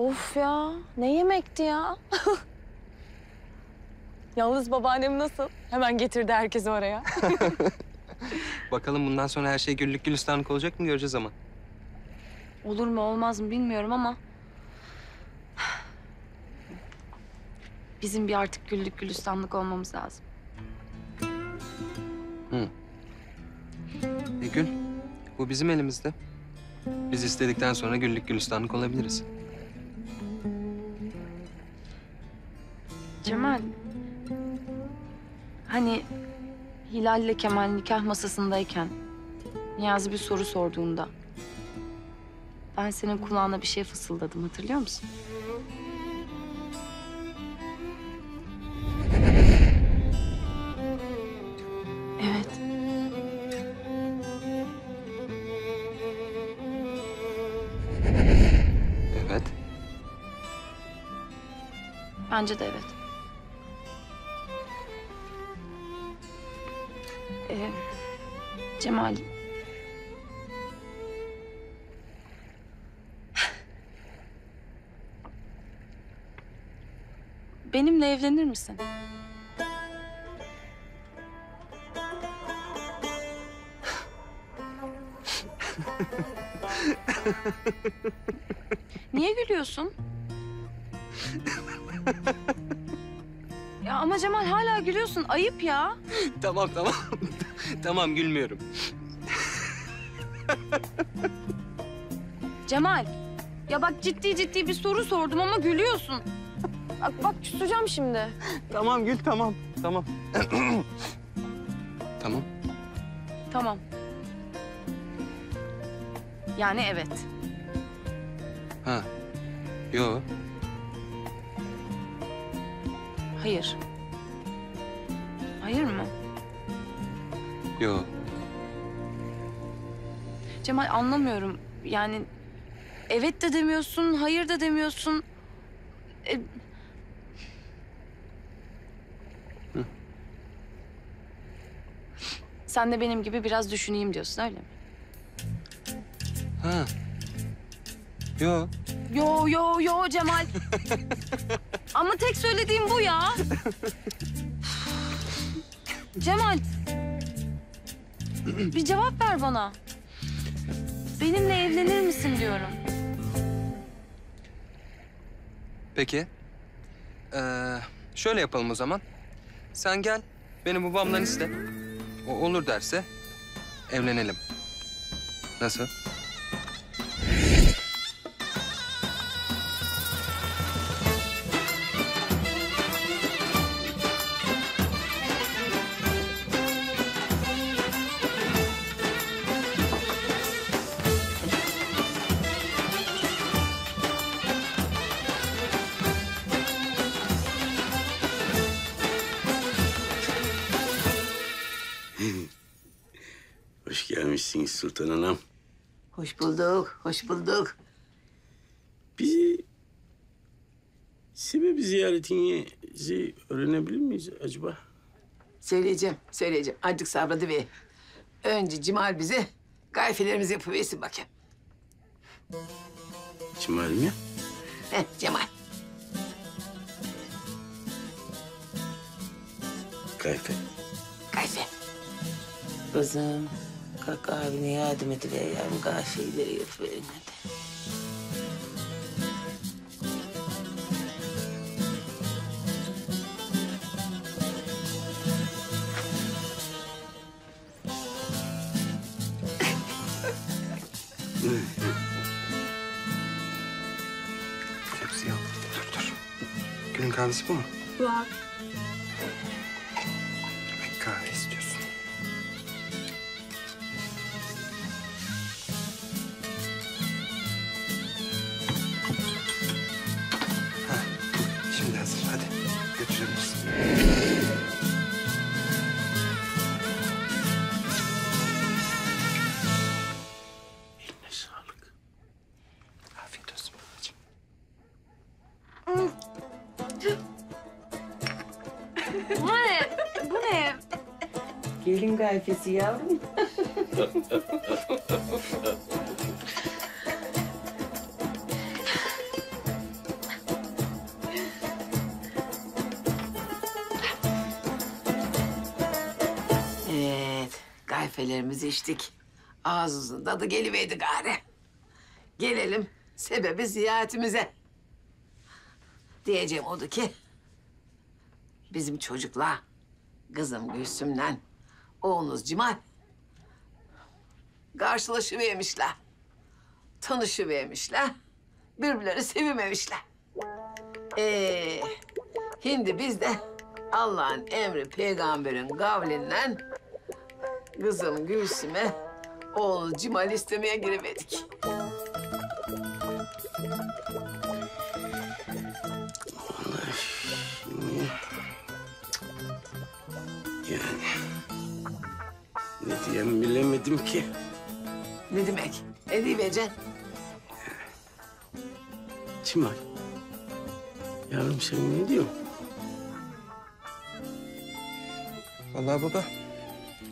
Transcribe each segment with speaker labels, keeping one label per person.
Speaker 1: Of ya ne yemekti ya? Yalnız babaannem nasıl? Hemen getirdi herkesi oraya.
Speaker 2: Bakalım bundan sonra her şey güllük gülistanlık olacak mı göreceğiz ama.
Speaker 1: Olur mu olmaz mı bilmiyorum ama... Bizim bir artık güllük gülistanlık olmamız lazım.
Speaker 2: E Gül, bu bizim elimizde. Biz istedikten sonra güllük gülistanlık olabiliriz.
Speaker 1: Cemal. Hani Hilal'le Kemal nikah masasındayken Niyazi bir soru sorduğunda ben senin kulağına bir şey fısıldadım hatırlıyor musun? Evet.
Speaker 2: Evet.
Speaker 1: Bence de evet. Cemal. Benimle evlenir misin? Niye gülüyorsun? Ya ama Cemal hala gülüyorsun. Ayıp ya.
Speaker 2: Tamam tamam. Tamam gülmüyorum.
Speaker 1: Cemal. Ya bak ciddi ciddi bir soru sordum ama gülüyorsun. Bak bak küseceğim şimdi.
Speaker 2: Tamam Gül tamam. Tamam. tamam.
Speaker 1: Tamam. Yani evet.
Speaker 2: Ha. Yo.
Speaker 1: Hayır. Hayır mı?
Speaker 2: Yo.
Speaker 1: Cemal anlamıyorum. Yani evet de demiyorsun, hayır da demiyorsun. E... Sen de benim gibi biraz düşüneyim diyorsun öyle mi?
Speaker 2: Ha. Yo.
Speaker 1: Yo yo yo Cemal. Ama tek söylediğim bu ya. Cemal. Bir cevap ver bana. Benimle evlenir misin diyorum.
Speaker 2: Peki. Ee, şöyle yapalım o zaman. Sen gel, beni babamdan iste. O olur derse evlenelim. Nasıl?
Speaker 3: Sultan Hanım.
Speaker 4: Hoş bulduk, hoş bulduk.
Speaker 3: Bizi sebebi ziyaretinizi öğrenebilir miyiz acaba?
Speaker 4: Söyleyeceğim, söyleyeceğim. Azıcık sabredı ve önce Cimal bize gayfelerimizi yapıversin bakayım.
Speaker 3: Cemal mi?
Speaker 4: Heh, Cemal.
Speaker 3: Kayfe.
Speaker 4: Gayfe.
Speaker 5: Kızım, kalk abine yardım ediver yavrum. Gafilleri yapıverin hadi.
Speaker 2: Hepsi yok. Dur dur. Günün kahvesi bu mu?
Speaker 1: Var.
Speaker 5: tarifesi yavrum.
Speaker 4: evet, kayfelerimizi içtik. Ağzımızın tadı geliveydi gari. Gelelim sebebi ziyaretimize. Diyeceğim odu ki... ...bizim çocukla, kızım Gülsüm'le oğlunuz Cimal... ...karşılaşıvermişler. Tanışıvermişler. Birbirleri sevimemişler. Ee, şimdi biz de Allah'ın emri peygamberin kavlinden kızım Gülsüm'e oğlu Cimal istemeye giremedik.
Speaker 3: Diyeyim bilemedim ki.
Speaker 4: Ne demek? Ne diyeceksin?
Speaker 3: Cimal. Yavrum sen ne diyorsun?
Speaker 2: Vallahi baba.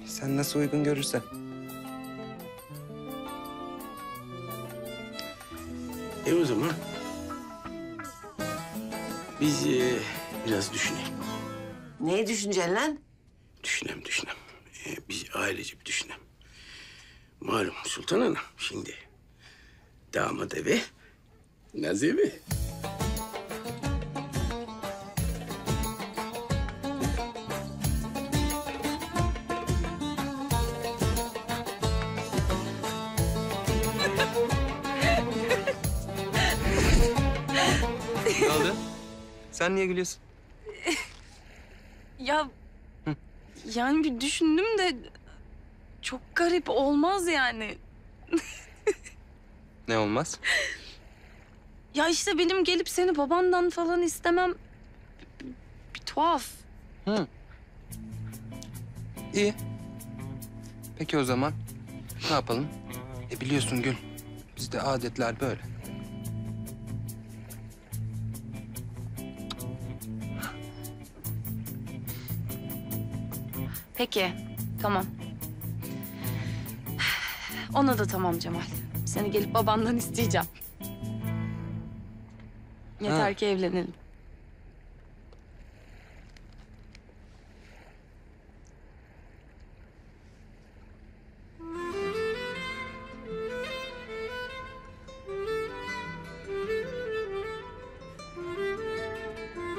Speaker 2: Sen nasıl uygun görürsen.
Speaker 3: E o zaman... Biz e, biraz düşünelim.
Speaker 4: Neyi düşüneceksin lan?
Speaker 3: Düşünelim, düşünelim. E, biz ailece bir düşünelim. Malum Sultan Hanım şimdi damat evi, naz evi.
Speaker 2: Ne oldu? Sen niye gülüyorsun?
Speaker 1: Ya yani bir düşündüm de çok garip olmaz yani.
Speaker 2: Ne olmaz?
Speaker 1: Ya işte benim gelip seni babandan falan istemem bir tuhaf.
Speaker 2: Hı. İyi. Peki o zaman ne yapalım? E biliyorsun Gül, bizde adetler böyle.
Speaker 1: Peki tamam. Ona da tamam Cemal. Seni gelip babandan isteyeceğim. Yeter
Speaker 2: Ha.
Speaker 1: ki evlenelim.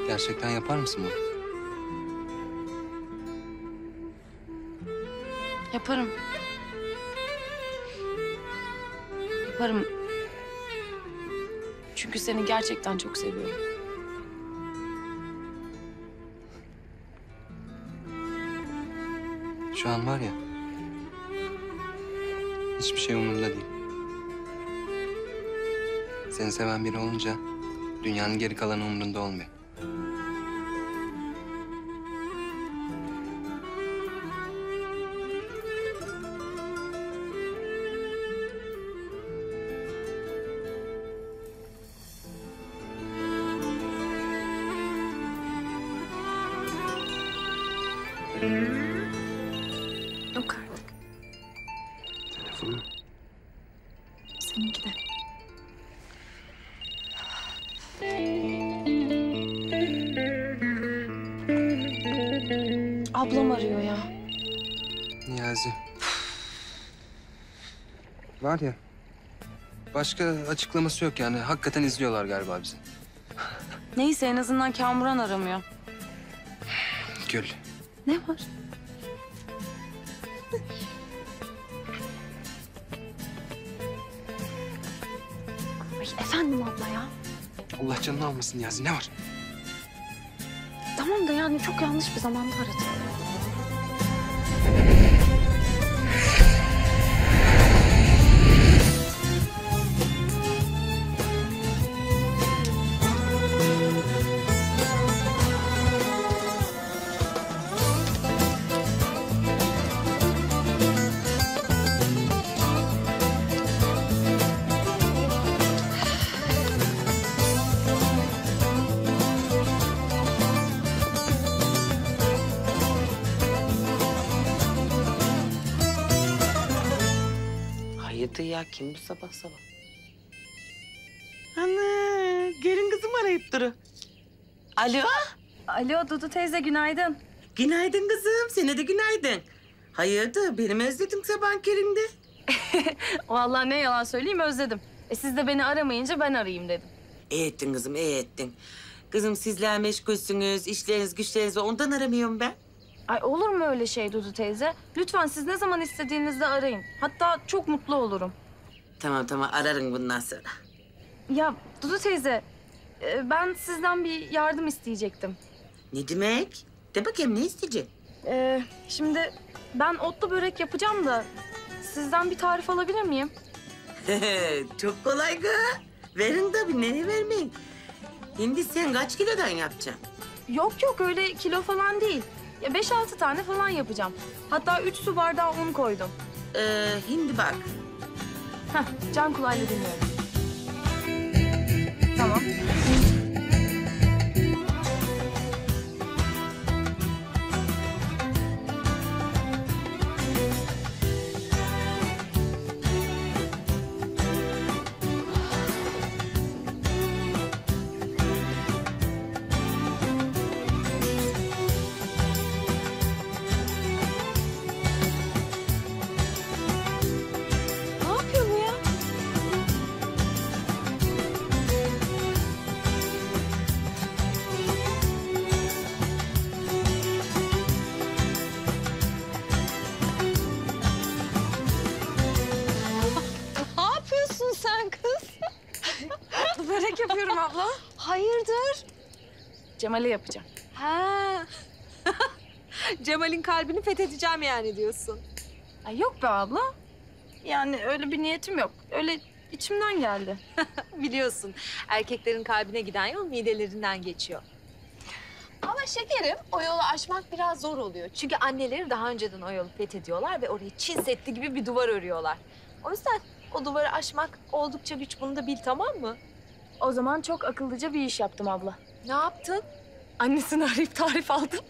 Speaker 2: Gerçekten yapar mısın bunu?
Speaker 1: Yaparım. Yaparım. Çünkü seni gerçekten çok seviyorum.
Speaker 2: Şu an var ya, hiçbir şey umurumda değil. Seni seven biri olunca dünyanın geri kalanı umurunda olmuyor. Başka açıklaması yok yani. Hakikaten izliyorlar galiba bizi.
Speaker 1: Neyse en azından Kamuran aramıyor.
Speaker 2: Gül.
Speaker 1: Ne var? Ay efendim abla ya.
Speaker 2: Allah canını almasın Niyazi. Ne var?
Speaker 1: Tamam da yani çok yanlış bir zamanda aradım.
Speaker 5: Kim bu sabah sabah?
Speaker 6: Ana, gelin kızım arayıp duru. Alo,
Speaker 1: Alo Dudu teyze günaydın.
Speaker 6: günaydın kızım. Sana de günaydın.
Speaker 5: Hayırdır benim özledim sabah kerinde.
Speaker 1: Vallahi ne yalan söyleyeyim özledim. E siz de beni aramayınca ben arayayım dedim.
Speaker 5: İyi ettin kızım iyi ettin. Kızım sizler meşgulsünüz, işleriniz güçleriniz var. ondan aramıyorum ben.
Speaker 1: Ay olur mu öyle şey Dudu teyze? Lütfen siz ne zaman istediğinizde arayın. Hatta çok mutlu olurum.
Speaker 5: Tamam tamam ararım bundan sonra.
Speaker 1: Ya Dudu teyze, e, ben sizden bir yardım isteyecektim.
Speaker 5: Ne demek? De bakayım ne isteyeceksin?
Speaker 1: Ee, şimdi ben otlu börek yapacağım da sizden bir tarif alabilir miyim?
Speaker 5: Çok kolay kız. Verin tabii, neye vermeyin? Şimdi sen kaç kilodan yapacaksın?
Speaker 1: Yok yok öyle kilo falan değil. Ya beş altı tane falan yapacağım. Hatta üç su bardağı un koydum.
Speaker 5: Ee, şimdi bak.
Speaker 1: Heh, can kulağıyla dinliyorum. Tamam. Cemal'e yapacağım.
Speaker 7: Ha. Cemal'in kalbini fethedeceğim yani diyorsun.
Speaker 1: Ay yok be abla. Yani öyle bir niyetim yok. Öyle içimden geldi.
Speaker 7: Biliyorsun erkeklerin kalbine giden yol midelerinden geçiyor. Ama şekerim o yolu aşmak biraz zor oluyor. Çünkü anneleri daha önceden o yolu fethediyorlar ve oraya Çin Seddi gibi bir duvar örüyorlar. O yüzden o duvarı aşmak oldukça güç. Bunu da bil tamam mı?
Speaker 1: O zaman çok akıllıca bir iş yaptım abla.
Speaker 7: Ne yaptın?
Speaker 1: Annesini arayıp tarif aldım.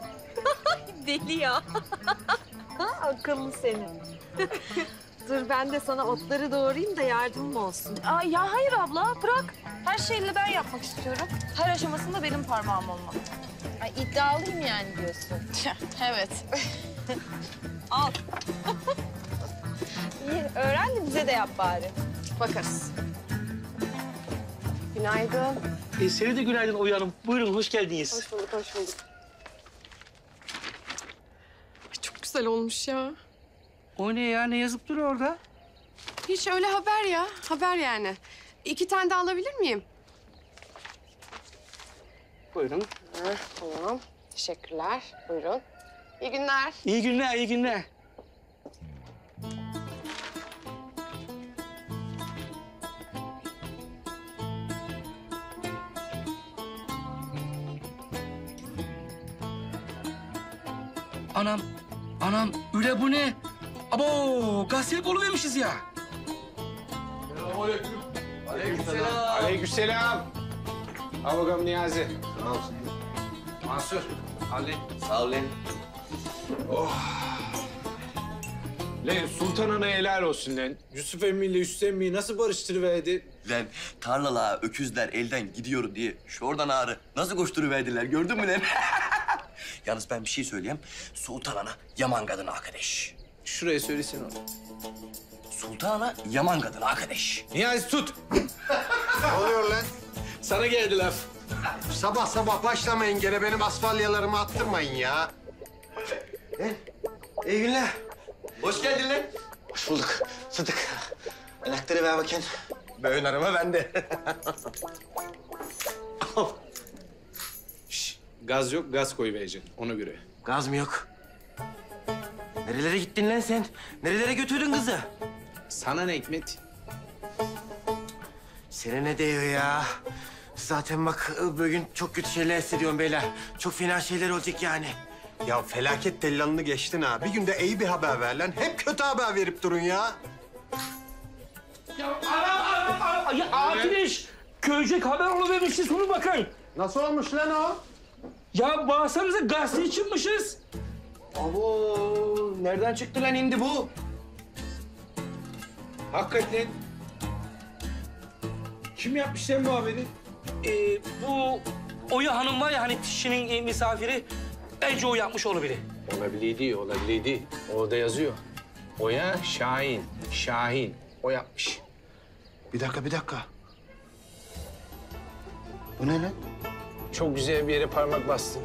Speaker 7: Deli ya. Akıllı senin. Dur ben de sana otları doğrayayım da yardımım olsun.
Speaker 1: Aa, ya hayır abla bırak. Her şeyle ben yapmak istiyorum. Her aşamasında benim parmağım olmalı.
Speaker 7: Ay iddialıyım yani diyorsun.
Speaker 1: evet.
Speaker 7: Al. İyi öğren de bize de yap bari.
Speaker 6: Bakarız. Günaydın.
Speaker 8: E, seni de günaydın Oya Hanım. Buyurun, hoş geldiniz.
Speaker 6: Hoş bulduk, hoş bulduk. Ay, Çok güzel olmuş ya.
Speaker 2: O ne ya? Ne yazıp duruyor orada?
Speaker 6: Hiç öyle haber ya. Haber yani. İki tane de alabilir miyim?
Speaker 2: Buyurun.
Speaker 6: Heh, tamam. Teşekkürler. Buyurun. İyi günler.
Speaker 8: İyi günler, iyi günler.
Speaker 2: Anam, anam üle bu ne? Abo gazeteli oluvermişiz ya.
Speaker 9: Aleykümselam. Al bakalım Niyazi.
Speaker 2: Mansur, Ali.
Speaker 9: Sağ ol. Oh. Lan Sultan Ana helal olsun lan. Yusuf emmiyle Yusuf emmiyi nasıl barıştırıverdi?
Speaker 10: Lan tarlala öküzler elden gidiyor diye şuradan ağrı nasıl koşturuverdiler gördün mü lan? Yalnız ben bir şey söyleyeyim. Sultan Ana yaman kadın arkadaş.
Speaker 2: Şuraya söylesin onu.
Speaker 10: Sultan Ana yaman kadın arkadaş.
Speaker 9: Niyazi tut.
Speaker 11: Ne oluyor lan?
Speaker 9: Sana geldi laf.
Speaker 11: Sabah sabah başlamayın gene benim asfalyalarımı attırmayın ya.
Speaker 10: İyi günler. Hoş geldin lan.
Speaker 11: Hoş bulduk. Sıdık. Anahtarı ver bakayım.
Speaker 10: Böğün arama bende.
Speaker 9: Şş, gaz yok, gaz koyuvereceksin ona göre.
Speaker 11: Gaz mı yok? Nerelere gittin lan sen? Nerelere götürdün kızı?
Speaker 9: Sana ne Hikmet?
Speaker 11: Sana ne diyor ya? Zaten bak bugün çok kötü şeyler hissediyorum beyler. Çok fena şeyler olacak yani. Ya felaket tellalını geçtin ha. Bir günde iyi bir haber ver lan. Hep kötü haber verip durun ya.
Speaker 8: Ay, arkadaş, köycek haber oluvermişiz, bunu bakın.
Speaker 11: Nasıl olmuş lan o?
Speaker 8: Ya bağırsanıza gazeteye çıkmışız.
Speaker 11: Abo, nereden çıktı lan indi bu?
Speaker 9: Hakikaten. Kim yapmış lan bu haberi?
Speaker 8: Ee, bu Oya Hanım var ya hani kişinin e, misafiri. Bence o yapmış olabilir.
Speaker 9: Olabiliydi, olabiliydi. Orada yazıyor. Oya Şahin, Şahin. O yapmış.
Speaker 11: Bir dakika, bir dakika. Bu ne lan?
Speaker 9: Çok güzel bir yere parmak bastın.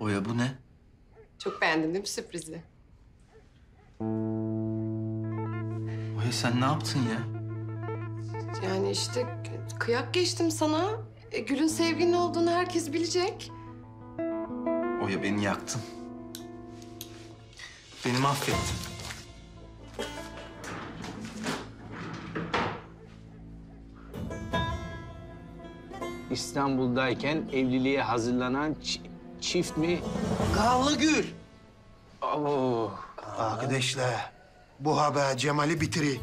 Speaker 10: Oya bu ne?
Speaker 6: Çok beğendin değil mi sürprizi?
Speaker 10: Oya sen ne yaptın ya?
Speaker 6: Yani işte kıyak geçtim sana. E, Gül'ün sevgilin olduğunu herkes bilecek.
Speaker 10: Oya beni yaktın. Beni mahvettin.
Speaker 9: İstanbul'dayken evliliğe hazırlanan çi- çift mi?
Speaker 10: Gallı Gül.
Speaker 9: Abo.
Speaker 11: Arkadaşlar, bu haber Cemal'i bitiri.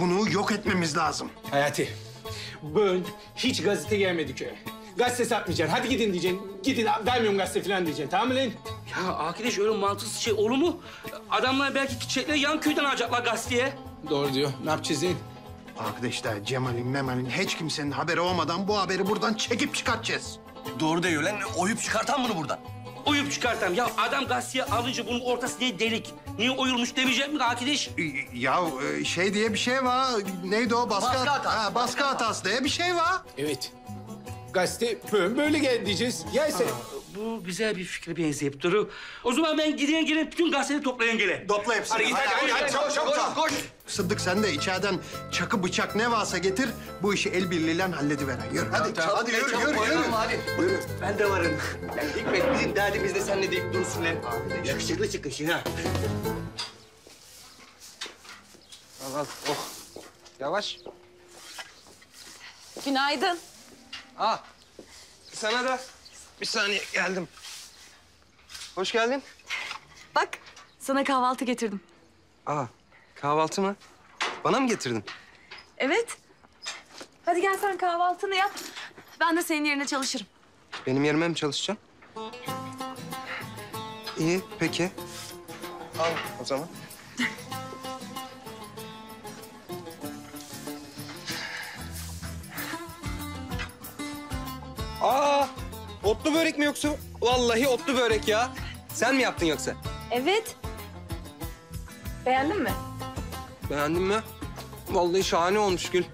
Speaker 11: Bunu yok etmemiz lazım.
Speaker 9: Hayati, bugün hiç gazete gelmedi köye. Gazete satmayacaksın. Hadi gidin diyeceksin. Gidin vermiyorum gazete falan diyeceksin. Tamam mı lan?
Speaker 8: Ya arkadaş öyle mantıksız şey olur mu? Adamlar belki çiçekleri yan köyden alacaklar gazeteye.
Speaker 9: Doğru diyor. Ne yapacağız lan?
Speaker 11: Arkadaşlar Cemal'in, Memal'in hiç kimsenin haberi olmadan bu haberi buradan çekip çıkartacağız.
Speaker 10: Doğru diyor lan. Oyup çıkartan bunu buradan.
Speaker 8: Oyup çıkartam. Ya adam gazeteye alınca bunun ortası niye delik? Niye oyulmuş demeyecek mi arkadaş?
Speaker 11: Ya e, şey diye bir şey var. Neydi o? Baskı,
Speaker 10: Baskı hatası.
Speaker 11: Ha, baskı hatası diye bir şey var.
Speaker 9: Evet. Gazete böyle, böyle geldi diyeceğiz. Sen...
Speaker 8: Bu güzel bir fikre benzeyip durur. O zaman ben gideyim gelin bütün gazeteleri toplayan gele.
Speaker 11: Topla hepsini.
Speaker 8: Hadi git, hadi, hadi,
Speaker 11: çabuk, çabuk,
Speaker 10: Koş, koş.
Speaker 11: Sıddık sen de içeriden çakı bıçak ne varsa getir. Bu işi el birliğiyle hallediver. Yürü hadi. hadi yürü, yürü, yürü.
Speaker 10: Hadi. Buyurun. Ben de varım. Ya Hikmet bizim derdimiz de seninle deyip dursun lan. Yakışıklı çıkışın ha.
Speaker 2: Al al. Oh. Yavaş.
Speaker 1: Günaydın.
Speaker 2: Aa. Sana da. Bir saniye geldim. Hoş geldin.
Speaker 1: Bak sana kahvaltı getirdim.
Speaker 2: Aa. Kahvaltı mı? Bana mı getirdin?
Speaker 1: Evet. Hadi gel sen kahvaltını yap. Ben de senin yerine çalışırım.
Speaker 2: Benim yerime mi çalışacaksın? İyi, peki. Al o zaman. Aa, otlu börek mi yoksa? Vallahi otlu börek ya. Sen mi yaptın yoksa?
Speaker 1: Evet. Beğendin mi?
Speaker 2: Beğendin mi? Vallahi şahane olmuş Gül.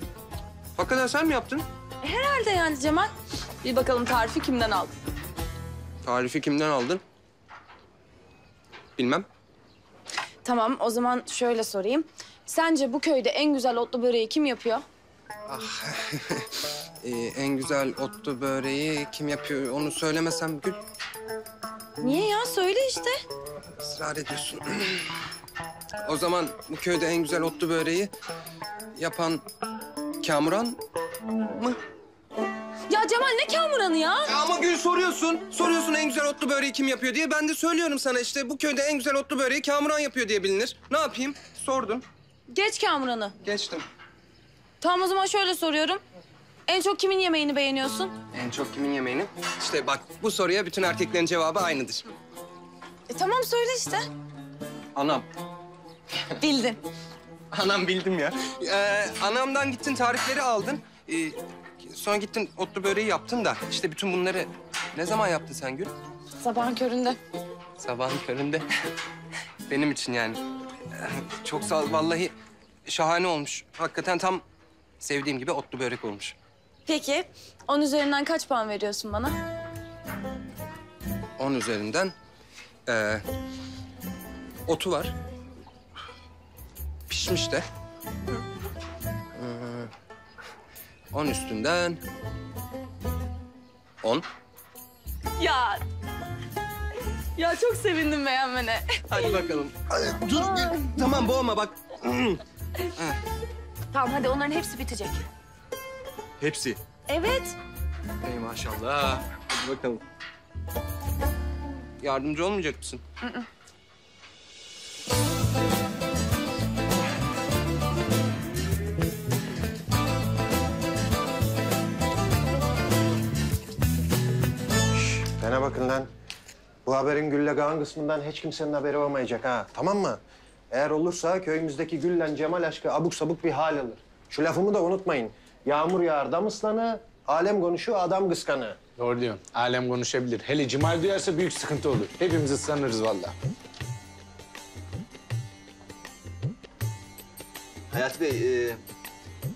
Speaker 2: Hakikaten sen mi yaptın?
Speaker 1: Herhalde yani Cemal. Bir bakalım tarifi kimden aldın?
Speaker 2: Tarifi kimden aldın? Bilmem.
Speaker 1: Tamam o zaman şöyle sorayım. Sence bu köyde en güzel otlu böreği kim yapıyor?
Speaker 2: Ee, en güzel otlu böreği kim yapıyor onu söylemesem Gül.
Speaker 1: Niye ya? Söyle işte.
Speaker 2: ısrar ediyorsun. o zaman bu köyde en güzel otlu böreği yapan Kamuran mı?
Speaker 1: Ya Cemal ne kamuranı ya?
Speaker 2: Ya ama Gül soruyorsun. Soruyorsun en güzel otlu böreği kim yapıyor diye. Ben de söylüyorum sana işte bu köyde en güzel otlu böreği Kamuran yapıyor diye bilinir. Ne yapayım? Sordun.
Speaker 1: Geç kamuranı.
Speaker 2: Geçtim.
Speaker 1: Tamam o zaman şöyle soruyorum. En çok kimin yemeğini beğeniyorsun?
Speaker 2: En çok kimin yemeğini? İşte bak bu soruya bütün erkeklerin cevabı aynıdır.
Speaker 1: E tamam söyle işte.
Speaker 2: Anam.
Speaker 1: Bildin.
Speaker 2: Anam bildim ya. Ee, anamdan gittin tarifleri aldın. Ee, sonra gittin otlu böreği yaptın da işte bütün bunları ne zaman yaptın sen Gül?
Speaker 1: Sabahın köründe.
Speaker 2: Sabahın köründe. Benim için yani. Çok sağ ol. Vallahi şahane olmuş. Hakikaten tam sevdiğim gibi otlu börek olmuş.
Speaker 1: Peki on üzerinden kaç puan veriyorsun bana?
Speaker 2: On üzerinden ee, otu var. Pişmiş de. Ee, on üstünden on.
Speaker 1: Ya. Ya çok sevindim beğenmene.
Speaker 2: Hadi bakalım. Hadi, dur. Tamam boğma bak.
Speaker 1: Tamam hadi onların hepsi bitecek.
Speaker 2: Hepsi.
Speaker 1: Evet.
Speaker 2: Ey maşallah. Hadi bakalım. Yardımcı olmayacak mısın?
Speaker 11: Bana bakın lan. Bu haberin Gül'le Kaan kısmından hiç kimsenin haberi olmayacak ha. Tamam mı? Eğer olursa köyümüzdeki Gül'le Cemal aşkı abuk sabuk bir hal alır. Şu lafımı da unutmayın. Yağmur yağar dam ıslanı, alem konuşuyor adam kıskanı.
Speaker 9: Doğru diyorsun. Alem konuşabilir. Hele Cemal duyarsa büyük sıkıntı olur. Hepimiz ıslanırız vallahi.
Speaker 12: Hayati Bey, e,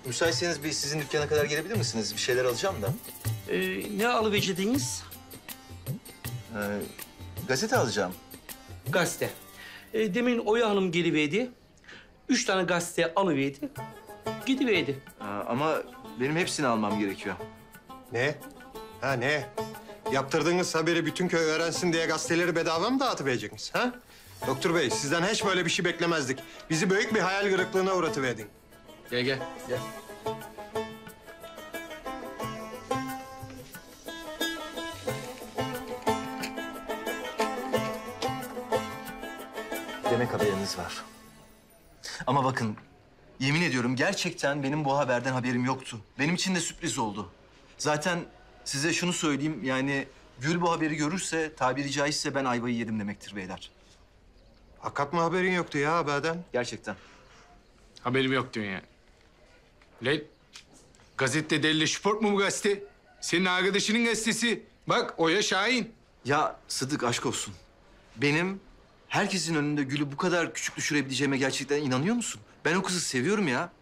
Speaker 12: müsaitseniz bir sizin dükkana kadar gelebilir misiniz? Bir şeyler alacağım da.
Speaker 8: Ee, ne alıvecediniz?
Speaker 12: E, gazete alacağım.
Speaker 8: Gazete. Ee, demin Oya Hanım geliverdi. Üç tane gazete alıverdi. Gidiverdi.
Speaker 12: Ama benim hepsini almam gerekiyor.
Speaker 11: Ne? Ha ne? Yaptırdığınız haberi bütün köy öğrensin diye gazeteleri bedava mı dağıtıvereceksiniz ha? Doktor bey sizden hiç böyle bir şey beklemezdik. Bizi büyük bir hayal kırıklığına uğratıverdin.
Speaker 9: Gel gel. Gel.
Speaker 12: Demek haberiniz var. Ama bakın, yemin ediyorum gerçekten benim bu haberden haberim yoktu. Benim için de sürpriz oldu. Zaten size şunu söyleyeyim, yani Gül bu haberi görürse, tabiri caizse ben ayvayı yedim demektir beyler.
Speaker 11: Hakikat mı haberin yoktu ya haberden?
Speaker 12: Gerçekten.
Speaker 9: Haberim yok diyorsun yani. Lan gazete deli sport mu bu gazete? Senin arkadaşının gazetesi. Bak Oya Şahin.
Speaker 12: Ya Sıdık aşk olsun. Benim herkesin önünde Gül'ü bu kadar küçük düşürebileceğime gerçekten inanıyor musun? Ben o kızı seviyorum ya.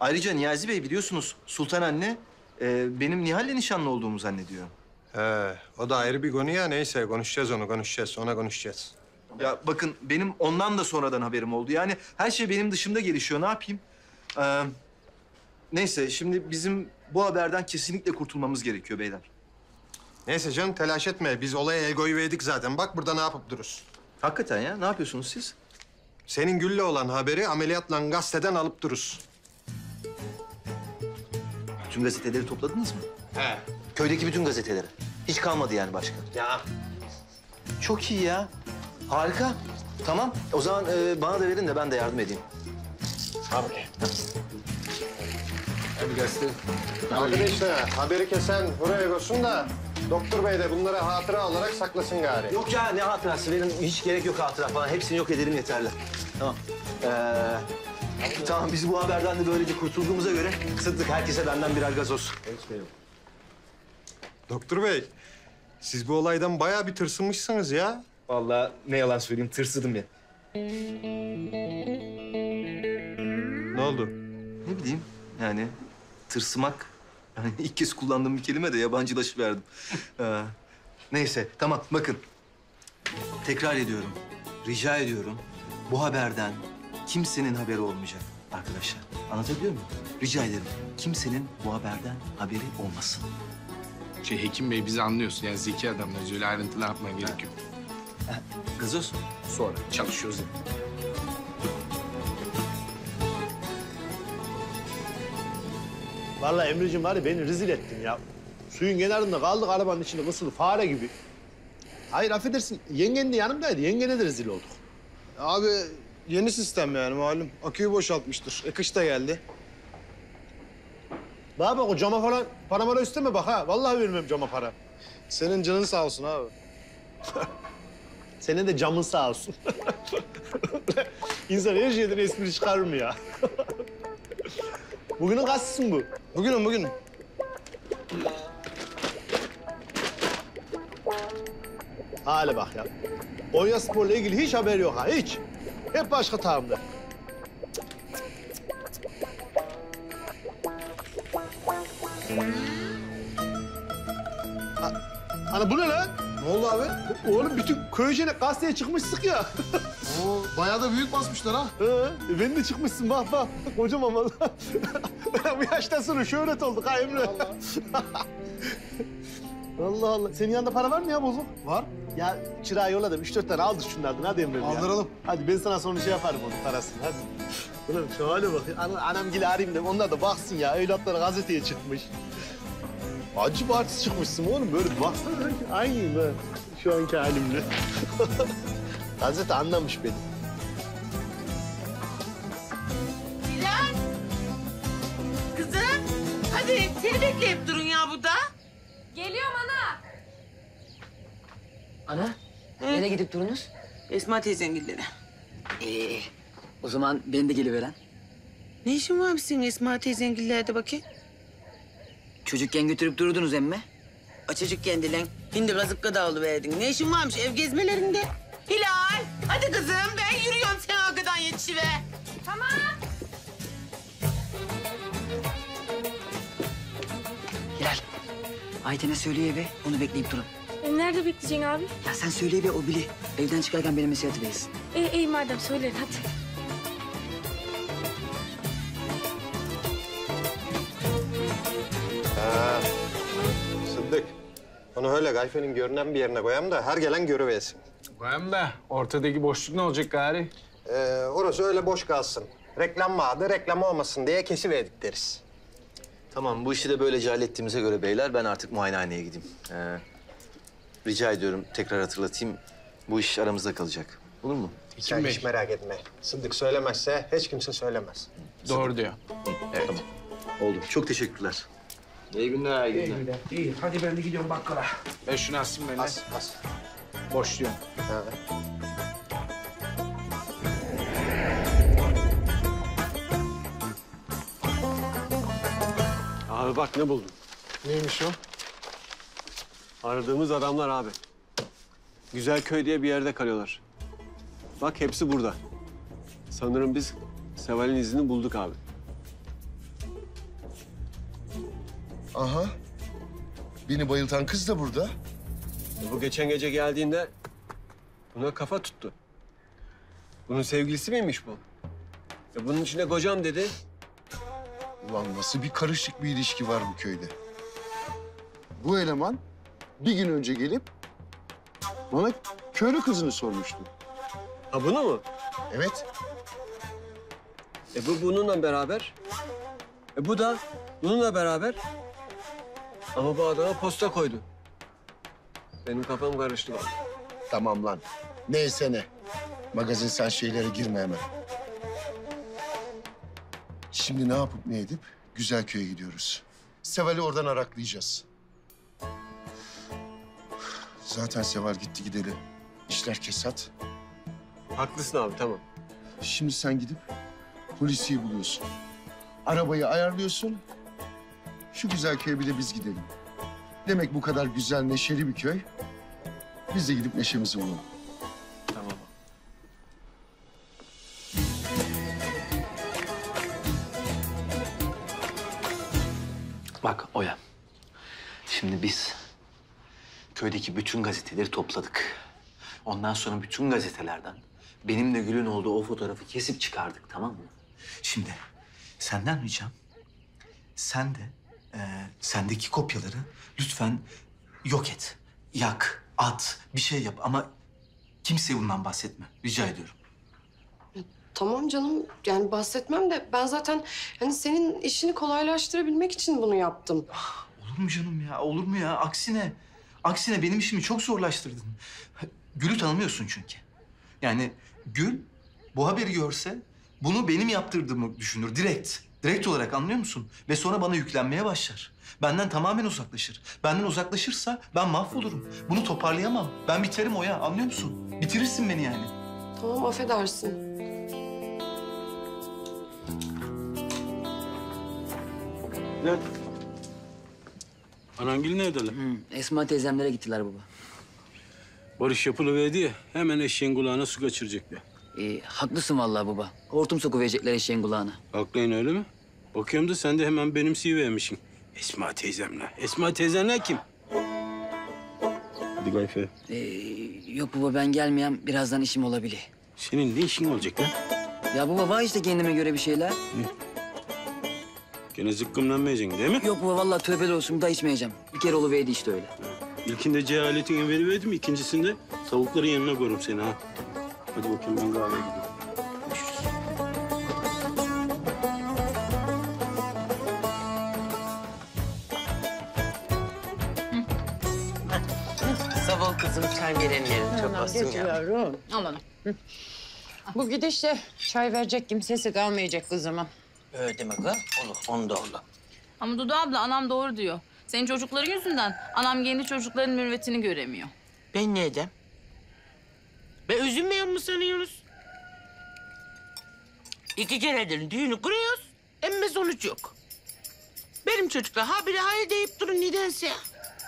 Speaker 12: Ayrıca Niyazi Bey biliyorsunuz Sultan anne e, benim Nihal'le nişanlı olduğumu zannediyor.
Speaker 11: He, o da ayrı bir konu ya. Neyse konuşacağız onu, konuşacağız. Ona konuşacağız.
Speaker 12: Ya bakın benim ondan da sonradan haberim oldu. Yani her şey benim dışımda gelişiyor. Ne yapayım? Ee, neyse şimdi bizim bu haberden kesinlikle kurtulmamız gerekiyor beyler.
Speaker 11: Neyse canım telaş etme. Biz olaya el koyuverdik zaten. Bak burada ne yapıp dururuz.
Speaker 12: Hakikaten ya ne yapıyorsunuz siz?
Speaker 11: Senin Gül'le olan haberi ameliyatla gazeteden alıp dururuz.
Speaker 12: Bütün gazeteleri topladınız mı?
Speaker 9: He.
Speaker 12: Köydeki bütün gazeteleri. Hiç kalmadı yani başka.
Speaker 11: Ya
Speaker 12: Çok iyi ya. Harika. Tamam. O zaman e, bana da verin de ben de yardım edeyim.
Speaker 11: Abi.
Speaker 9: Hadi gazete.
Speaker 11: Arkadaşlar haberi kesen buraya koysun da doktor bey de bunları hatıra olarak saklasın gari.
Speaker 12: Yok ya ne hatırası verin. Hiç gerek yok hatıra falan. Hepsini yok edelim yeterli. Tamam. Ee, tamam biz bu haberden de böylece kurtulduğumuza göre Sıddık herkese benden birer gazoz.
Speaker 11: Doktor bey, siz bu olaydan bayağı bir tırsınmışsınız ya.
Speaker 12: Vallahi ne yalan söyleyeyim tırsıdım ya.
Speaker 11: Ne oldu?
Speaker 12: Ne bileyim yani tırsmak. Yani ilk kez kullandığım bir kelime de yabancılaşıverdim. ee, neyse tamam bakın. Tekrar ediyorum. Rica ediyorum. Bu haberden kimsenin haberi olmayacak arkadaşlar. Anlatabiliyor muyum? Rica ederim. Kimsenin bu haberden haberi olmasın.
Speaker 9: Şey Hekim Bey bizi anlıyorsun. Yani zeki adamlarız. Öyle ayrıntılı yapman gerekiyor.
Speaker 12: Gazoz.
Speaker 9: Sonra çalışıyoruz. da.
Speaker 13: Vallahi Emre'cim var ya beni rezil ettin ya. Suyun kenarında kaldık arabanın içinde kısılı fare gibi. Hayır affedersin yengen de yanımdaydı. Yengene de rezil olduk.
Speaker 14: Abi yeni sistem yani malum. Aküyü boşaltmıştır. E kış da geldi.
Speaker 13: Bana bak o cama falan para mara isteme bak ha. Vallahi vermem cama para.
Speaker 14: Senin canın sağ olsun abi.
Speaker 13: Senin de camın sağ olsun. İnsan her şeyden espri çıkarır mı ya? Bugünün mi bu?
Speaker 14: Bugünüm bugünüm.
Speaker 13: Hale bak ya. Konya Spor'la ilgili hiç haber yok ha, hiç. Hep başka. Ha- Ana bu ne lan?
Speaker 14: Ne oldu abi?
Speaker 13: Oğlum bütün köycenek gazeteye çıkmıştık ya.
Speaker 14: Oo, bayağı da büyük basmışlar ha.
Speaker 13: He, e ben de çıkmışsın bak bak. Kocaman valla. bu yaştan sonra şöhret olduk ha Emre. Allah. Allah. Senin yanında para var mı ya bozuk?
Speaker 14: Var.
Speaker 13: Ya çırağı yolladım. Üç dört tane aldır şunlardan. Hadi Emre'm ya.
Speaker 14: Aldıralım.
Speaker 13: Hadi ben sana sonra şey yaparım onun parasını. Hadi. Şu hale bak. Ana, anam gibi arayayım da onlar da baksın ya. Evlatları gazeteye çıkmış. Acı bir artist çıkmışsın oğlum. Böyle bir baksana. Aynıyım ha. Şu anki halimle. Gazete anlamış beni.
Speaker 5: Bilal. Kızım. Hadi seni bekleyip durun ya burada.
Speaker 15: Geliyorum ana.
Speaker 16: Ana, nereye gidip durunuz?
Speaker 5: Esma teyzengillere.
Speaker 16: Ee, o zaman ben de geliveren.
Speaker 5: Ne işin var senin Esma teyzengillerde bakayım?
Speaker 16: Çocukken götürüp durdunuz emme.
Speaker 5: Açıcık kendi lan. Hindi kazık da verdin. Ne işin varmış ev gezmelerinde? Hilal, hadi kızım ben yürüyorum sen arkadan yetişiver. Tamam.
Speaker 16: Hilal. Ayten'e söyleye be. Onu bekleyip durun.
Speaker 17: E, nerede bekleyeceksin abi?
Speaker 16: Ya sen söyleye be o bili. Evden çıkarken benim mesajı versin.
Speaker 17: İyi, iyi madem söyleyin hadi.
Speaker 3: Onu öyle gayfenin görünen bir yerine koyayım da her gelen görüversin.
Speaker 9: Koyayım da ortadaki boşluk ne olacak gari?
Speaker 3: Ee, orası öyle boş kalsın. Reklam vardı, reklam olmasın diye kesiverdik deriz.
Speaker 12: Tamam bu işi de böylece hallettiğimize göre beyler ben artık muayenehaneye gideyim. Ee, rica ediyorum tekrar hatırlatayım. Bu iş aramızda kalacak. Olur mu?
Speaker 3: Sen hiç merak etme. Sıddık söylemezse hiç kimse söylemez.
Speaker 9: Doğru diyor.
Speaker 12: Evet. Tamam. Oldu. Çok teşekkürler. İyi günler, iyi günler.
Speaker 8: İyi, hadi ben de gidiyorum bakkala.
Speaker 9: Ben şunu asayım ben.
Speaker 3: As, as.
Speaker 9: Boşluyorum.
Speaker 3: Ha.
Speaker 18: Abi bak ne buldum.
Speaker 19: Neymiş o?
Speaker 18: Aradığımız adamlar abi. Güzelköy diye bir yerde kalıyorlar. Bak hepsi burada. Sanırım biz Seval'in izini bulduk abi.
Speaker 14: Aha. Beni bayıltan kız da burada.
Speaker 18: Bu geçen gece geldiğinde buna kafa tuttu. Bunun sevgilisi miymiş bu? Ya bunun içine kocam dedi.
Speaker 14: Ulan nasıl bir karışık bir ilişki var bu köyde. Bu eleman bir gün önce gelip bana köylü kızını sormuştu.
Speaker 18: Ha bunu mu?
Speaker 14: Evet.
Speaker 18: E bu bununla beraber. E bu da bununla beraber. Ama bu adama posta koydu. Benim kafam karıştı bak.
Speaker 14: Tamam lan. Neyse ne. Magazin sen şeylere girme hemen. Şimdi ne yapıp ne edip Güzelköy'e gidiyoruz. Seval'i oradan araklayacağız. Zaten Seval gitti gideli. İşler kesat.
Speaker 18: Haklısın abi tamam.
Speaker 14: Şimdi sen gidip polisiyi buluyorsun. Arabayı ayarlıyorsun. Şu güzel köye bir de biz gidelim. Demek bu kadar güzel, neşeli bir köy. Biz de gidip neşemizi bulalım.
Speaker 18: Tamam.
Speaker 12: Bak Oya. Şimdi biz köydeki bütün gazeteleri topladık. Ondan sonra bütün gazetelerden benimle Gül'ün olduğu o fotoğrafı kesip çıkardık tamam mı? Şimdi senden ricam sen de e, sendeki kopyaları lütfen yok et. Yak, at, bir şey yap ama kimseye bundan bahsetme. Rica ediyorum.
Speaker 6: Tamam canım yani bahsetmem de ben zaten hani senin işini kolaylaştırabilmek için bunu yaptım.
Speaker 12: Olur mu canım ya? Olur mu ya? Aksine. Aksine benim işimi çok zorlaştırdın. Gül'ü tanımıyorsun çünkü. Yani Gül bu haberi görse bunu benim yaptırdığımı düşünür direkt. Direkt olarak anlıyor musun? Ve sonra bana yüklenmeye başlar. Benden tamamen uzaklaşır. Benden uzaklaşırsa ben mahvolurum. Bunu toparlayamam. Ben biterim o ya anlıyor musun? Bitirirsin beni yani.
Speaker 6: Tamam affedersin.
Speaker 3: Ne? Anangil nerede lan?
Speaker 16: Hı, Esma teyzemlere gittiler baba.
Speaker 3: Barış yapılıverdi ya, hemen eşeğin kulağına su kaçıracaklar.
Speaker 16: Ee, haklısın vallahi baba. Hortum sokuverecekler eşeğin kulağına.
Speaker 3: Haklıyın öyle mi? Bakıyorum da sen de hemen benimseyivermişsin. Esma teyzemle. Esma teyzenle kim? Hadi Gayfe.
Speaker 16: Ee, yok baba ben gelmeyen birazdan işim olabilir.
Speaker 3: Senin ne işin olacak lan?
Speaker 16: Ya baba var işte kendime göre bir şeyler.
Speaker 3: Gene zıkkımlanmayacaksın değil mi?
Speaker 16: Yok baba vallahi tövbe olsun bir daha içmeyeceğim. Bir kere oluverdi işte öyle.
Speaker 3: İlkinde cehaletini veriverdim, ikincisinde tavukların yanına koyarım seni ha. Hadi bakayım ben kahveye gidiyorum.
Speaker 5: Olsun ya.
Speaker 20: yavrum. Aman. Bu gidişle çay verecek kimsesi kalmayacak kızıma.
Speaker 5: Öyle deme kız. Olur, onu da olur.
Speaker 21: Ama Dudu abla anam doğru diyor. Senin çocukların yüzünden anam kendi çocukların mürvetini göremiyor.
Speaker 5: Ben ne edem? Ben üzülmüyor mu sanıyorsunuz? İki keredir düğünü kuruyoruz, emme sonuç yok. Benim çocuklar ha biri hayır deyip durun nedense.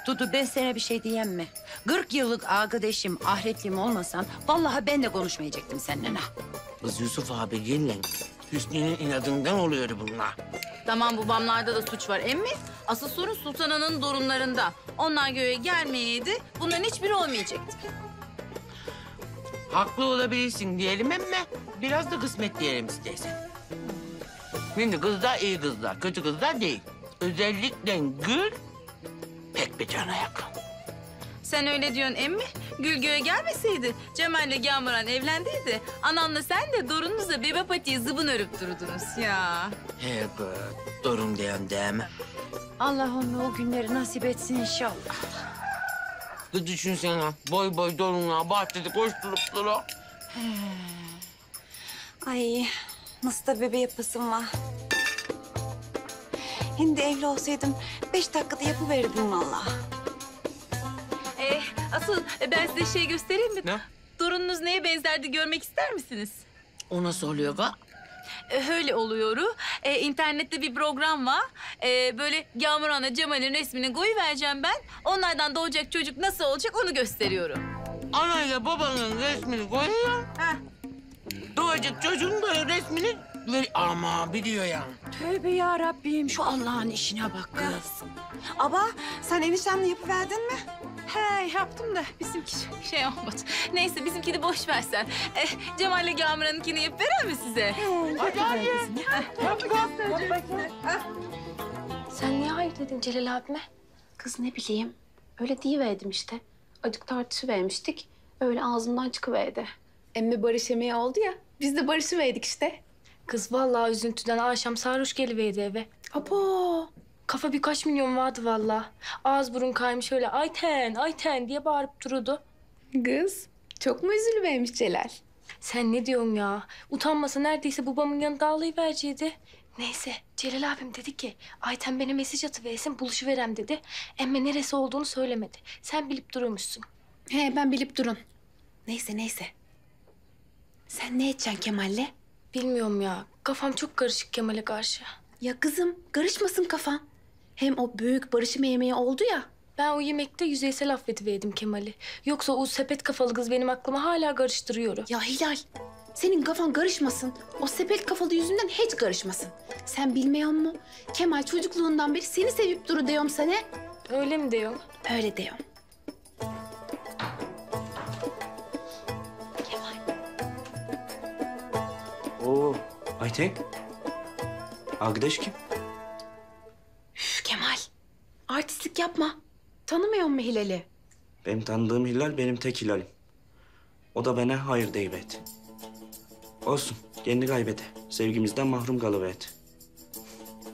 Speaker 16: Dudu ben sana bir şey diyeyim mi? 40 yıllık arkadaşım, ahretliğim olmasan... ...vallahi ben de konuşmayacaktım seninle. ha.
Speaker 5: Kız Yusuf abi gelin. Hüsnü'nün inadından oluyor bunlar.
Speaker 21: Tamam babamlarda da suç var emmi. Asıl sorun Sultan Ana'nın torunlarında. Onlar göğe gelmeyeydi. Bunların hiçbiri olmayacaktı.
Speaker 5: Haklı olabilirsin diyelim ama biraz da kısmet diyelim istersen. Şimdi kızlar iyi kızlar, kötü kızlar değil. Özellikle Gül pek bir cana yakın.
Speaker 21: Sen öyle diyorsun emmi. Gül göğe gelmeseydi, Cemal'le Gamuran evlendiydi. Anamla sen de dorunuzla bebe patiyi zıbın örüp dururdunuz ya.
Speaker 5: He kız, torun diyen değil mi?
Speaker 16: Allah onu o günleri nasip etsin inşallah.
Speaker 5: Kız düşünsene, boy boy torunlar bahçede koşturup duru.
Speaker 22: Ay nasıl da bebe yapasım var. Şimdi evli olsaydım beş dakikada yapıverirdim vallahi.
Speaker 21: Ee, asıl ben size şey göstereyim mi?
Speaker 5: Ne?
Speaker 21: Torununuz neye benzerdi görmek ister misiniz?
Speaker 5: O nasıl oluyor kız?
Speaker 21: Ee, öyle oluyor. Ee, internette bir program var. Ee, böyle Gamuran'la Cemal'in resmini koyuvereceğim ben. Onlardan doğacak çocuk nasıl olacak onu gösteriyorum.
Speaker 5: Anayla babanın resmini koyuyor. Doğacak çocuğun da resmini ver. Ama biliyor ya.
Speaker 16: Tövbe ya Rabbim şu Allah'ın işine bak kız.
Speaker 22: Aba sen eniştemle yapıverdin mi?
Speaker 21: He yaptım da bizimki şey olmadı. Neyse bizimkini boş versen. Ee, Cemal'le Gamuran'ınkini yapıverir mi size?
Speaker 5: Hadi hadi.
Speaker 17: Sen niye hayır dedin Celal abime? Kız ne bileyim. Öyle deyiverdim işte. Acık tartışıvermiştik. Öyle ağzımdan çıkıverdi. Emmi barış yemeği oldu ya. Biz de barışıverdik işte. Kız vallahi üzüntüden akşam sarhoş geliverdi eve. Abo. Kafa birkaç milyon vardı vallahi. Ağız burun kaymış öyle Ayten, Ayten diye bağırıp dururdu. Kız çok mu üzülüvermiş Celal? Sen ne diyorsun ya? Utanmasa neredeyse babamın yanında ağlayıverceydi. Neyse Celal abim dedi ki Ayten bana mesaj atıversin buluşuverem dedi. Emme neresi olduğunu söylemedi. Sen bilip durmuşsun. He ben bilip durun. Neyse neyse. Sen ne edeceksin Kemal'le? Bilmiyorum ya. Kafam çok karışık Kemal'e karşı. Ya kızım karışmasın kafan. Hem o büyük barışma yemeği oldu ya. Ben o yemekte yüzeysel affediverdim Kemal'i. Yoksa o sepet kafalı kız benim aklımı hala karıştırıyor.
Speaker 22: Ya Hilal senin kafan karışmasın. O sepet kafalı yüzünden hiç karışmasın. Sen bilmiyor mu? Kemal çocukluğundan beri seni sevip duru diyorum sana.
Speaker 17: Öyle mi diyorsun?
Speaker 22: Öyle diyorum.
Speaker 23: Ayten. Arkadaş kim?
Speaker 22: Üf, Kemal artistlik yapma. Tanımıyor mu Hilal'i?
Speaker 23: Benim tanıdığım Hilal benim tek Hilal'im. O da bana hayır deyiverdi. Olsun, kendi kaybede. Sevgimizden mahrum kalıverdi.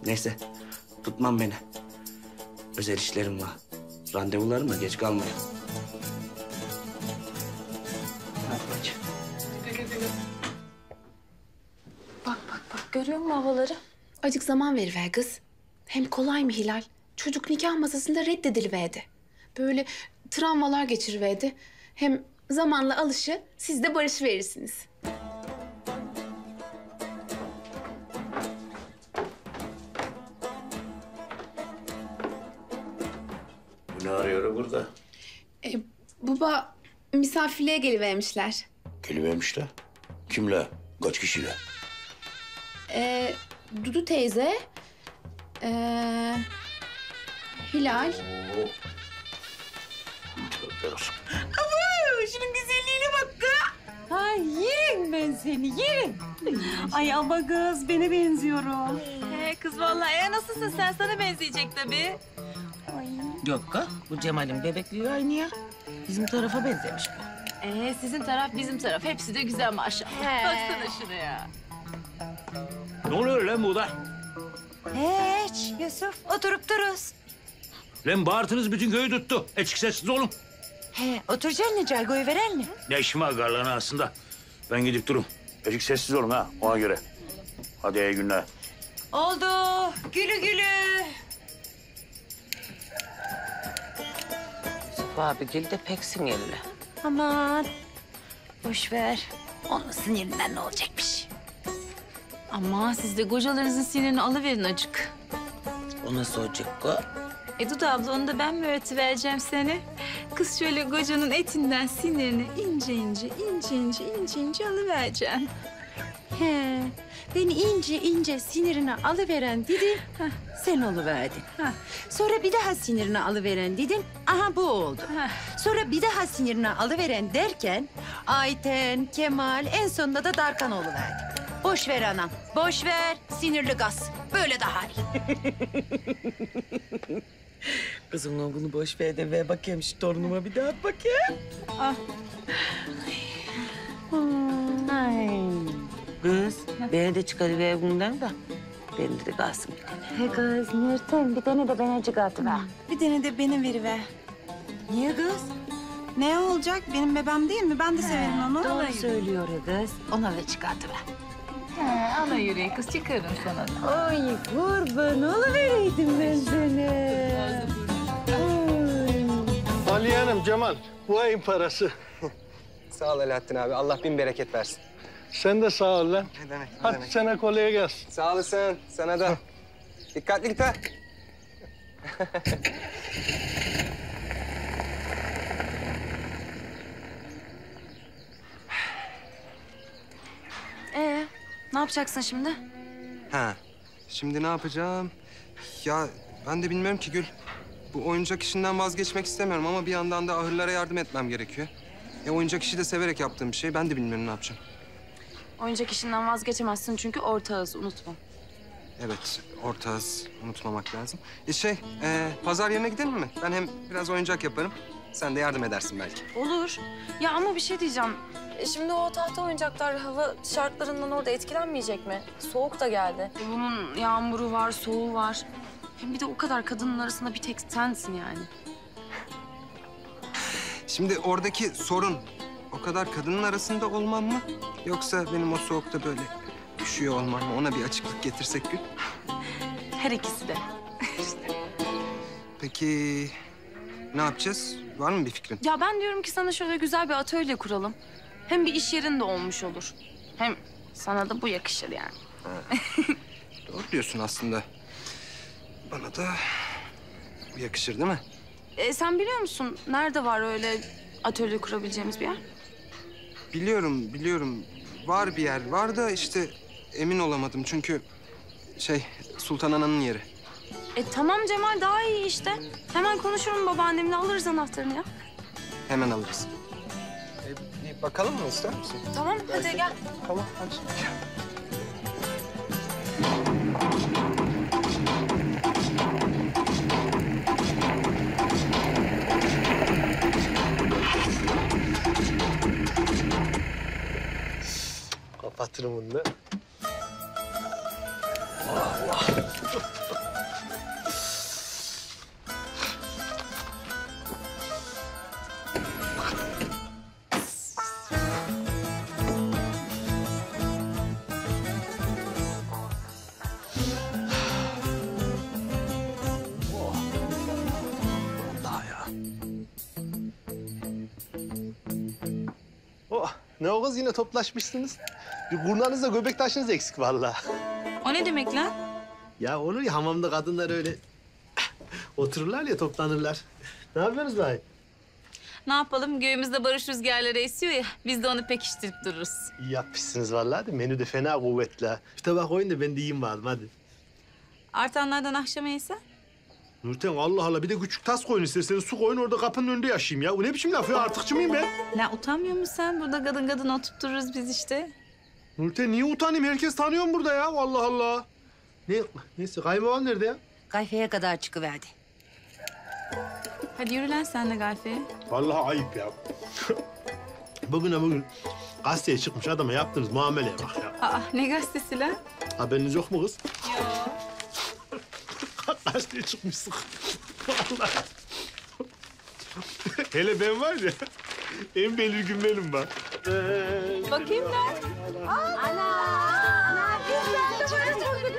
Speaker 23: Neyse, tutmam beni. Özel işlerim var. Randevularıma geç kalmayın.
Speaker 17: Görüyor musun havaları?
Speaker 22: Acık zaman veriver kız. Hem kolay mı Hilal? Çocuk nikah masasında reddediliverdi. Böyle travmalar geçiriverdi. Hem zamanla alışı siz de barış verirsiniz.
Speaker 24: Bu ne arıyor burada?
Speaker 22: E, baba misafirliğe gelivermişler.
Speaker 24: Gelivermişler. Kimle? Kaç kişiyle?
Speaker 22: E, Dudu teyze, e, Hilal,
Speaker 5: Ama şunun güzelliğine bak kız.
Speaker 16: Ay yerim ben seni yerim. Ay ama kız bana benziyorum.
Speaker 21: He kız vallahi ya nasılsın sen sana benzeyecek tabii.
Speaker 5: Yok kız, bu Cemal'in bebekliği aynı ya. Bizim tarafa benzemiş bu.
Speaker 21: Ee, sizin taraf bizim taraf. Hepsi de güzel maşallah.
Speaker 16: He.
Speaker 21: Baksana şuraya.
Speaker 25: Ne oluyor lan burada?
Speaker 16: Hiç Yusuf oturup dururuz.
Speaker 25: Lan bağırtınız bütün köyü tuttu. Açık sessiz olun.
Speaker 16: He oturacaksın ne çay koyu veren mi?
Speaker 25: Ne işim var garların arasında? Ben gidip durum. Açık sessiz olun ha ona göre. Hadi iyi günler.
Speaker 16: Oldu gülü gülü.
Speaker 5: Yusuf abi gel de pek sinirli.
Speaker 16: Aman boş ver. Onun sinirinden ne olacakmış?
Speaker 21: Ama siz de kocalarınızın sinirini alıverin acık.
Speaker 5: O nasıl olacak ko?
Speaker 21: E Dudu abla onu da ben mi öğretivereceğim seni? Kız şöyle kocanın etinden sinirini ince ince, ince ince, ince ince alıvereceksin.
Speaker 16: He, beni ince ince sinirine alıveren dedin, sen oluverdin. Sonra bir daha sinirine alıveren dedin, aha bu oldu. Sonra bir daha sinirine alıveren derken Ayten, Kemal en sonunda da Darkan oluverdi. Boş ver anam, boş ver. Sinirli gaz. Böyle daha iyi.
Speaker 5: Kızım lan bunu boş ver de ver bakayım şu torunuma bir daha bakayım.
Speaker 16: Ah.
Speaker 5: Kız beni de çıkarıver bundan da. Bende de kalsın bir tane.
Speaker 16: He kız, Nurten bir tane de bana acık atıver.
Speaker 26: Bir tane de benim veriver. Niye kız? Ne olacak? Benim bebeğim değil mi? Ben de severim onu.
Speaker 16: Doğru söylüyor ya kız. Ona da çıkartıver.
Speaker 21: He, ana yüreği kız çıkarırım sana da.
Speaker 16: Ay kurban oluvereydim ben sana.
Speaker 13: Ali Hanım, Cemal, bu ayın parası.
Speaker 2: Sağ ol Alaaddin abi. Allah bin bereket versin.
Speaker 13: Sen de sağ ol lan.
Speaker 2: Ne demek? ne
Speaker 13: Hadi
Speaker 2: demek.
Speaker 13: sana kolay gelsin.
Speaker 2: Sağ olasın. Sana da. Dikkatli git ha.
Speaker 1: Ee, ne yapacaksın şimdi?
Speaker 2: Ha. Şimdi ne yapacağım? Ya ben de bilmiyorum ki Gül. Bu oyuncak işinden vazgeçmek istemiyorum ama bir yandan da ahırlara yardım etmem gerekiyor. E oyuncak işi de severek yaptığım bir şey. Ben de bilmiyorum ne yapacağım.
Speaker 1: Oyuncak işinden vazgeçemezsin çünkü ortağız unutma.
Speaker 2: Evet, ortağız. Unutmamak lazım. E şey, e, pazar yerine gidelim mi? Ben hem biraz oyuncak yaparım. Sen de yardım edersin belki.
Speaker 1: Olur. Ya ama bir şey diyeceğim. E, Şimdi o tahta oyuncaklar hava şartlarından orada etkilenmeyecek mi? Soğuk da geldi. Bunun yağmuru var, soğuğu var. Hem bir de o kadar kadının arasında bir tek sensin yani.
Speaker 2: Şimdi oradaki sorun o kadar kadının arasında olmam mı? Yoksa benim o soğukta böyle üşüyor olmam mı? Ona bir açıklık getirsek Gül.
Speaker 1: Her ikisi de.
Speaker 2: Peki ne yapacağız? Var mı bir fikrin?
Speaker 1: Ya ben diyorum ki sana şöyle güzel bir atölye kuralım. Hem bir iş yerinde olmuş olur. Hem sana da bu yakışır yani.
Speaker 2: Doğru diyorsun aslında. Bana da bu yakışır değil mi?
Speaker 1: E, sen biliyor musun nerede var öyle atölye kurabileceğimiz bir yer?
Speaker 2: Biliyorum, biliyorum. Var bir yer. Var da işte emin olamadım. Çünkü şey Sultan Ana'nın yeri.
Speaker 1: E tamam Cemal daha iyi işte. Hemen konuşurum babaannemle alırız anahtarını ya.
Speaker 2: Hemen alırız. Bakalım mı ister misin?
Speaker 1: Tamam hadi gel.
Speaker 2: Tamam hadi.
Speaker 13: Kapatırım bunu da. Ne o kız yine toplaşmışsınız. Bir kurnanızda göbek taşınız eksik vallahi.
Speaker 21: O ne demek lan?
Speaker 13: Ya olur ya hamamda kadınlar öyle otururlar ya toplanırlar. Ne yapıyorsunuz bari?
Speaker 21: Ne yapalım? Göğümüzde barış rüzgarları esiyor ya. Biz de onu pekiştirip dururuz.
Speaker 13: İyi yapmışsınız vallahi de menü de fena kuvvetli. Bir tabak koyun da ben de yiyeyim bari hadi.
Speaker 21: Artanlardan akşama yese.
Speaker 13: Nurten Allah Allah bir de küçük tas koyun isterseniz su koyun orada kapının önünde yaşayayım ya. Bu ne biçim laf ya artıkçı mıyım ben?
Speaker 21: Ne utanmıyor musun sen? Burada kadın kadın oturup dururuz biz işte.
Speaker 13: Nurten niye utanayım? Herkes tanıyor burada ya Allah Allah. Ne, neyse kayınbabam nerede ya?
Speaker 16: Kayfaya kadar çıkıverdi.
Speaker 21: Hadi yürü lan sen de Galfe'ye.
Speaker 13: Vallahi ayıp ya. Bugüne bugün gazeteye çıkmış adama yaptığınız muameleye bak ya.
Speaker 21: Aa ne gazetesi lan?
Speaker 13: Haberiniz yok mu kız? Gazeteye çıkmışsın. Vallahi. Hele ben var ya, en belirgin benim bak.
Speaker 21: Bakayım ben.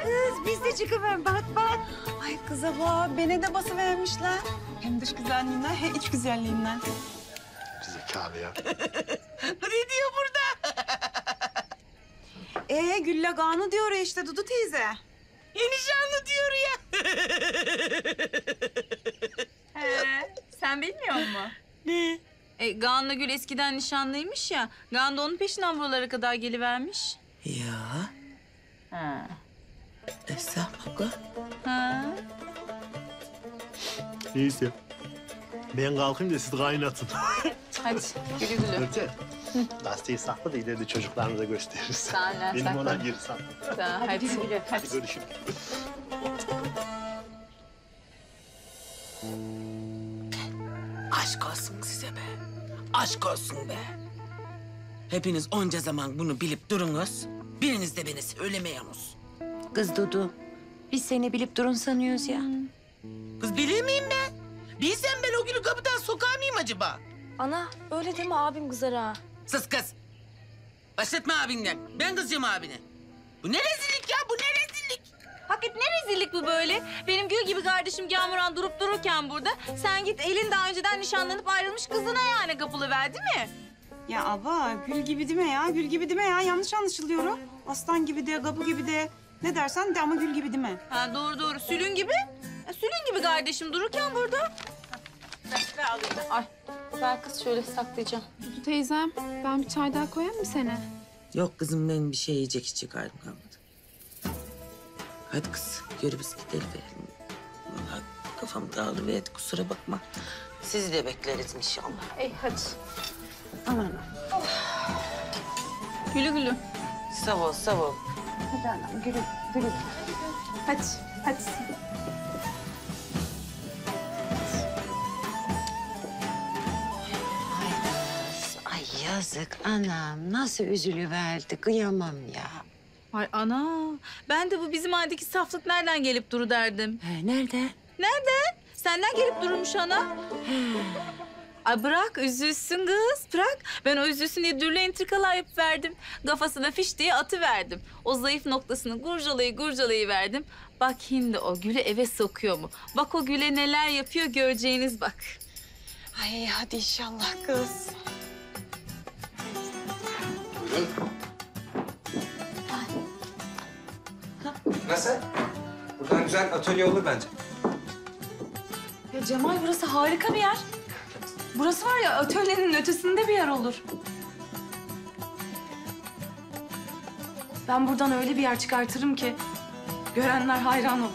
Speaker 26: Kız biz de çıkıver bak bak. Ay kıza bak beni de basıvermişler. Hem dış güzelliğinden hem iç güzelliğinden.
Speaker 13: Zekalı ya.
Speaker 26: ne diyor burada? Ee Gülle Ganu diyor işte Dudu teyze. Enişanlı diyor ya.
Speaker 21: He, sen bilmiyor musun? Ne? E, Gahan'la Gül eskiden nişanlıymış ya. Gahan da onun peşinden buralara kadar gelivermiş.
Speaker 5: Ya.
Speaker 21: Ha.
Speaker 5: Bak
Speaker 21: Ha.
Speaker 13: Neyse. Ben kalkayım da siz kaynatın.
Speaker 21: Hadi güle güle.
Speaker 13: Nurten, Gazeteyi sakla da ileride çocuklarımıza gösteririz.
Speaker 21: Sağ ol,
Speaker 13: Benim
Speaker 21: sakla.
Speaker 13: ona geri sakla.
Speaker 21: Tamam, hadi.
Speaker 13: Hadi görüşürüz.
Speaker 5: Aşk olsun size be. Aşk olsun be. Hepiniz onca zaman bunu bilip durunuz. Biriniz de beni söylemeyorsunuz.
Speaker 16: Kız Dudu, biz seni bilip durun sanıyoruz ya.
Speaker 5: Kız bilir miyim ben? Bilsem ben o günü kapıdan sokar mıyım acaba?
Speaker 1: Ana öyle deme abim kızar ha.
Speaker 5: Sus kız. Başlatma abinden. Ben kızacağım abine. Bu ne rezillik ya? Bu ne rezillik?
Speaker 21: Hakikaten ne rezillik bu böyle? Benim gül gibi kardeşim Gamuran durup dururken burada... ...sen git elin daha önceden nişanlanıp ayrılmış kızına yani kapılı ver değil mi?
Speaker 26: Ya abla gül gibi deme ya. Gül gibi deme ya. Yanlış anlaşılıyor. Aslan gibi de, kapı gibi de. Ne dersen de ama gül gibi deme.
Speaker 21: Ha doğru doğru. Sülün gibi. Ya, Sülün gibi kardeşim dururken burada. Ver, ver alayım. Ay ver kız şöyle saklayacağım.
Speaker 27: Dudu teyzem ben bir çay daha koyayım mı sana?
Speaker 5: Yok kızım ben bir şey yiyecek içecek halim kalmadı. Hadi kız yürü biz gidelim. Vallahi kafam dağılıverdi kusura bakma. Sizi de bekleriz inşallah.
Speaker 21: İyi hadi. Aman. Gülü gülü.
Speaker 5: Sağ ol sağ ol.
Speaker 21: Hadi anam gülü gülü. Hadi hadi.
Speaker 16: Ay yazık anam. Nasıl üzülüverdi. Kıyamam ya.
Speaker 21: Ay ana. Ben de bu bizim halindeki saflık nereden gelip duru derdim.
Speaker 16: He, nerede?
Speaker 21: Nereden? Senden gelip durmuş ana. Ay bırak üzülsün kız bırak. Ben o üzülsün diye dürle entrikalar yapıp verdim. Kafasına fiş diye atı verdim. O zayıf noktasını gurcalayı gurcalayı verdim. Bak şimdi o gülü eve sokuyor mu? Bak o güle neler yapıyor göreceğiniz bak.
Speaker 26: Ay hadi inşallah kız.
Speaker 2: Nasıl? Buradan güzel atölye olur bence.
Speaker 1: Ya Cemal burası harika bir yer. Burası var ya atölyenin ötesinde bir yer olur. Ben buradan öyle bir yer çıkartırım ki görenler hayran olur.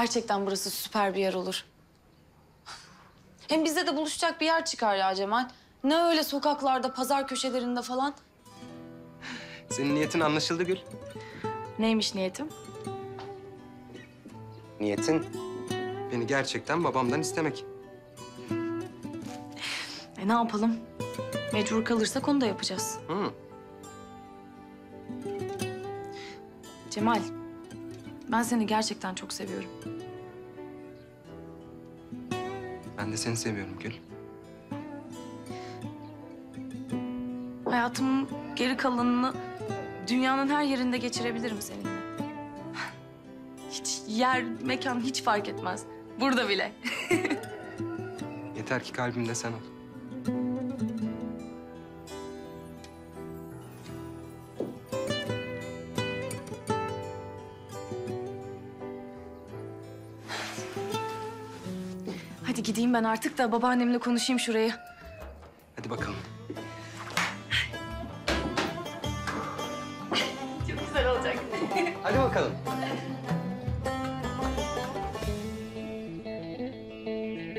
Speaker 1: Gerçekten burası süper bir yer olur. Hem bizde de buluşacak bir yer çıkar ya Cemal. Ne öyle sokaklarda, pazar köşelerinde falan.
Speaker 2: Senin niyetin anlaşıldı Gül.
Speaker 1: Neymiş niyetim?
Speaker 2: Niyetin beni gerçekten babamdan istemek.
Speaker 1: E ne yapalım? Mecbur kalırsak onu da yapacağız.
Speaker 2: Hı.
Speaker 1: Cemal, ben seni gerçekten çok seviyorum.
Speaker 2: Ben de seni seviyorum Gül.
Speaker 1: Hayatımın geri kalanını dünyanın her yerinde geçirebilirim seninle. Hiç yer, mekan hiç fark etmez. Burada bile.
Speaker 2: Yeter ki kalbimde sen ol.
Speaker 1: Gideyim ben artık da babaannemle konuşayım şurayı.
Speaker 2: Hadi bakalım.
Speaker 1: Çok güzel olacak.
Speaker 2: Hadi bakalım.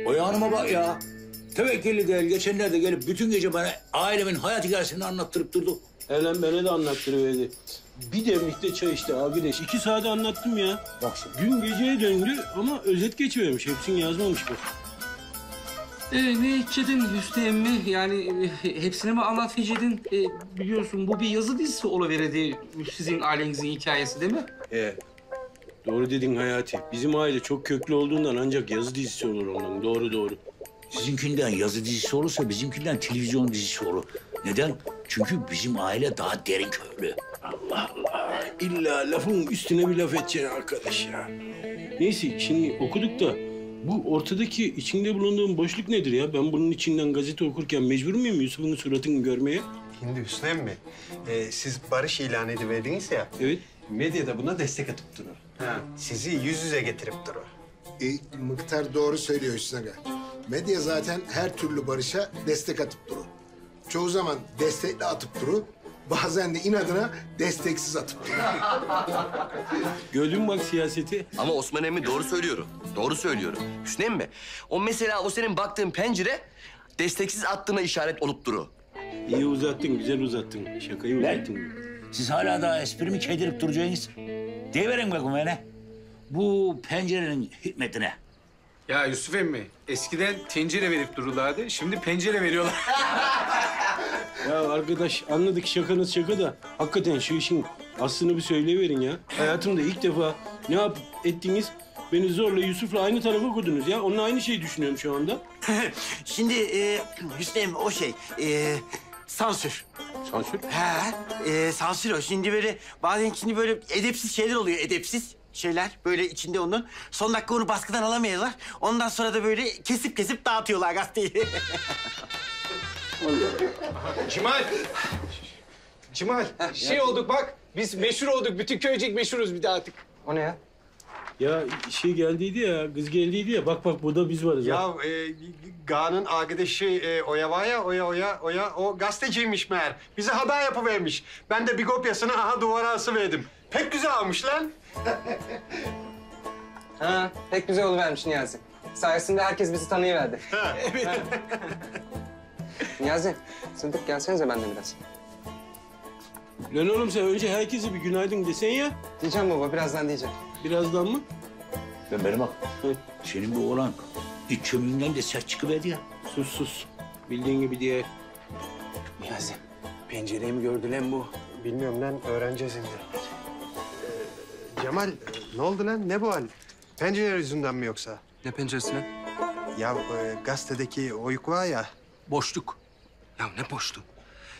Speaker 25: Oya Hanım'a bak ya. Tevekkülli değil. Geçenlerde gelip bütün gece bana ailemin hayat hikayesini anlattırıp durdu.
Speaker 11: Elen bana de anlattırıverdi. Bir demlikte çay içti arkadaş. İki saate anlattım ya.
Speaker 25: Bak şimdi.
Speaker 11: Gün geceye döndü ama özet geçivermiş. Hepsini yazmamış bu.
Speaker 8: Ee, ne içedin Hüsnü emmi? Yani e, hepsini mi anlatacaktın? E, biliyorsun bu bir yazı dizisi oluverdi. Sizin ailenizin hikayesi değil mi?
Speaker 3: He. Doğru dedin Hayati. Bizim aile çok köklü olduğundan ancak yazı dizisi olur ondan. Doğru doğru.
Speaker 25: Sizinkinden yazı dizisi olursa bizimkinden televizyon dizisi olur. Neden? Çünkü bizim aile daha derin köklü.
Speaker 3: Allah Allah. İlla lafın üstüne bir laf edeceksin arkadaş ya. Neyse şimdi okuduk da bu ortadaki içinde bulunduğum boşluk nedir ya? Ben bunun içinden gazete okurken mecbur muyum Yusuf'un suratını görmeye?
Speaker 11: Şimdi Hüsnü emmi, e, siz barış ilan ediverdiniz ya.
Speaker 3: Evet.
Speaker 11: Medyada buna destek atıp durur. Ha. Sizi yüz yüze getirip durur.
Speaker 28: E, Mıktar doğru söylüyor Hüsnü Aga. Medya zaten her türlü barışa destek atıp durur. Çoğu zaman destekli atıp durur. Bazen de inadına desteksiz atıp durur.
Speaker 3: Gördün mü bak siyaseti?
Speaker 29: Ama Osman emmi doğru söylüyorum. Doğru söylüyorum. Hüsnü emmi, o mesela o senin baktığın pencere desteksiz attığına işaret olup duru.
Speaker 3: İyi uzattın, güzel uzattın. Şakayı uzattın.
Speaker 25: Siz hala daha espri mi çevirip duracaksınız? Deyiverin bakın bana. Bu pencerenin hikmetine.
Speaker 9: Ya Yusuf emmi, eskiden tencere verip dururlardı. Şimdi pencere veriyorlar.
Speaker 3: Ya arkadaş anladık şakanız şaka da hakikaten şu işin aslını bir söyleyiverin ya. Hayatımda ilk defa ne yap ettiniz? Beni zorla Yusuf'la aynı tarafa koydunuz ya. Onunla aynı şeyi düşünüyorum şu anda.
Speaker 30: Şimdi e, Hüsnü emmi o şey, e, sansür.
Speaker 3: Sansür?
Speaker 30: He, e, sansür o. Şimdi böyle bazen şimdi böyle edepsiz şeyler oluyor, edepsiz şeyler. Böyle içinde onun. Son dakika onu baskıdan alamıyorlar. Ondan sonra da böyle kesip kesip dağıtıyorlar gazeteyi.
Speaker 2: Cimal. Cimal. Şey olduk bak. Biz meşhur olduk. Bütün köycek meşhuruz bir de artık. O ne ya?
Speaker 3: Ya şey geldiydi ya, kız geldiydi ya. Bak bak burada biz varız.
Speaker 11: Ya
Speaker 3: ha.
Speaker 11: e, Ga'nın arkadaşı e, Oya var ya, Oya, Oya, Oya, o gazeteciymiş meğer. Bize haber yapıvermiş. Ben de bir kopyasını aha duvara asıverdim. Pek güzel almış lan.
Speaker 2: Ha, pek güzel oluvermiş Niyazi. Sayesinde herkes bizi tanıyıverdi.
Speaker 11: evet.
Speaker 2: Niyazi, Sıddık gelsenize benimle biraz.
Speaker 3: Lan oğlum sen önce herkese bir günaydın desen ya.
Speaker 2: Diyeceğim baba, birazdan diyeceğim.
Speaker 3: Birazdan mı?
Speaker 25: Ben benim bak. Senin bu oğlan iç çömüğünden de sert çıkıverdi ya.
Speaker 3: Sus sus. Bildiğin gibi diye.
Speaker 11: Niyazi, pencereyi mi gördü lan bu? Bilmiyorum lan, öğreneceğiz şimdi. Cemal, ne oldu lan? Ne bu hal? Pencere yüzünden mi yoksa?
Speaker 2: Ne penceresine?
Speaker 11: Ya e, gazetedeki oyuk var ya.
Speaker 2: Boşluk. Ya ne boşluğu?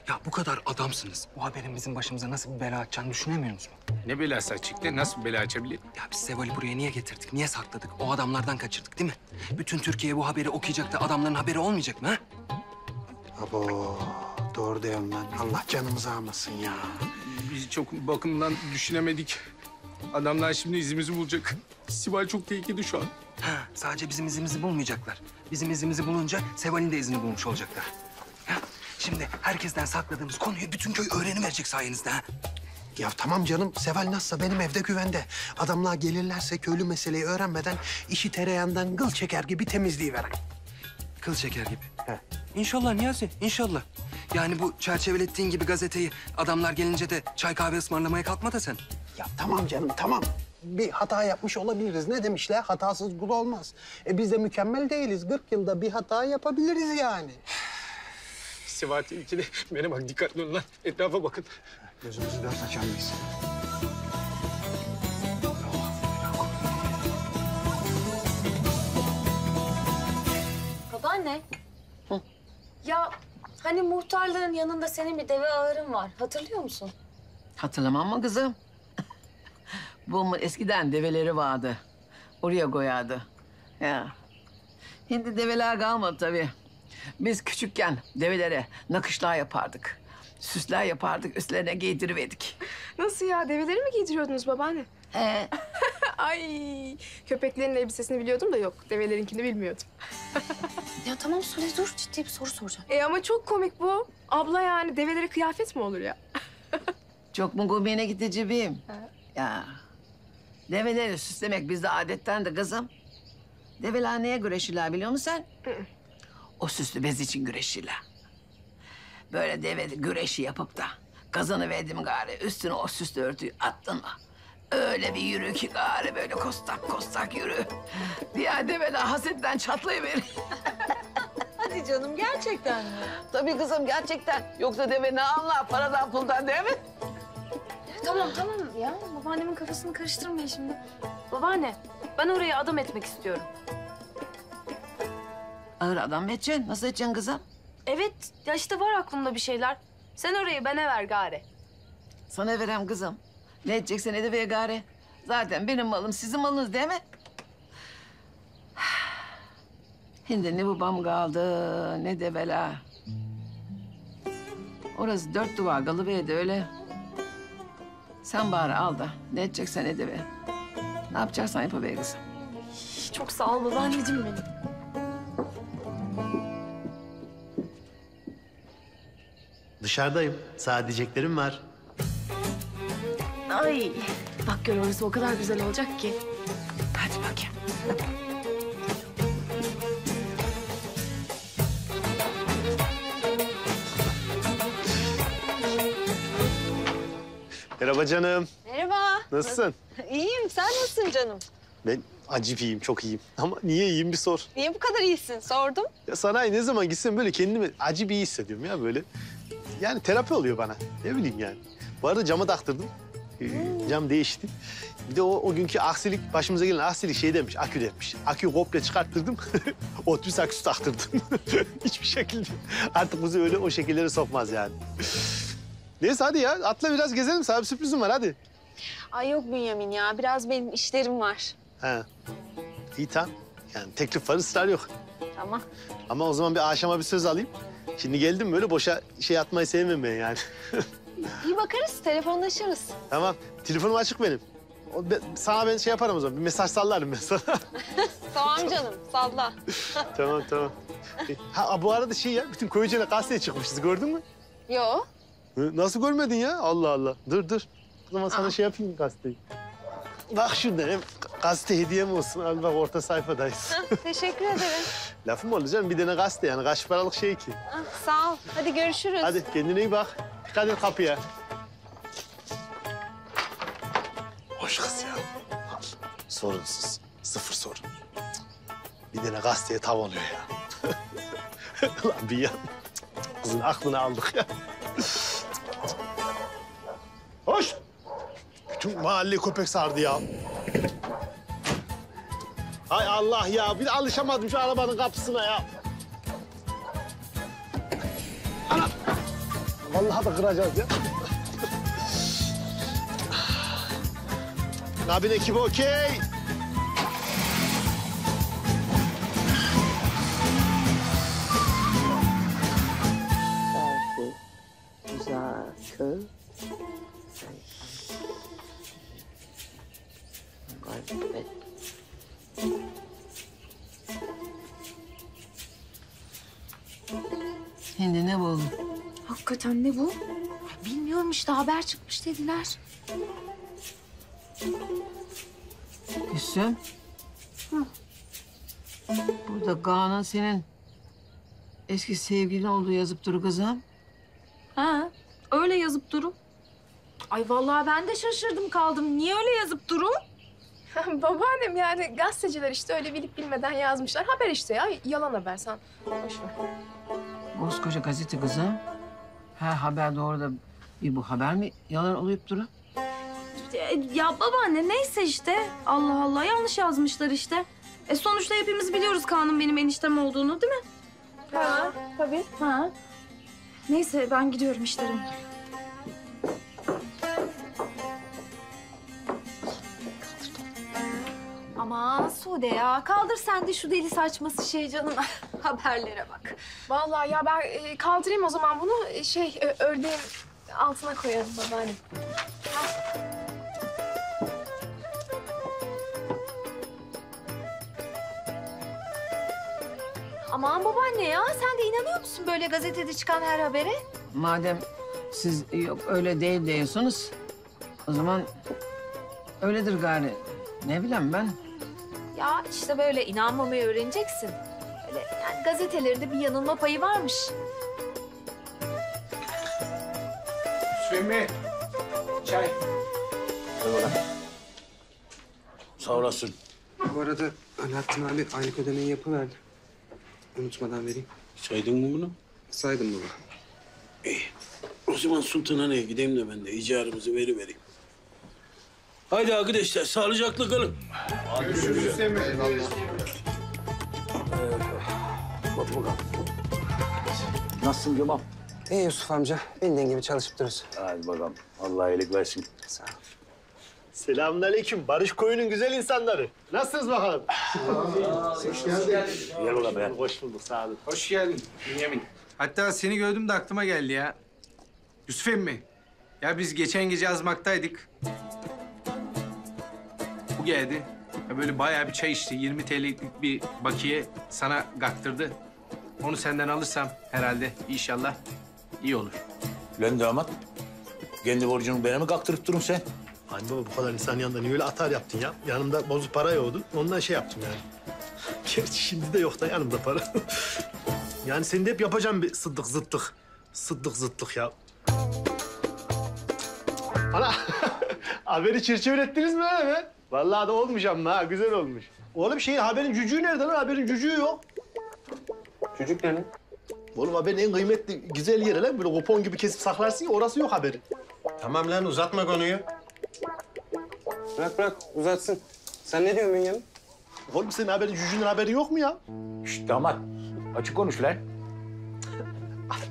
Speaker 2: Ya bu kadar adamsınız. Bu haberin bizim başımıza nasıl bir bela açacağını düşünemiyor musun?
Speaker 9: ne belası çıktı? Nasıl bir bela açabilir?
Speaker 2: Ya biz Seval'i buraya niye getirdik? Niye sakladık? O adamlardan kaçırdık değil mi? Bütün Türkiye bu haberi okuyacak da adamların haberi olmayacak mı ha?
Speaker 11: Abo, doğru diyorsun lan. Allah canımızı almasın ya.
Speaker 9: Biz çok bakımdan düşünemedik. Adamlar şimdi izimizi bulacak. Sibel çok tehlikede şu an.
Speaker 2: Ha, sadece bizim izimizi bulmayacaklar. Bizim izimizi bulunca Seval'in de izini bulmuş olacaklar. Ha, şimdi herkesten sakladığımız konuyu bütün köy öğreniverecek sayenizde ha.
Speaker 11: Ya tamam canım, Seval nasılsa benim evde güvende. Adamlar gelirlerse köylü meseleyi öğrenmeden işi tereyağından gıl çeker gibi temizleyiverem.
Speaker 2: Kıl çeker gibi. İnşallah Niyazi, inşallah. Yani bu çerçevelettiğin gibi gazeteyi adamlar gelince de çay kahve ısmarlamaya kalkma da sen.
Speaker 11: Ya tamam canım, tamam. Bir hata yapmış olabiliriz. Ne demişler? Hatasız kul olmaz. E biz de mükemmel değiliz. 40 yılda bir hata yapabiliriz yani.
Speaker 9: Sibel tehlikede. Bana bak dikkatli olun lan. Etrafa bakın.
Speaker 11: Gözümüzü dört açamayız.
Speaker 1: Babaanne. Ya hani muhtarlığın yanında senin bir deve ağırın var. Hatırlıyor musun?
Speaker 4: Hatırlamam mı kızım? Bu eskiden develeri vardı. Oraya koyardı. Ya. Şimdi develer kalmadı tabii. Biz küçükken develere nakışlar yapardık. Süsler yapardık, üstlerine giydiriverdik.
Speaker 27: Nasıl ya? Develeri mi giydiriyordunuz babaanne?
Speaker 4: He.
Speaker 27: Ay köpeklerin elbisesini biliyordum da yok. Develerinkini bilmiyordum.
Speaker 1: Ya tamam söyle dur ciddi bir soru soracağım.
Speaker 27: E ama çok komik bu. Abla yani develere kıyafet mi olur ya?
Speaker 4: Çok mu gomiğine gitti cibim? Ya. Develeri süslemek bizde adetten de kızım. Develer neye güreşirler biliyor musun sen? o süslü bez için güreşirler. Böyle deve güreşi yapıp da kazanı verdim gari üstüne o süslü örtüyü attın mı? Öyle bir yürü ki gari böyle kostak kostak yürü. Diğer develer hasetten çatlayıverir. Hadi canım gerçekten mi? Tabii kızım gerçekten. Yoksa deve ne anlar paradan puldan değil mi?
Speaker 1: Tamam tamam ya. Babaannemin kafasını karıştırmayın şimdi. Babaanne ben oraya adam etmek istiyorum.
Speaker 4: Ağır adam mı edeceksin? Nasıl edeceksin kızım?
Speaker 1: Evet ya işte var aklımda bir şeyler. Sen orayı bana ver gari.
Speaker 4: Sana verem kızım. Ne edeceksen ediver gari. Zaten benim malım sizin malınız değil mi? Şimdi ne babam kaldı ne de bela. Orası dört duvar kalıverdi öyle. Sen bari al da ne edeceksen ediver. Ne yapacaksan yapıver kızım.
Speaker 1: Çok sağ ol babaanneciğim benim.
Speaker 13: Dışarıdayım. Sana diyeceklerim var.
Speaker 1: Ay bak gör orası o kadar güzel olacak ki.
Speaker 13: Merhaba canım.
Speaker 26: Merhaba.
Speaker 13: Nasılsın?
Speaker 26: İyiyim. Sen nasılsın canım?
Speaker 13: Ben acayip iyiyim, çok iyiyim. Ama niye iyiyim bir sor.
Speaker 26: Niye bu kadar iyisin? Sordum.
Speaker 13: Ya sanayi ne zaman gitsem böyle kendimi acayip iyi hissediyorum ya böyle. Yani terapi oluyor bana. Ne bileyim yani. Bu arada camı taktırdım. Ee, Cam değişti. Bir de o, o günkü aksilik, başımıza gelen aksilik şey demiş, akü demiş. Aküyü komple çıkarttırdım. Otobüs aküsü taktırdım. Hiçbir şekilde. Artık bizi öyle o şekillere sokmaz yani. Neyse hadi ya atla biraz gezelim. Sana bir sürprizim var hadi.
Speaker 26: Ay yok Bünyamin ya. Biraz benim işlerim var.
Speaker 13: Ha. İyi tamam. Yani teklif var, ısrar yok.
Speaker 26: Tamam.
Speaker 13: Ama o zaman bir aşama bir söz alayım. Şimdi geldim böyle boşa şey atmayı sevmem ben yani.
Speaker 26: İyi bakarız. Telefonlaşırız.
Speaker 13: tamam. Telefonum açık benim. O, be- sana ben şey yaparım o zaman. Bir mesaj sallarım ben sana.
Speaker 26: tamam canım. Salla.
Speaker 13: tamam tamam. E, Ha bu arada şey ya bütün Koyucu'na gazeteye çıkmışız gördün mü?
Speaker 26: Yo.
Speaker 13: Nasıl görmedin ya? Allah Allah. Dur dur. O zaman sana şey yapayım gazeteyi. Bak şurada hem gazete hediyem olsun. Al bak orta sayfadayız.
Speaker 26: Hah, Teşekkür ederim.
Speaker 13: Lafım olacak bir tane gazete yani. Kaç paralık şey ki.
Speaker 26: Ah, sağ ol. Hadi görüşürüz.
Speaker 13: Hadi kendine iyi bak. Dikkat et kapıya. Hoş kız ya. Sorunsuz. Sıfır sorun. Bir tane gazeteye tav oluyor ya. Lan bir ya. Kızın aklını aldık ya. Hoş. Bütün mahalle köpek sardı ya. Hay Allah ya. Bir alışamadım şu arabanın kapısına ya. Ana. Vallahi da kıracağız ya. Kabin ekibi okey.
Speaker 4: Tersi, uzakı. Kaybet. Şimdi ne bu?
Speaker 1: Hakikaten ne bu? Bilmiyorum işte haber çıkmış dediler.
Speaker 4: Gülsüm. Burada Kaan'ın senin eski sevgilin olduğu yazıp duru kızım.
Speaker 1: Ha, öyle yazıp durum. Ay vallahi ben de şaşırdım kaldım. Niye öyle yazıp durum?
Speaker 6: Babaannem yani gazeteciler işte öyle bilip bilmeden yazmışlar. Haber işte ya. Yalan haber sen. Boş ver.
Speaker 4: Koskoca gazete kızım. Ha haber doğru da bir bu haber mi yalan olup duru?
Speaker 1: E, Ya babaanne neyse işte. Allah Allah yanlış yazmışlar işte. E sonuçta hepimiz biliyoruz Kaan'ın benim eniştem olduğunu değil mi?
Speaker 6: Ha, tabii.
Speaker 1: Ha. Neyse ben gidiyorum işlerim. Aman Sude ya kaldır sen de şu deli saçması şey canım. Haberlere bak.
Speaker 6: Vallahi ya ben e, kaldırayım o zaman bunu. E, Şey ö- ördeğin altına koyalım babaannem.
Speaker 1: Aman babaanne ya sen de inanıyor musun böyle gazetede çıkan her habere?
Speaker 4: Madem siz yok öyle değil diyorsunuz, o zaman öyledir gari. Ne bileyim ben.
Speaker 1: Ya işte böyle inanmamayı öğreneceksin. Öyle yani gazetelerde bir yanılma payı varmış.
Speaker 25: Sümme. Çay.
Speaker 3: Sağ olasın.
Speaker 2: Bu arada Alaaddin abi aylık ödemeyi yapıverdi. Unutmadan vereyim.
Speaker 3: Saydın mı bunu?
Speaker 2: Saydım baba.
Speaker 3: İyi. O zaman Sultanhane'ye gideyim de ben de icarımızı verivereyim. Haydi arkadaşlar sağlıcakla kalın.
Speaker 13: Görüşürüz.
Speaker 3: Bak bakalım. Nasılsın Cemal?
Speaker 2: İyi Yusuf amca. Bildiğin gibi çalışıp duruyoruz.
Speaker 25: Hadi bakalım. Allah iyilik versin.
Speaker 2: Sağ ol.
Speaker 13: Selamünaleyküm. Barış Koyun'un güzel insanları. Nasılsınız bakalım?
Speaker 28: Hoş geldin.
Speaker 25: Gel bakalım be.
Speaker 13: Hoş bulduk, sağ olun.
Speaker 9: Hoş geldin Bünyamin. Hatta seni gördüm de aklıma geldi ya. Yusuf emmi. Ya biz geçen gece azmaktaydık. Geldi. Ya böyle bayağı bir çay içti. 20 TL'lik bir bakiye sana gaktırdı. Onu senden alırsam herhalde inşallah iyi olur.
Speaker 25: Lan damat. Kendi borcunu bana mı kaktırıp durun sen?
Speaker 13: Hani baba bu kadar insan yanında niye öyle atar yaptın ya? Yanımda bozuk para yoktu. Ondan şey yaptım yani. Gerçi şimdi de yok da yanımda para. yani senin de hep yapacağım bir sıddık zıttık. Sıddık zıttık ya. Ana haberi çirçe ürettiniz mi öyle mi? Vallahi da ama ha güzel olmuş. Oğlum şey haberin cücüğü nerede lan? Haberin cücüğü yok.
Speaker 2: Çocuk ne?
Speaker 13: Oğlum haberin en kıymetli güzel yeri lan. Böyle kupon gibi kesip saklarsın ya orası yok haberin.
Speaker 11: Tamam lan uzatma konuyu.
Speaker 2: Bırak bırak uzatsın. Sen ne diyorsun Bünyamin?
Speaker 13: Oğlum senin haberin cücüğünün haberi yok mu ya?
Speaker 25: Şşt damat. Açık konuş lan.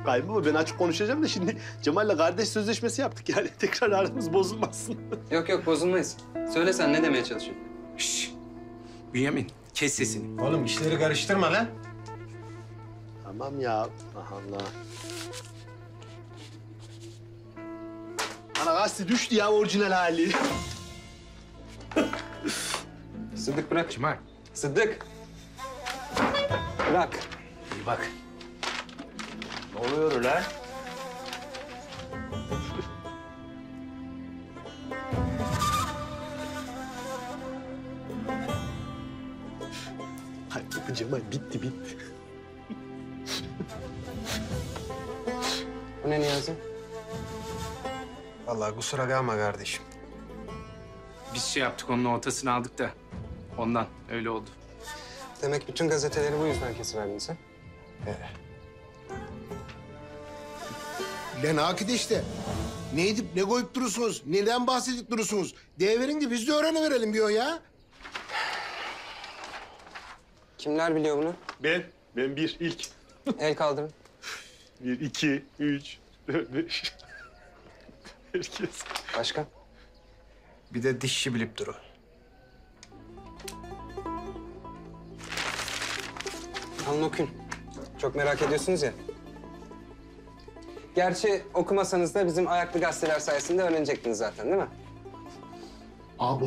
Speaker 13: Kayınbaba ben açık konuşacağım da şimdi Cemal'le kardeş sözleşmesi yaptık yani tekrar aramız bozulmasın.
Speaker 2: Yok yok bozulmayız. Söyle sen ne demeye çalışıyorsun?
Speaker 9: Şşş. Bünyamin kes sesini.
Speaker 11: Oğlum işleri karıştırma lan.
Speaker 13: Tamam ya. Allah Allah. Ana gazete düştü ya orijinal hali.
Speaker 2: Sıddık bırak.
Speaker 9: Cemal.
Speaker 2: Sıddık. Bırak.
Speaker 25: İyi bak. Ne oluyor lan?
Speaker 13: Hadi Cemal bitti bitti.
Speaker 2: Bu ne Niyazi?
Speaker 11: Vallahi kusura kalma kardeşim.
Speaker 9: Biz şey yaptık onun ortasını aldık da ondan öyle oldu.
Speaker 2: Demek bütün gazeteleri bu yüzden kesiverdin sen.
Speaker 28: Lan Akide işte. Ne edip ne koyup durursunuz? Neden bahsedip durursunuz? Deyiverin de biz de öğreniverelim diyor ya.
Speaker 2: Kimler biliyor bunu?
Speaker 13: Ben, ben bir ilk.
Speaker 2: El kaldırın.
Speaker 13: Bir, iki, üç, dört, beş. Herkes.
Speaker 2: Başka?
Speaker 11: Bir de dişçi bilip duru.
Speaker 2: Alın okuyun. Çok merak ediyorsunuz ya. Gerçi okumasanız da bizim ayaklı gazeteler sayesinde öğrenecektiniz zaten değil mi?
Speaker 28: Abo.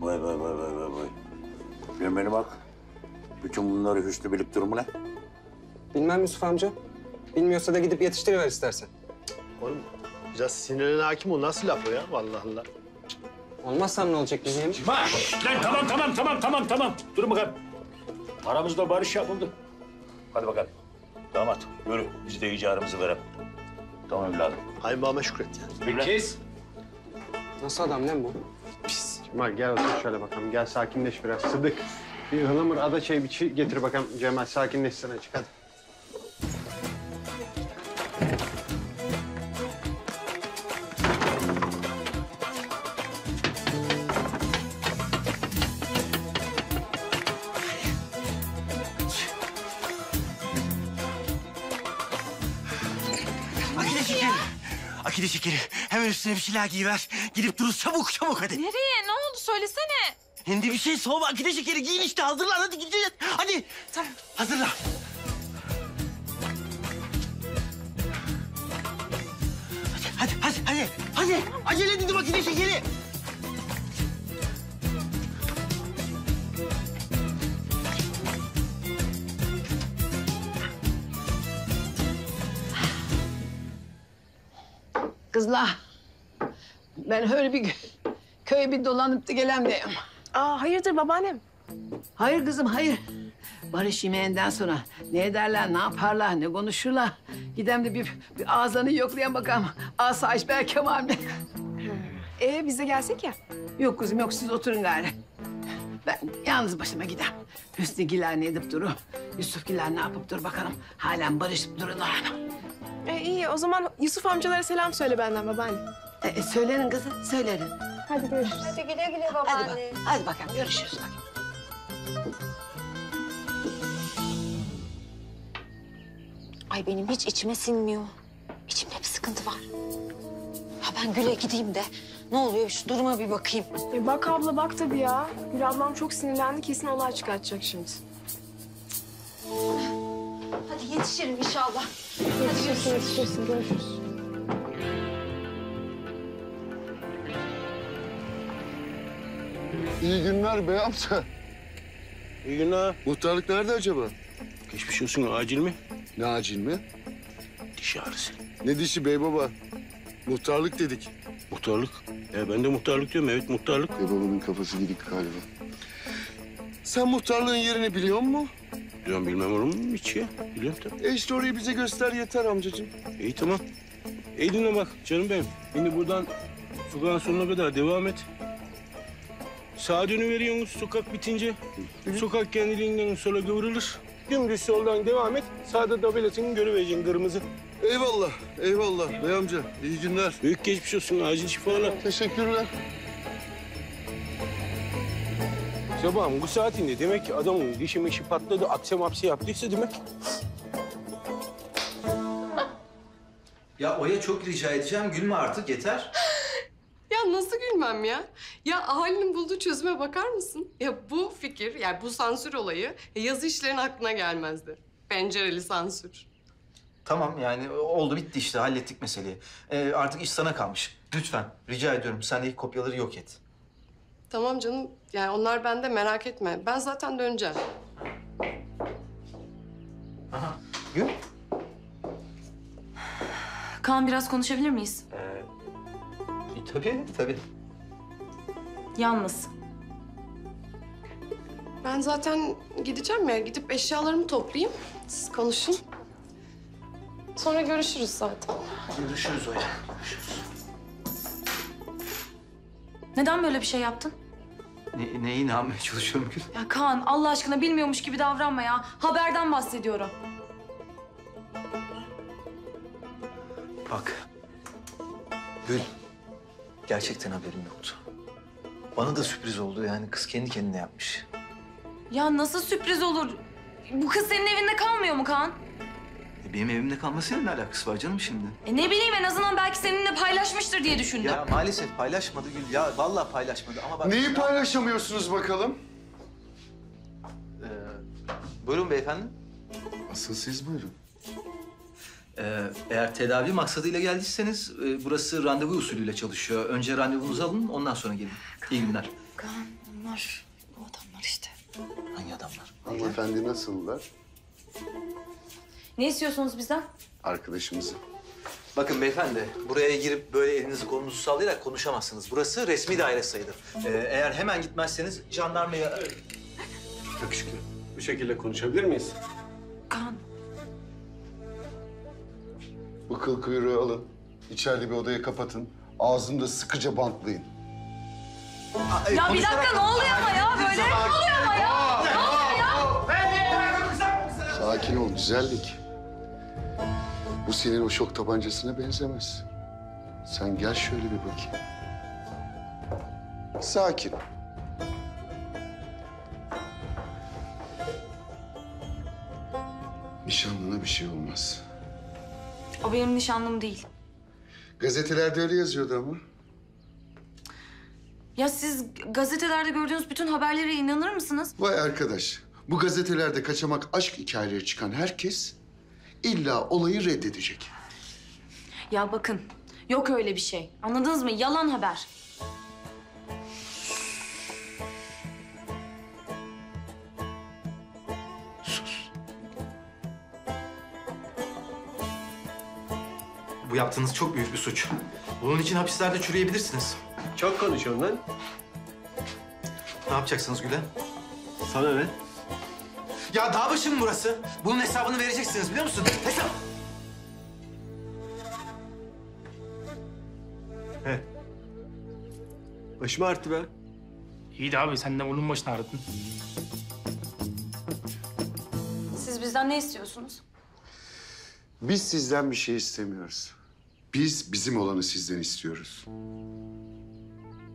Speaker 25: Vay vay vay vay vay vay. Ben beni bak. Bütün bunları Hüsnü bilip durma lan.
Speaker 2: Bilmem Yusuf amca. Bilmiyorsa da gidip yetiştiriver istersen.
Speaker 13: Oğlum biraz sinirlerine hakim ol. Nasıl laf o ya? Vallahi Allah.
Speaker 2: Olmazsam ne olacak bizim?
Speaker 25: Bak! Lan tamam tamam tamam tamam tamam. Durun bakalım. Aramızda barış yapıldı. Hadi bakalım. Damat yürü biz de icarımızı verelim. Tamam evladım.
Speaker 13: Kayınbağıma şükret ya.
Speaker 25: Bir kez.
Speaker 2: Nasıl adam lan bu?
Speaker 13: Pis. Cemal gel otur şöyle bakalım. Gel sakinleş biraz. Sıdık. Bir ıhlamur ada çayı bir çi- getir bakalım Cemal. Sakinleş sana çık hadi.
Speaker 30: Şekeri. Hemen üstüne bir şeyler giyiver. Gidip durun çabuk çabuk hadi.
Speaker 1: Nereye? Ne oldu? Söylesene.
Speaker 30: Hindi bir şey soğuma akide şekeri giyin işte hazırlan hadi gideceğiz. Hadi. Tamam. Hazırlan. Hadi hadi hadi hadi. Hadi acele edin akide şekeri.
Speaker 4: Kızlar. Ben öyle bir kö- köye bir dolanıp da gelem diyeyim.
Speaker 6: Aa hayırdır babaannem?
Speaker 4: Hayır kızım hayır. Barış yemeğinden sonra ne ederler, ne yaparlar, ne konuşurlar. Gidem de bir, bir ağızlarını yoklayan bakalım. Asayiş belki Kemal mi?
Speaker 6: Ee biz de gelsek ya.
Speaker 4: Yok kızım yok siz oturun gari. Ben yalnız başıma gidem. Hüsnü Giler ne edip duru. Yusufgiller ne yapıp dur bakalım. Halen barışıp dururlar mı?
Speaker 6: E, iyi o zaman Yusuf amcalara selam söyle benden babaanne.
Speaker 4: E, e, söylerin kızım, söylerin.
Speaker 6: Hadi görüşürüz.
Speaker 1: Hadi güle güle
Speaker 4: Hadi, bak, hadi bakalım, görüşürüz. Bak.
Speaker 1: Ay benim hiç içime sinmiyor. İçimde bir sıkıntı var. Ha ben Gül'e gideyim de ne oluyor şu duruma bir bakayım.
Speaker 6: E, bak abla bak tabii ya. Gül ablam çok sinirlendi kesin olay çıkartacak şimdi.
Speaker 1: Hadi yetişirim inşallah.
Speaker 6: Yetişirsin yetişirsin görüşürüz.
Speaker 14: İyi günler bey amca.
Speaker 3: İyi günler.
Speaker 14: Muhtarlık nerede acaba?
Speaker 3: Geçmiş olsun acil mi?
Speaker 14: Ne acil mi?
Speaker 3: Diş ağrısı.
Speaker 14: Ne dişi bey baba? Muhtarlık dedik.
Speaker 3: Muhtarlık. E, ben de muhtarlık diyorum. Evet muhtarlık.
Speaker 14: Bey babamın kafası gidik galiba. Sen muhtarlığın yerini biliyor musun?
Speaker 3: Biliyorum bilmem olur mu hiç ya? Biliyorum tabii.
Speaker 14: E işte orayı bize göster yeter amcacığım.
Speaker 3: İyi tamam. İyi dinle bak canım benim. Şimdi buradan sokağın sonuna kadar devam et. Sağa dönüveriyorsunuz sokak bitince. Sokak kendiliğinden sola kıvrılır. Dümdüz soldan devam et. Sağda tabelasını görüvereceksin kırmızı.
Speaker 14: Eyvallah, eyvallah bey amca. İyi günler.
Speaker 3: Büyük geçmiş olsun. Acil şifalar.
Speaker 14: Teşekkürler.
Speaker 3: Sabahın bu saatinde demek ki adamın dişi mişi patladı, akse mapse yaptıysa demek.
Speaker 12: Ya Oya çok rica edeceğim. Gülme artık yeter.
Speaker 6: Ya nasıl gülmem ya? Ya ahalinin bulduğu çözüme bakar mısın? Ya bu fikir, yani bu sansür olayı yazı işlerin aklına gelmezdi. Pencereli sansür.
Speaker 12: Tamam yani oldu bitti işte hallettik meseleyi. Ee, artık iş sana kalmış. Lütfen rica ediyorum sen de ilk kopyaları yok et.
Speaker 6: Tamam canım, yani onlar bende merak etme. Ben zaten döneceğim.
Speaker 12: Gül.
Speaker 1: Kaan biraz konuşabilir miyiz?
Speaker 12: E, tabii tabii.
Speaker 1: Yalnız.
Speaker 6: Ben zaten gideceğim ya, gidip eşyalarımı toplayayım. Siz konuşun. Sonra görüşürüz zaten.
Speaker 12: Görüşürüz Oya.
Speaker 1: Neden böyle bir şey yaptın?
Speaker 12: Ne, neyi ne yapmaya çalışıyorum Gül?
Speaker 1: Ya Kaan Allah aşkına bilmiyormuş gibi davranma ya. Haberden bahsediyorum.
Speaker 12: Bak. Gül. Gerçekten haberim yoktu. Bana da sürpriz oldu yani kız kendi kendine yapmış.
Speaker 1: Ya nasıl sürpriz olur? Bu kız senin evinde kalmıyor mu Kaan?
Speaker 12: Benim evimde kalmasıyla ne alakası var canım şimdi?
Speaker 1: E ne bileyim en azından belki seninle paylaşmıştır diye düşündüm.
Speaker 12: Ya maalesef paylaşmadı Gül. Ya vallahi paylaşmadı ama bak...
Speaker 14: Neyi paylaşamıyorsunuz bakalım?
Speaker 12: Ee, buyurun beyefendi.
Speaker 14: Asıl siz buyurun.
Speaker 12: Ee, eğer tedavi maksadıyla geldiyseniz e, burası randevu usulüyle çalışıyor. Önce randevunuzu alın ondan sonra gelin. İyi günler.
Speaker 1: Kaan onlar bu adamlar işte.
Speaker 12: Hangi adamlar?
Speaker 14: Hanımefendi nasıllar?
Speaker 1: Ne istiyorsunuz bizden?
Speaker 14: Arkadaşımızı.
Speaker 12: Bakın beyefendi, buraya girip böyle elinizi kolunuzu sallayarak konuşamazsınız. Burası resmi daire sayılır. Ee, eğer hemen gitmezseniz jandarmaya...
Speaker 3: Yakışıklı. Bu şekilde konuşabilir miyiz?
Speaker 1: Kaan.
Speaker 14: Bu kıl kuyruğu alın. İçeride bir odaya kapatın. Ağzını da sıkıca bantlayın.
Speaker 1: Ya bir dakika ne oluyor ama ya böyle? Ne oluyor ama ya? Ne oluyor ya?
Speaker 14: Sakin ol güzellik. Bu senin o şok tabancasına benzemez. Sen gel şöyle bir bakayım. Sakin. Nişanlına bir şey olmaz.
Speaker 1: O benim nişanlım değil.
Speaker 14: Gazetelerde öyle yazıyordu ama.
Speaker 1: Ya siz gazetelerde gördüğünüz bütün haberlere inanır mısınız?
Speaker 14: Vay arkadaş. Bu gazetelerde kaçamak aşk hikayeleri çıkan herkes illa olayı reddedecek.
Speaker 1: Ya bakın yok öyle bir şey. Anladınız mı? Yalan haber.
Speaker 12: Bu yaptığınız çok büyük bir suç. Bunun için hapislerde çürüyebilirsiniz.
Speaker 3: Çok konuşuyorsun lan.
Speaker 12: Ne yapacaksınız Gülen?
Speaker 3: Sana ne?
Speaker 12: Ya dağ başı mı burası? Bunun hesabını vereceksiniz biliyor musun? Hesap!
Speaker 3: Başım arttı be.
Speaker 8: İyi de abi sen de bunun başını ağrıttın.
Speaker 1: Siz Bizden ne istiyorsunuz?
Speaker 14: Biz sizden bir şey istemiyoruz. Biz bizim olanı sizden istiyoruz.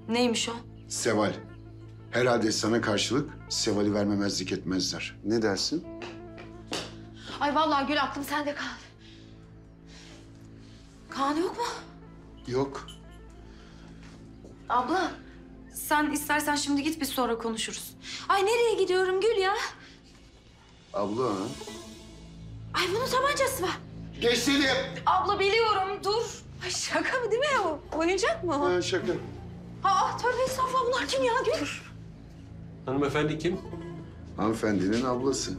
Speaker 1: Neymiş o?
Speaker 14: Seval. Herhalde sana karşılık Seval'i vermemezlik etmezler. Ne dersin?
Speaker 1: Ay vallahi Gül aklım sende kaldı. Kaan yok mu?
Speaker 14: Yok.
Speaker 1: Abla sen istersen şimdi git biz sonra konuşuruz. Ay nereye gidiyorum Gül ya?
Speaker 14: Abla.
Speaker 1: Ay bunun tabancası var.
Speaker 14: Geçti
Speaker 1: Abla biliyorum dur. Ay şaka mı değil mi o? Oyuncak mı o?
Speaker 14: Ha, şaka.
Speaker 1: Aa tövbe estağfurullah bunlar kim ya Gül?
Speaker 3: Hanımefendi kim?
Speaker 14: Hanımefendinin ablası.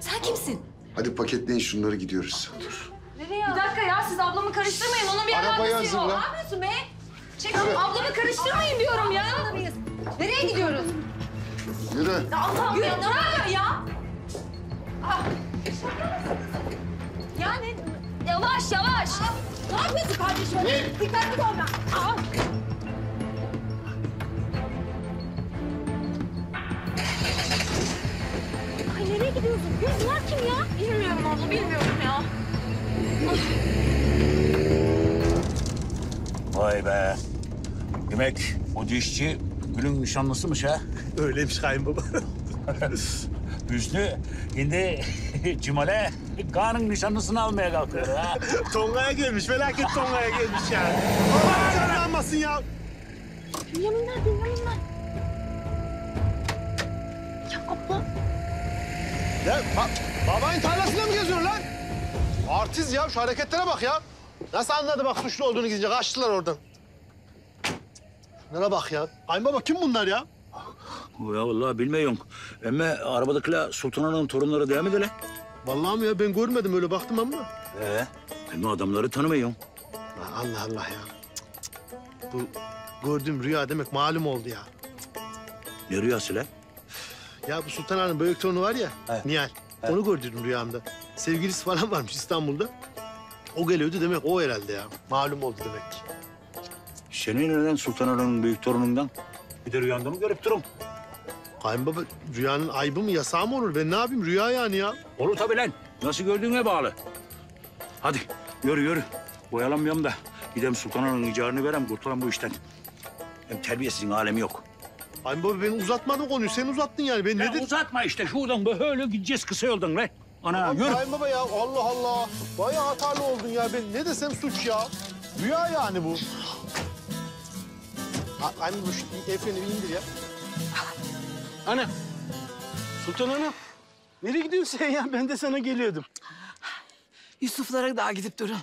Speaker 1: Sen kimsin?
Speaker 14: Hadi paketleyin şunları gidiyoruz.
Speaker 1: Nereye? Bir dakika ya siz ablamı karıştırmayın. Onun bir
Speaker 14: Arabayı
Speaker 1: alakası yok.
Speaker 14: hazırla.
Speaker 1: Ne yapıyorsun be? Çek ablamı karıştırmayın diyorum ya. Nereye gidiyoruz?
Speaker 14: Yürü.
Speaker 1: Ya Allah'ım ya ne oluyor ya? Ah. Ya ne? Yavaş yavaş. Ne yapıyorsun kardeşim?
Speaker 14: Ne?
Speaker 1: Dikkatli olma. Aa. Ay nereye gidiyorsun? Gül bunlar kim ya? Bilmiyorum abla bilmiyorum ya.
Speaker 25: Vay be. Demek o dişçi Gül'ün nişanlısıymış ha.
Speaker 13: Öyleymiş kayınbaba.
Speaker 25: Hüsnü şimdi Cimale Kaan'ın nişanlısını almaya kalkıyor ha.
Speaker 13: Tonga'ya gelmiş, felaket Tonga'ya gelmiş ya. Allah canı yanmasın ya.
Speaker 1: Bünyaminler, Bünyaminler. Ya abla.
Speaker 13: Ya ba babanın tarlasında mı geziyorsun lan? Artist ya, şu hareketlere bak ya. Nasıl anladı bak suçlu olduğunu gidince kaçtılar oradan. Şunlara bak ya. Kayınbaba kim bunlar ya?
Speaker 25: Ya vallahi bilmiyorum. Ama arabadakiler Sultan Hanım'ın torunları değil mi lan?
Speaker 13: Vallahi mi ya ben görmedim öyle baktım ama.
Speaker 25: Ee? Ama adamları tanımıyorum.
Speaker 13: Allah Allah ya. Cık, cık, cık. Bu gördüğüm rüya demek malum oldu ya.
Speaker 25: Ne rüyası lan?
Speaker 13: Ya bu Sultan Hanım büyük torunu var ya, Nihal. Onu gördüm rüyamda. Sevgilisi falan varmış İstanbul'da. O geliyordu demek o herhalde ya. Malum oldu demek ki.
Speaker 25: Senin neden Sultan Hanım'ın büyük torunundan? Bir de rüyanda mı görüp durun?
Speaker 13: Kayınbaba rüyanın ayıbı mı yasağı mı olur? Ben ne yapayım rüya yani ya.
Speaker 25: Olur tabii lan. Nasıl gördüğüne bağlı. Hadi yürü yürü. Boyalanmayalım da gidelim Sultan Hanım'ın icarını verem kurtulalım bu işten. Hem terbiyesizin alemi yok.
Speaker 13: Kayınbaba ben uzatmadım konuyu. Sen uzattın yani. Ben
Speaker 25: Ya
Speaker 13: ne dedim?
Speaker 25: uzatma işte şuradan böyle gideceğiz kısa yoldan lan. Ana yürü.
Speaker 13: Kayınbaba ya Allah Allah. Bayağı hatalı oldun ya. Ben ne desem suç ya. Rüya yani bu. Ha, Kayınbaba şu efeni bir indir ya.
Speaker 3: Ana. Sultan Hanım. Nereye gidiyorsun sen ya? Ben de sana geliyordum.
Speaker 4: Yusuf'lara daha gidip durun.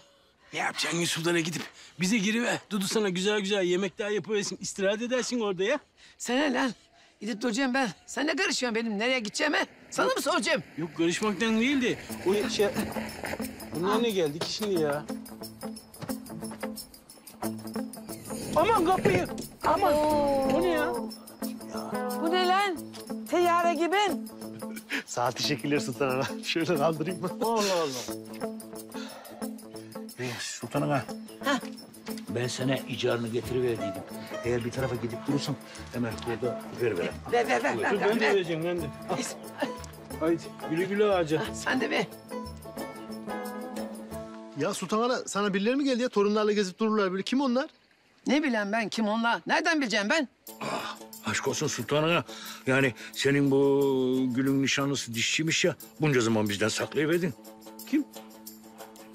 Speaker 3: Ne yapacaksın Yusuf'lara gidip? Bize giriver. Dudu sana güzel güzel yemekler yapıversin. istirahat edersin orada ya.
Speaker 4: Sen lan. Gidip duracağım ben. Sen ne karışıyorsun benim nereye gideceğime? Sana mı soracağım?
Speaker 3: Yok karışmaktan değil de o şey... Bunlar ne geldi ki şimdi ya? Aman kapıyı. Aman. O ne ya?
Speaker 4: Bu ne lan? Teyyare gibi.
Speaker 13: Sağ teşekkürler Sultan Hanım. Şöyle kaldırayım mı?
Speaker 3: Allah Allah.
Speaker 25: Ee, Sultan Hanım. Ben sana icarını getiriverdiydim. Eğer bir tarafa gidip durursan hemen burada ver ver.
Speaker 4: Ver ver ver. ver,
Speaker 3: Dur
Speaker 4: ver,
Speaker 3: ben de
Speaker 4: ver.
Speaker 3: vereceğim ben de. Al. Haydi güle güle ağaca.
Speaker 4: Sen de ver.
Speaker 13: Ya Sultan Hanım sana birileri mi geldi ya? Torunlarla gezip dururlar böyle. Kim onlar?
Speaker 4: Ne bileyim ben kim onlar? Nereden bileceğim ben?
Speaker 25: Aşk olsun sultanına. Yani senin bu gülün nişanlısı dişçiymiş ya. Bunca zaman bizden saklayıverdin.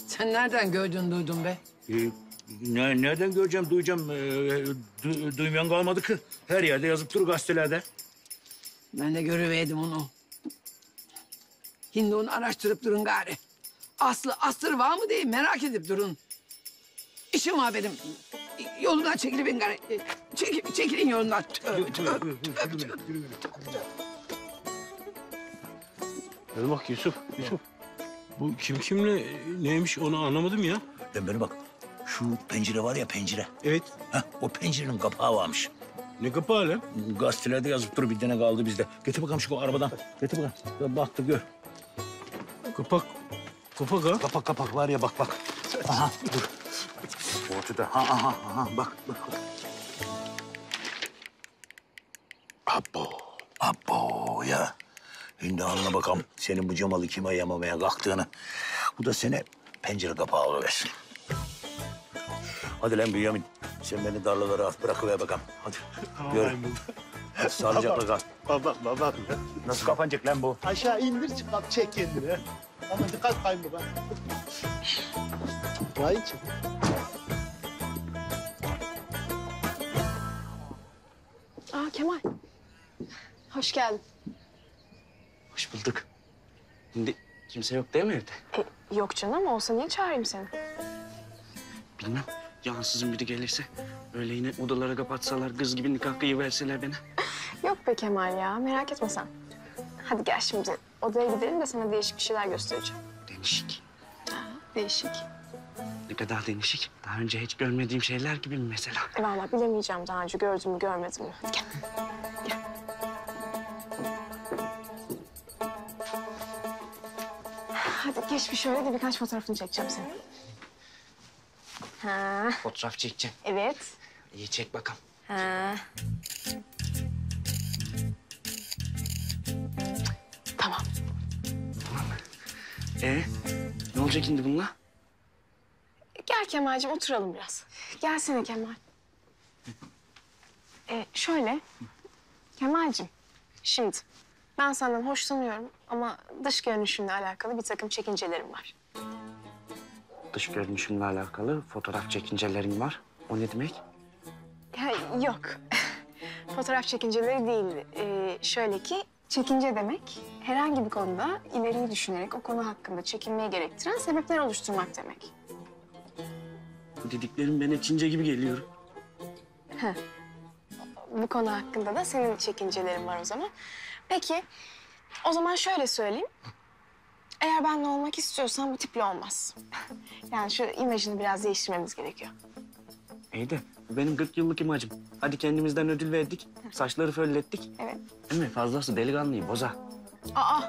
Speaker 4: Sen nereden gördün duydun be?
Speaker 25: Ee, ne, nereden göreceğim, duyacağım? Ee, du- duymayan kalmadı ki. Her yerde yazıp durur gazetelerde.
Speaker 4: Ben de görüverdim onu. Şimdi onu araştırıp durun gari. Aslı asır var mı diye merak edip durun. İşim var benim. Yolundan çekilin gari. Çekil, çekilin yolundan. Tövbe, tövbe, tövbe, tövbe.
Speaker 3: Gel bak Yusuf, Yusuf. Bu kim kimle neymiş onu anlamadım ya.
Speaker 25: Ben beni bak, şu pencere var ya pencere.
Speaker 3: Evet.
Speaker 25: Heh, o pencerenin kapağı varmış.
Speaker 3: Ne kapağı lan?
Speaker 25: Gazetelerde yazıp dur bir tane kaldı bizde. Getir bakalım şu arabadan. Getir bakalım. Baktı gör.
Speaker 3: Kapak. Kapak ha?
Speaker 25: Kapak kapak var ya bak bak. Aha dur. Ortada. Ha, aha aha bak bak. Abo. Abo ya. Şimdi anla bakalım senin bu Cemal'i kime yamamaya kalktığını. Bu da seni pencere kapağı alıversin. Hadi lan Bünyamin. Sen beni darlalara rahat bırakıver bakalım. Hadi. Yürü. Hadi sağlıcakla kal.
Speaker 13: Baba, baba.
Speaker 25: Nasıl kapanacak lan bu?
Speaker 13: Aşağı indir çıkart çek kendini. Ama dikkat kayma bak. Vay içi.
Speaker 27: Aa Kemal. Hoş geldin.
Speaker 23: Hoş bulduk. Şimdi kimse yok değil mi evde?
Speaker 27: E, yok canım olsa niye çağırayım seni?
Speaker 23: Bilmem. Yansızın biri gelirse öyle yine odalara kapatsalar kız gibi nikah kıyıverseler beni.
Speaker 27: Yok be Kemal ya merak etme sen. Hadi gel şimdi odaya gidelim de sana değişik bir şeyler göstereceğim.
Speaker 23: Değişik.
Speaker 27: Değişik.
Speaker 23: Ne kadar değişik. Daha önce hiç görmediğim şeyler gibi mi mesela?
Speaker 27: E, vallahi bilemeyeceğim daha önce gördüm mü görmedim mi. Gel. Hadi geç bir şöyle de birkaç fotoğrafını çekeceğim senin. Ha,
Speaker 23: Fotoğraf çekeceğim.
Speaker 27: evet.
Speaker 23: İyi çek bakalım.
Speaker 27: Ha. Tamam.
Speaker 23: Ee, ne olacak şimdi bununla?
Speaker 27: Gel Kemal'cim oturalım biraz. Gelsene Kemal. Ee, şöyle. Kemal'cim şimdi ben senden hoşlanıyorum ama dış görünüşünle alakalı bir takım çekincelerim var.
Speaker 23: Dış görünüşümle alakalı fotoğraf çekincelerin var. O ne demek?
Speaker 27: Ya, yok. Fotoğraf çekinceleri değil. Ee, şöyle ki çekince demek herhangi bir konuda ileriyi düşünerek o konu hakkında çekinmeyi gerektiren sebepler oluşturmak demek.
Speaker 23: Dediklerim bana Çince gibi geliyor.
Speaker 27: Heh. Bu konu hakkında da senin çekincelerin var o zaman. Peki, o zaman şöyle söyleyeyim. Eğer benimle olmak istiyorsan bu tiple olmaz. Yani şu imajını biraz değiştirmemiz gerekiyor.
Speaker 23: İyi de bu benim 40 yıllık imajım. Hadi kendimizden ödül verdik. Saçları föllettik.
Speaker 27: Evet.
Speaker 23: Değil mi? Fazlası delikanlıyı boza.
Speaker 27: Aa,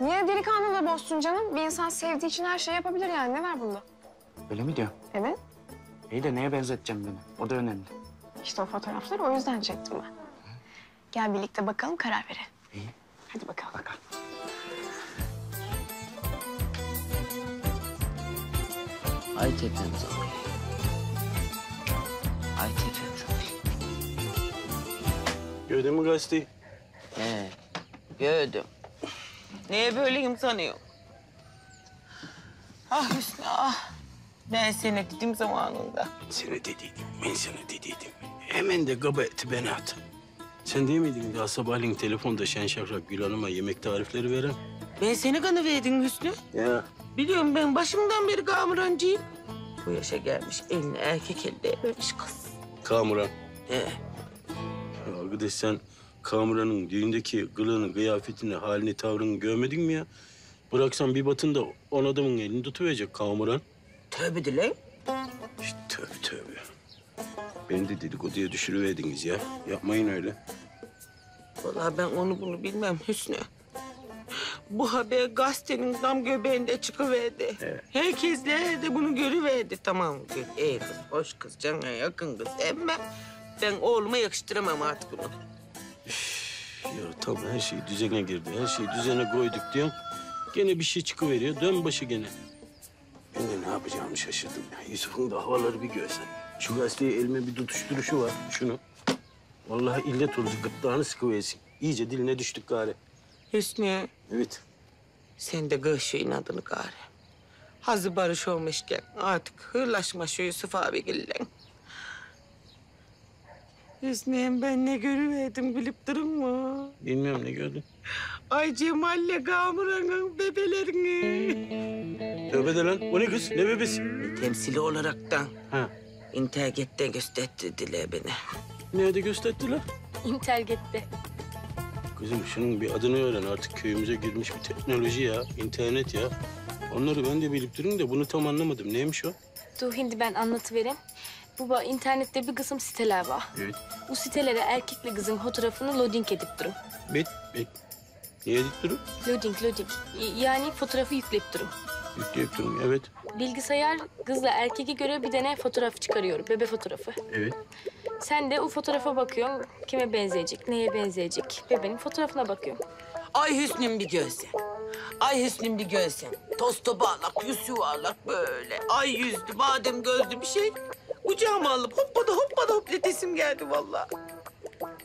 Speaker 27: niye delikanlı da bozsun canım? Bir insan sevdiği için her şeyi yapabilir yani. Ne var bunda?
Speaker 23: Öyle mi diyor?
Speaker 27: Evet.
Speaker 23: İyi de neye benzeteceğim beni? O da önemli.
Speaker 27: İşte o fotoğrafları o yüzden çektim ben. Gel birlikte bakalım, karar verelim.
Speaker 23: İyi.
Speaker 27: Hadi bakalım.
Speaker 23: Bakalım. Ay tepemize Ay tepemize
Speaker 3: Gördün mü gazeteyi?
Speaker 5: He, gördüm. Neye böyleyim sanıyor? Ah Hüsnü ah. Ben seni dedim zamanında.
Speaker 3: Seni dediydim, ben sana dediydim. Hemen de gaba eti beni at. Sen değil miydin daha sabahleyin telefonda Şen Şakrak Gül Hanım'a yemek tarifleri veren?
Speaker 5: Ben seni kanı verdin Hüsnü.
Speaker 3: Ya.
Speaker 5: Biliyorum ben başımdan beri kamurancıyım. Bu yaşa gelmiş eline erkek elde vermiş kız.
Speaker 3: Kamuran.
Speaker 5: He.
Speaker 3: Arkadaş sen Kamuran'ın düğündeki kılığını, kıyafetini, halini, tavrını görmedin mi ya? Bıraksan bir batın da on adamın elini tutuverecek Kamuran.
Speaker 5: Tövbe dileyim.
Speaker 3: İşte tövbe tövbe. Beni de dedikoduya düşürüverdiniz ya. Yapmayın öyle.
Speaker 5: Vallahi ben onu bunu bilmem Hüsnü. Bu haber gazetenin tam göbeğinde çıkıverdi.
Speaker 3: Evet.
Speaker 5: Herkesler de bunu görüverdi. Tamam Gül, iyi kız, hoş kız, cana yakın kız. Ama ben oğluma yakıştıramam artık bunu.
Speaker 3: Ya tamam her şey düzene girdi. Her şeyi düzene koyduk diyorsun. Gene bir şey çıkıveriyor. Dön başı gene. Ben de ne yapacağımı şaşırdım ya. Yusuf'un da havaları bir görsen. Şu gazeteyi elime bir tutuşturuşu var. Şunu. Vallahi illet olur. Gırtlağını sıkıversin. İyice diline düştük gari.
Speaker 5: Hüsnü,
Speaker 3: Evet.
Speaker 5: sen de gır şu inadını gari. Hazır barış olmuşken artık hırlaşma şu Yusuf abigille. Hüsnü'm ben ne görüverdim bilip durun mu?
Speaker 3: Bilmiyorum ne gördün.
Speaker 5: Ay Cemal'le Kamuran'ın bebelerini.
Speaker 3: Tövbe de lan. O ne kız? Ne bebesi?
Speaker 5: Temsili olaraktan.
Speaker 3: Ha.
Speaker 5: İnternette gösterdiler beni.
Speaker 3: Nerede gösterdiler?
Speaker 1: İnterget'te.
Speaker 3: Kızım şunun bir adını öğren. Artık köyümüze girmiş bir teknoloji ya. internet ya. Onları ben de bilip durun da bunu tam anlamadım. Neymiş o?
Speaker 1: Dur şimdi ben anlatıvereyim. Baba internette bir kısım siteler var.
Speaker 3: Evet.
Speaker 1: Bu sitelere erkekle kızın fotoğrafını loading edip durun.
Speaker 3: Bit, bit. Niye edip durun?
Speaker 1: Loading, loading. Y- Yani fotoğrafı yükleyip durun.
Speaker 3: Yükleyip durun. Evet.
Speaker 1: Bilgisayar kızla erkeki göre bir tane fotoğraf çıkarıyor. Bebe fotoğrafı.
Speaker 3: Evet.
Speaker 1: Sen de o fotoğrafa bakıyorsun. Kime benzeyecek, neye benzeyecek. Bebenin fotoğrafına bakıyorsun.
Speaker 5: Ay Hüsnüm bir görsen. Ay Hüsnüm bir görsen. Tosta bağlak, yüz yuvarlak böyle. Ay yüzlü, badem gözlü bir şey. Kucağıma alıp hoppada hoppada hopletesim geldi vallahi.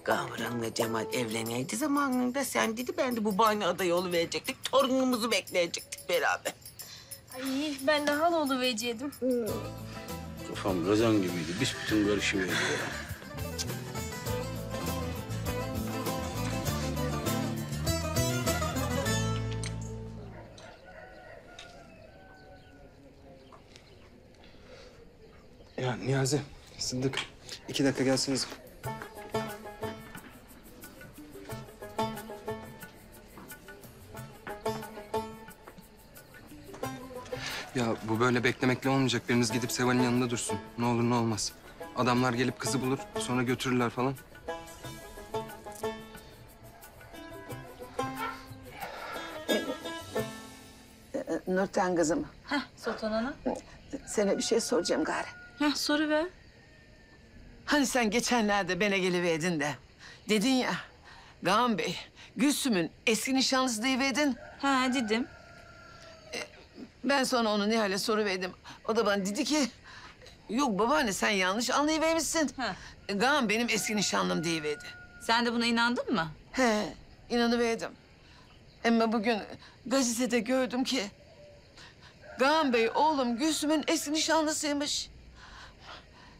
Speaker 5: Gavran'la Cemal evleneydi zamanında sen dedi ben de bu bahane adayı oluverecektik. Torunumuzu bekleyecektik beraber.
Speaker 21: Ay ben de hal oluvereceğim.
Speaker 3: Kafam razan gibiydi. Büsbütün karışıverdi ya.
Speaker 2: Ya Niyazi, Sıddık. iki dakika gelsiniz. Ya bu böyle beklemekle olmayacak. Biriniz gidip Seval'in yanında dursun. Ne olur ne olmaz. Adamlar gelip kızı bulur, sonra götürürler falan.
Speaker 4: Nurten kızım,
Speaker 21: Heh Sultan Ana.
Speaker 4: sana bir şey soracağım gari.
Speaker 21: Heh soru ver.
Speaker 4: Hani sen geçenlerde bana geliverdin de dedin ya, Kaan Bey, Gülsüm'ün eski nişanlısı deyiverdin.
Speaker 21: Ha dedim.
Speaker 4: Ben sonra onu Nihal'e soruverdim. O da bana dedi ki, yok babaanne sen yanlış anlayıvermişsin. Kaan benim eski nişanlım deyiverdi.
Speaker 21: Sen de buna inandın mı?
Speaker 4: He, inanıverdim. Ama bugün gazetede gördüm ki... ...Kaan Bey oğlum Gülsüm'ün eski nişanlısıymış.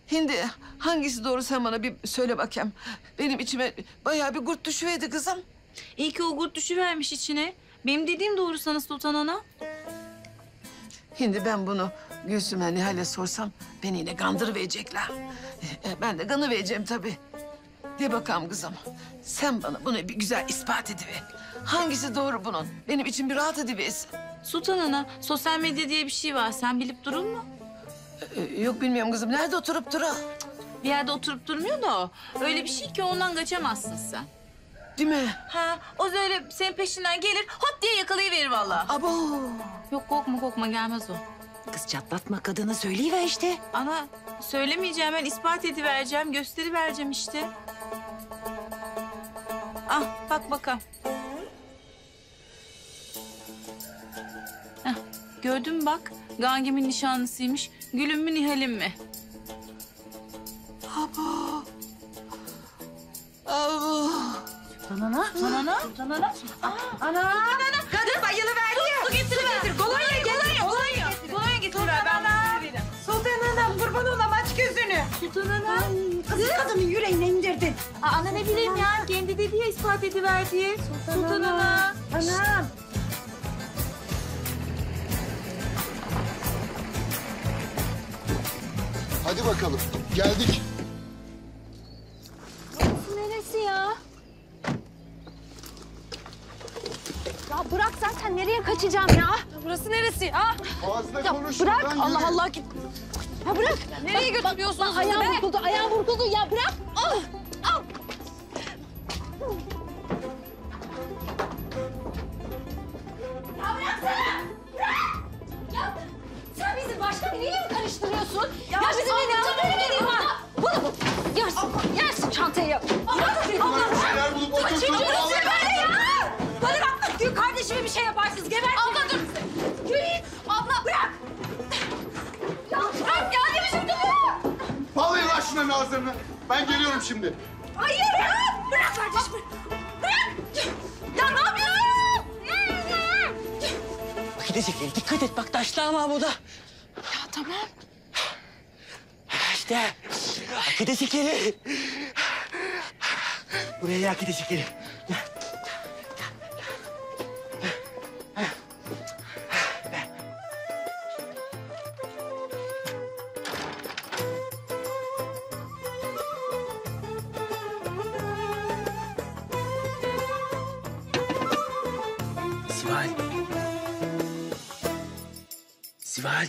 Speaker 4: Şimdi hangisi doğru sen bana bir söyle bakayım. Benim içime bayağı bir gurt düşüverdi kızım.
Speaker 21: İyi ki o gurt düşüvermiş içine. Benim dediğim doğru sana Sultan Ana.
Speaker 4: Şimdi ben bunu Gülsüm'e Nihal'e sorsam beni yine kandırıverecekler. E, Ben de kanıvereceğim tabii. De bakalım kızım. Sen bana bunu bir güzel ispat ediver. Hangisi doğru bunun? Benim için bir rahat ediversin.
Speaker 21: Sultan Ana, sosyal medya diye bir şey var. Sen bilip durur mu?
Speaker 4: Ee, Yok bilmiyorum kızım. Nerede oturup duru?
Speaker 21: Bir yerde oturup durmuyor da o. Öyle bir şey ki ondan kaçamazsın sen.
Speaker 4: Değil mi?
Speaker 21: Ha, o da öyle senin peşinden gelir, hop diye yakalayıverir vallahi.
Speaker 4: Abo.
Speaker 21: Yok korkma korkma gelmez o.
Speaker 16: Kız çatlatma kadını söyleyiver işte.
Speaker 21: Ana söylemeyeceğim ben ispat edivereceğim, gösterivereceğim işte. Ah bak bakalım. Heh, gördün mü bak? Gangim'in nişanlısıymış. Gülüm mü Nihal'im mi?
Speaker 4: Abo. Abo.
Speaker 21: Tanana. Tanana. Tanana. Ana. Ana.
Speaker 16: Kadın bayılıverdi ya.
Speaker 21: Su getiriver.
Speaker 16: Getir, kolonya getir,
Speaker 21: Kolonya. Kolonya getiriver. Ben bunu veririm.
Speaker 16: Sultan Hanım kurban olam aç gözünü.
Speaker 21: Sultan Ana.
Speaker 16: Kız kadının yüreğine indirdin.
Speaker 21: Aa, ana ne bileyim ya. Kendi dedi ya ispat ediver diye. Sultan Ana.
Speaker 16: Anam.
Speaker 14: Hadi bakalım. Geldik.
Speaker 22: Neresi ya? Ya bırak zaten nereye kaçacağım ya? Burası neresi ya?
Speaker 14: Fazla
Speaker 22: ya
Speaker 14: konuşma
Speaker 22: bırak
Speaker 14: lan,
Speaker 22: Allah
Speaker 14: yürü.
Speaker 22: Allah git. Ya bırak. Nereye götürüyorsunuz? Ayağım
Speaker 16: be?
Speaker 22: vurkuldu, ayağım vurkuldu. Ya bırak. Ah, ah. Ya bıraksana. Bırak. Ya sen bizi başka biriyle mi karıştırıyorsun? Ya, bizim evimizde böyle biri var. Bunu bu. Yersin, yersin çantayı. Bırak. Allah.
Speaker 14: Bir şeyler bulup oturtup
Speaker 22: kardeşime bir şey yaparsınız. Geber. Abla dur. Gül. Abla bırak. Ya bırak ya ne biçim bu?
Speaker 14: Bağlayın lan şunların ağızlarını. Ben geliyorum şimdi.
Speaker 22: Hayır ya. Bırak kardeşim. Bırak. Ya ne yapıyorsun?
Speaker 30: Gidecek dikkat et bak taşlama bu da.
Speaker 22: Ya tamam.
Speaker 30: İşte gidecek yeri. Buraya ya gidecek yeri. Sival. Sival.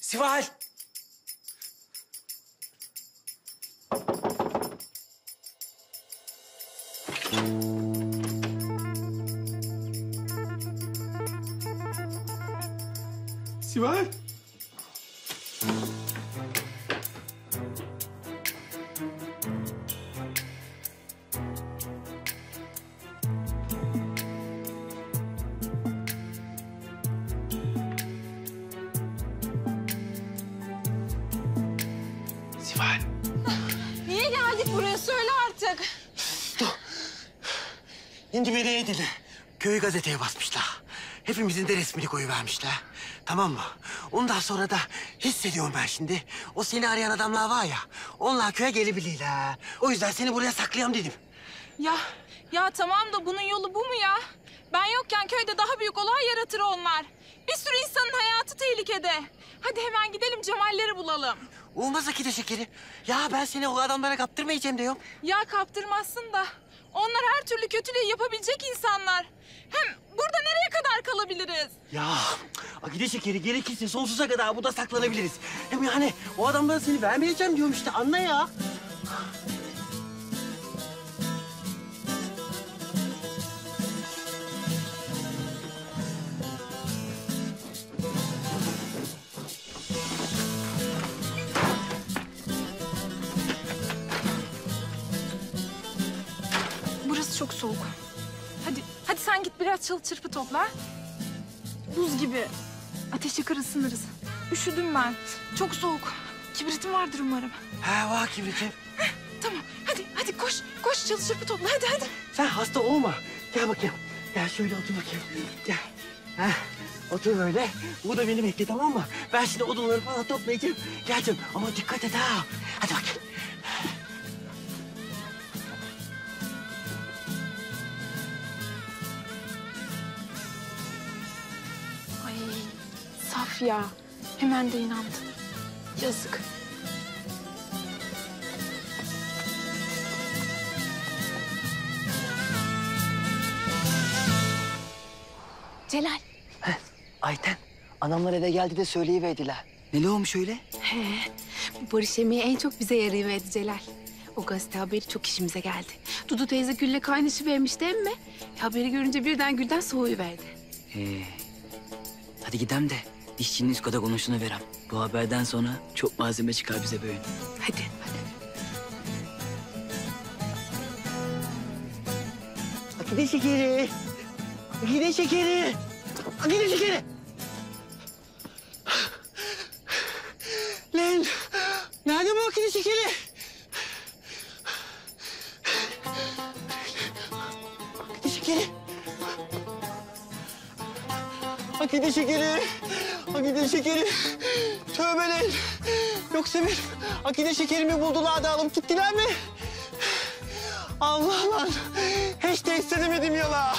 Speaker 30: Sival. Sival. Gazeteye basmışlar. Hepimizin de resmini koyuvermişler. Tamam mı? Ondan sonra da hissediyorum ben şimdi. O seni arayan adamlar var ya, onlar köye gelebilirler. O yüzden seni buraya saklayayım dedim.
Speaker 31: Ya, ya tamam da bunun yolu bu mu ya? Ben yokken köyde daha büyük olay yaratır onlar. Bir sürü insanın hayatı tehlikede. Hadi hemen gidelim Cemalleri bulalım.
Speaker 30: Olmaz Akide şekeri. Ya ben seni o adamlara kaptırmayacağım diyorum.
Speaker 31: Ya kaptırmazsın da. Onlar her türlü kötülüğü yapabilecek insanlar. Hem burada nereye kadar kalabiliriz?
Speaker 30: Ya Akide şekeri gerekirse sonsuza kadar burada saklanabiliriz. Hem yani o adamlara seni vermeyeceğim diyorum işte anla ya.
Speaker 31: Çok soğuk. Hadi, hadi sen git biraz çalı çırpı topla. Buz gibi. Ateş yakar ısınırız. Üşüdüm ben. Çok soğuk. Kibritim vardır umarım.
Speaker 30: He var kibritim.
Speaker 31: Tamam, hadi, hadi koş. Koş çalı çırpı topla, hadi hadi.
Speaker 30: Sen hasta olma. Gel bakayım. Gel şöyle otur bakayım. Gel. Heh, otur böyle. Bu da beni bekle tamam mı? Ben şimdi odunları falan toplayacağım. Geleceğim ama dikkat et ha. Hadi bakayım.
Speaker 31: Saf ya. Hemen de inandı. Yazık.
Speaker 32: Celal.
Speaker 16: Ayten, anamlar eve geldi de söyleyiverdiler. Ne olmuş öyle?
Speaker 22: He, bu barış yemeği en çok bize yarayıverdi Celal. O gazete haberi çok işimize geldi. Dudu teyze Gül'le kaynaşı vermişti emme. Haberi görünce birden Gül'den soğuyuverdi.
Speaker 16: Ee, hadi gidelim de dişçinin üst kata konuşunu verem. Bu haberden sonra çok malzeme çıkar bize böyle.
Speaker 22: Hadi.
Speaker 30: Akide şekeri. Akide şekeri. Akide şekeri. Lan nerede bu akide şekeri? Akide şekeri. Akide şekeri. Akide şekeri. Tövbe lan. Yoksa bir akide şekerimi buldular da alıp gittiler mi? Allah lan. Hiç de istemedim ya lan.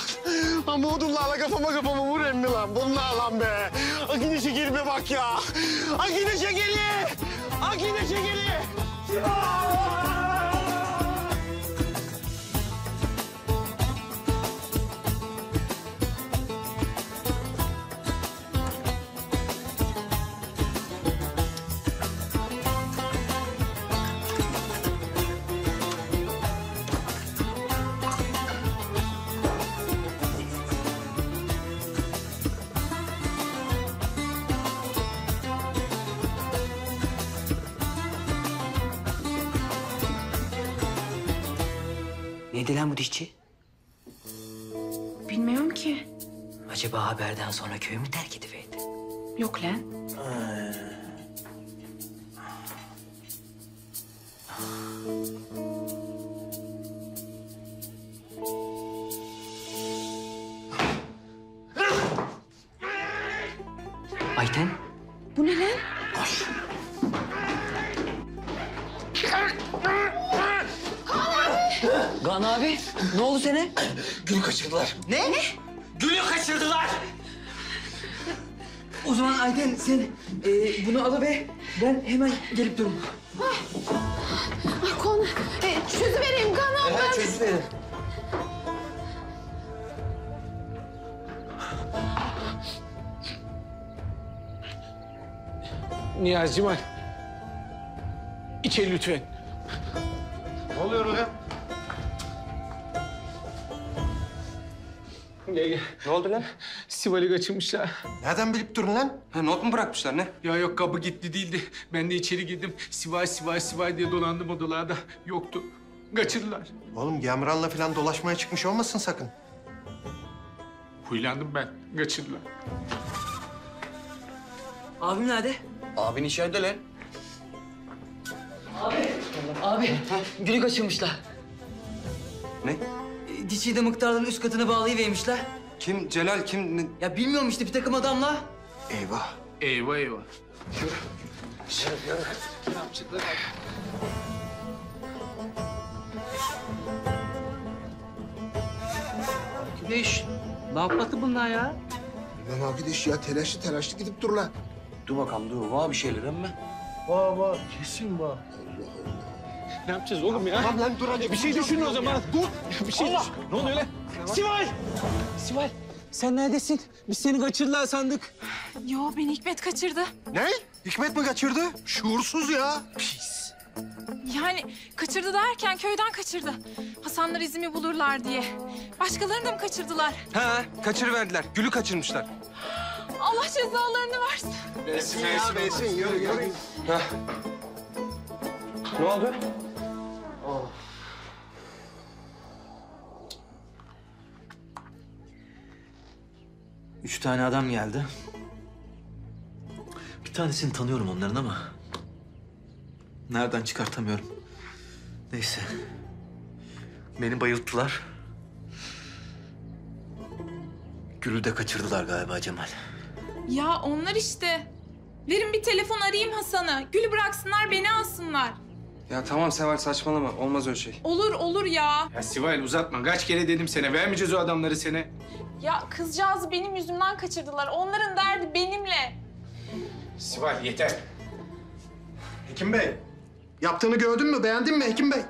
Speaker 30: Ama odunlarla kafama kafama vur emmi lan. Bunlar lan be. Akide şekerime bak ya. Akide şekeri. Akide şekeri.
Speaker 16: Neydi haberden sonra köyü mü terk ediverdi?
Speaker 22: Yok lan.
Speaker 16: Ayten, sen e, bunu alıver. Ben hemen gelip durum.
Speaker 22: Ay konu. E, çözüvereyim kanal ben.
Speaker 16: çözüverin.
Speaker 9: Niyazi Cemal. İçeri lütfen.
Speaker 11: Ne oluyor lan?
Speaker 9: Gel gel.
Speaker 2: Ne oldu lan?
Speaker 9: Sivali kaçırmışlar.
Speaker 11: Nereden bilip durun lan?
Speaker 2: Ha, not mu bırakmışlar ne?
Speaker 9: Ya yok kapı gitti değildi. Ben de içeri girdim. Sivay Sivay Sivay diye dolandım odalarda. Yoktu. Kaçırdılar.
Speaker 11: Oğlum Gemran'la falan dolaşmaya çıkmış olmasın sakın.
Speaker 9: Huylandım ben. Kaçırdılar.
Speaker 16: Abim nerede?
Speaker 33: Abin içeride lan.
Speaker 16: Abi, gülü kaçırmışlar.
Speaker 2: Ne?
Speaker 16: Dişiyi de mıktarların üst katına bağlayıvermişler.
Speaker 2: Kim? Celal kim? Ne-
Speaker 16: Ya bilmiyorum işte bir takım adamla.
Speaker 11: Eyvah.
Speaker 9: Eyvah eyvah.
Speaker 34: Güneş, ne yapmadı bunlar ya?
Speaker 14: Bilmem arkadaş ya telaşlı telaşlı gidip durlar.
Speaker 23: Dur bakalım dur. Var bir şeyler ama.
Speaker 18: Var var kesin var.
Speaker 9: Ne yapacağız oğlum ya?
Speaker 18: Tamam lan dur hadi.
Speaker 9: Bir şey düşünün o zaman.
Speaker 18: Dur.
Speaker 9: Bir şey
Speaker 18: Allah!
Speaker 9: Ne oluyor lan?
Speaker 18: Sivay! Sivay sen neredesin? Biz seni kaçırdılar sandık.
Speaker 31: Yo beni Hikmet kaçırdı.
Speaker 11: Ne? Hikmet mi kaçırdı? Şuursuz ya.
Speaker 31: Yani kaçırdı derken köyden kaçırdı. Hasanlar izimi bulurlar diye. Başkalarını da mı kaçırdılar?
Speaker 2: Ha, kaçırıverdiler. Gül'ü kaçırmışlar.
Speaker 31: Allah cezalarını versin.
Speaker 11: Versin ya versin. Yürü yürü.
Speaker 2: Ha. Ne oldu?
Speaker 12: Üç tane adam geldi. Bir tanesini tanıyorum onların ama... Nereden çıkartamıyorum. Neyse. Beni bayılttılar. Gül'ü de kaçırdılar galiba Cemal.
Speaker 31: Ya onlar işte. Verin bir telefon arayayım Hasan'ı. Gül'ü bıraksınlar beni alsınlar.
Speaker 2: Ya tamam Seval saçmalama. Olmaz öyle şey.
Speaker 31: Olur olur ya.
Speaker 9: Ya Sivayl uzatma. Kaç kere dedim sana. Vermeyeceğiz o adamları sana.
Speaker 31: Ya kızcağızı benim yüzümden kaçırdılar. Onların derdi benimle.
Speaker 9: Sivayl yeter.
Speaker 11: Hekim Bey. Yaptığını gördün mü? Beğendin mi Hekim Bey?